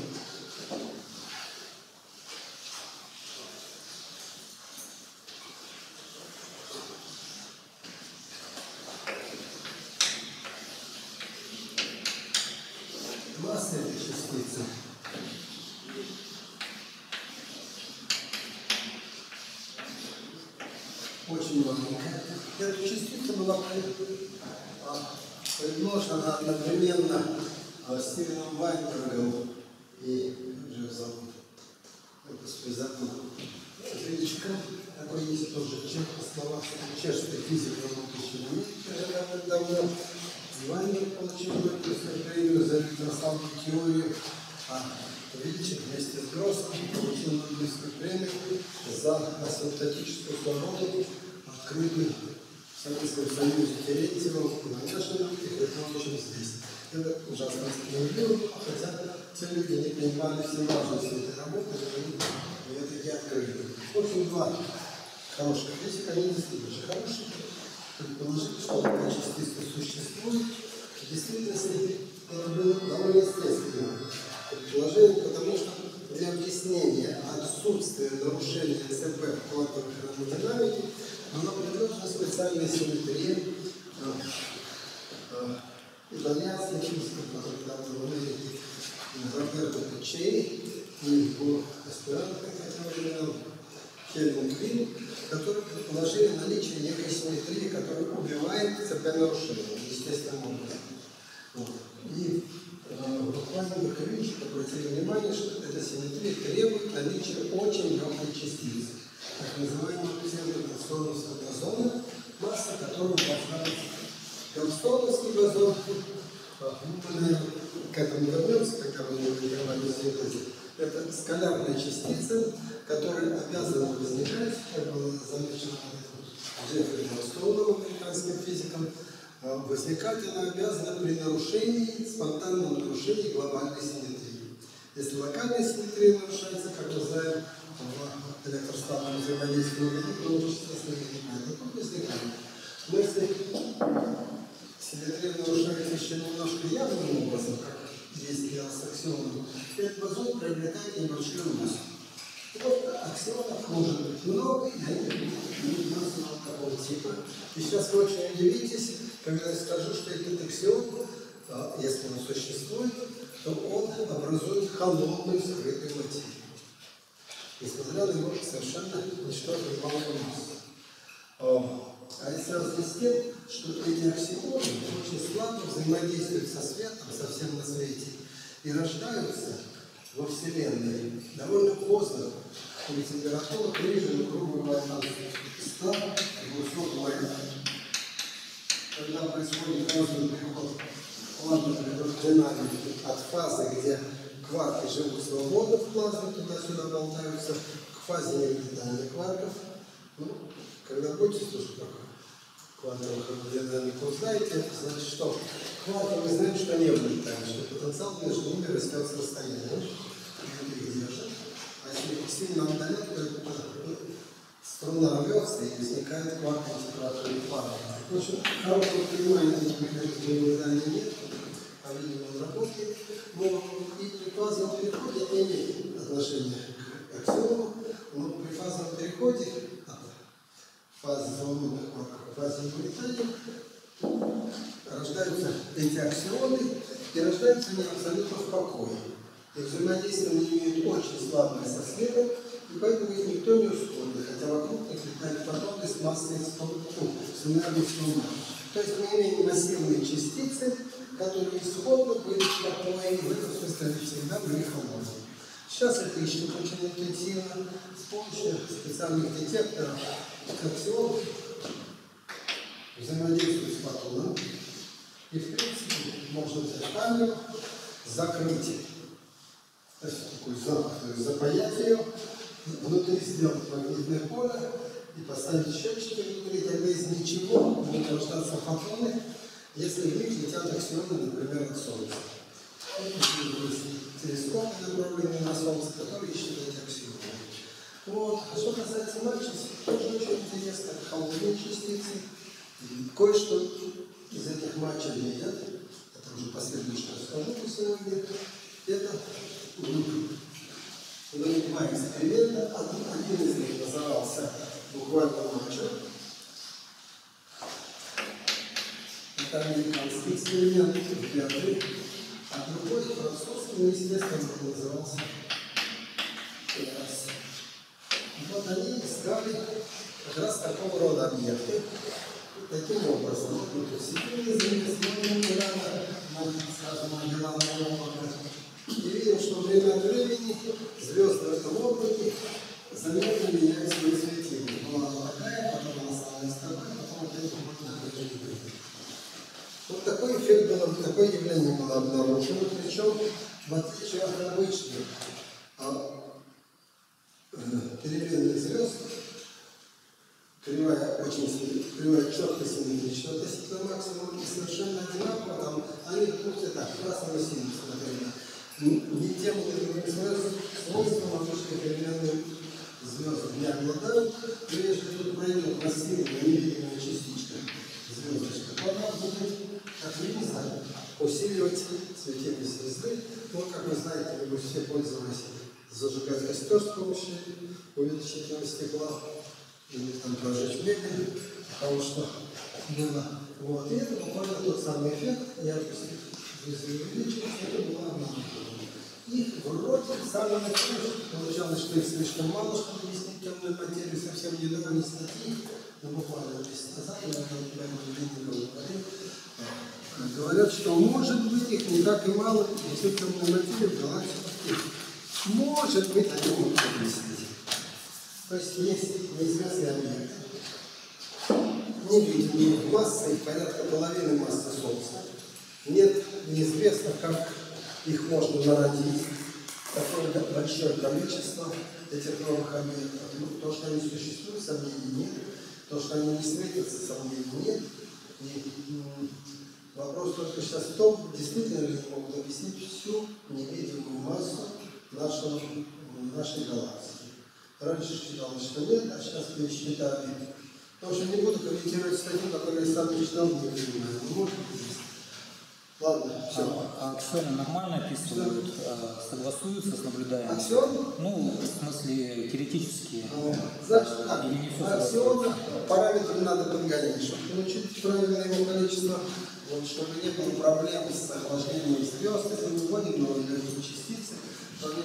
Направленные на ищут эти аксионы. Вот. А что касается матриц, тоже очень интересно, холодные частицы. Кое-что из этих матчей нет. Это уже последнее, что я скажу сегодня. Это мы два эксперимента. Один из них назывался буквально матчем. Это американский эксперимент, первый. А другой французский, ну, естественно, назывался Перс. Вот они искали как раз такого рода объекты. Таким образом, вот мы посетили известные рано, скажем, Магелланового облака. И видим, что время от времени звезды в этом облаке заметно меняют свои светильники. Была она такая, потом она становится такой, потом опять уходит на какой-то Вот такой эффект было, такое явление было обнаружено, причем в отличие от обычных а, э, переменных звезд, кривая очень кривая четко симметрична относительно максимума и совершенно одинаково, там они двух цветах, красного синего, например. Ни тем, ни другим свойством обычные переменные звезды не обладают, если тут пройдет массивная невидимая частичка звездочка, то она будет, как вы не знаете, усиливать цветение звезды. Ну, как вы знаете, вы все пользовались зажигать костер с помощью увеличительного стекла или там прожечь мебель, потому что было. Вот. И это буквально тот самый эффект яркости звезды увеличивается, это была обнаружена. Их вроде в самом начале получалось, что их слишком мало, чтобы объяснить темную материю, совсем недавно статьи, но буквально месяц назад, я там говорил, говорят, что может быть их не так и мало, и всю темную материю в галактике. Может быть, они могут объяснить. То есть есть неизвестный объект, невидимый, массой порядка половины массы Солнца. Нет неизвестно, как их можно народить. такое ко- большое количество этих новых объектов. Ну, то, что они существуют, сомнений нет. То, что они не светятся, сомнений нет. И вопрос только сейчас в том, действительно ли они могут объяснить всю невидимую массу нашего, нашей галактики. Раньше считалось, что нет, а сейчас пересчитали. Потому что не буду комментировать статью, которую я сам читал, не понимаю. Может быть, есть. Ладно, все. А аксионы нормально описывают, а, согласуются с наблюдаемым? Аксион Ну, в смысле, теоретически. Ну, Значит, так, аксионы, параметры надо подгонять, чтобы получить правильное его количество, вот, чтобы не было проблем с охлаждением звезд, если мы вводим новые частицы, то они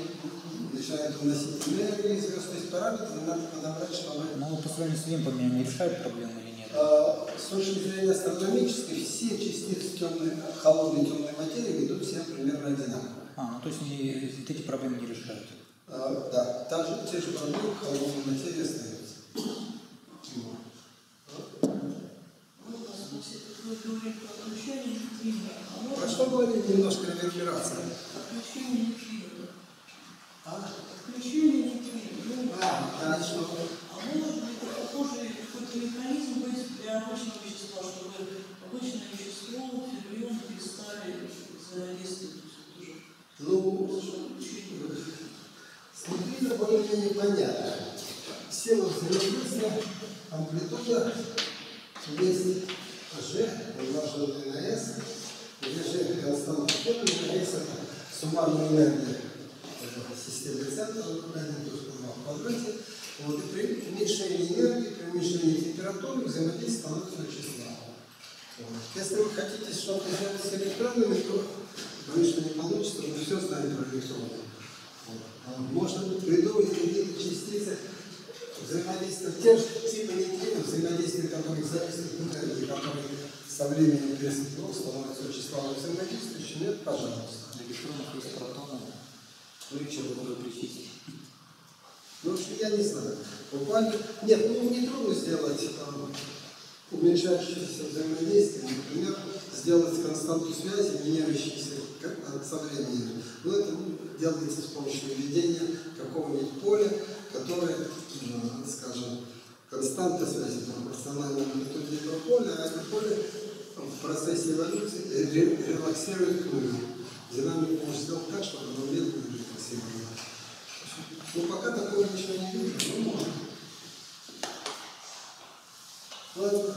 начинают уносить энергию из звезд, то есть параметры надо подобрать, чтобы Ну, по сравнению с Олимпами они решают проблему или нет? а, с точки зрения астрономической, все частицы темной, холодной темной материи ведут себя примерно одинаково. А, ну то есть они вот эти проблемы не решают. А, да, также те же проблемы холодной материи остаются. Вот. Про что говорили немножко реверберация? А? А, что? А может быть похожий какой-то механизм быть для обычного вещества, чтобы обычное вещество, феррион, перестали взаимодействовать тоже. Ну, смотрите, более-менее понятно. Сила взаимодействия, амплитуда есть G умноженное на S, где G константа Ферми, а S это суммарная энергия системы центра, что мы в квадрате. Вот, и при уменьшении энергии, при уменьшении температуры взаимодействие становится слабым. Вот. Если вы хотите что-то сделать с электронами, то, конечно, не получится, мы все знаем про электроны. Вот. Можно придумать какие-то частицы взаимодействия, те же типа нейтрино, взаимодействие которых зависит от энергии, которые со временем перестают становятся очень слабо взаимодействующими, нет, пожалуйста. На электронах есть протоны. Ну и что вы причислить? Ну, что я не знаю. Буквально, нет, ну не трудно сделать там, уменьшающееся взаимодействие, например, сделать константу связи, меняющейся как, а, со временем. Но это ну, делается с помощью введения какого-нибудь поля, которое, скажем, константы связи пропорциональной амплитуде этого поля, а это поле в процессе эволюции релаксирует к. Динамику можно сделать так, чтобы оно медленно релаксировало. Но пока такого ничего не видно, но можно. Ладно.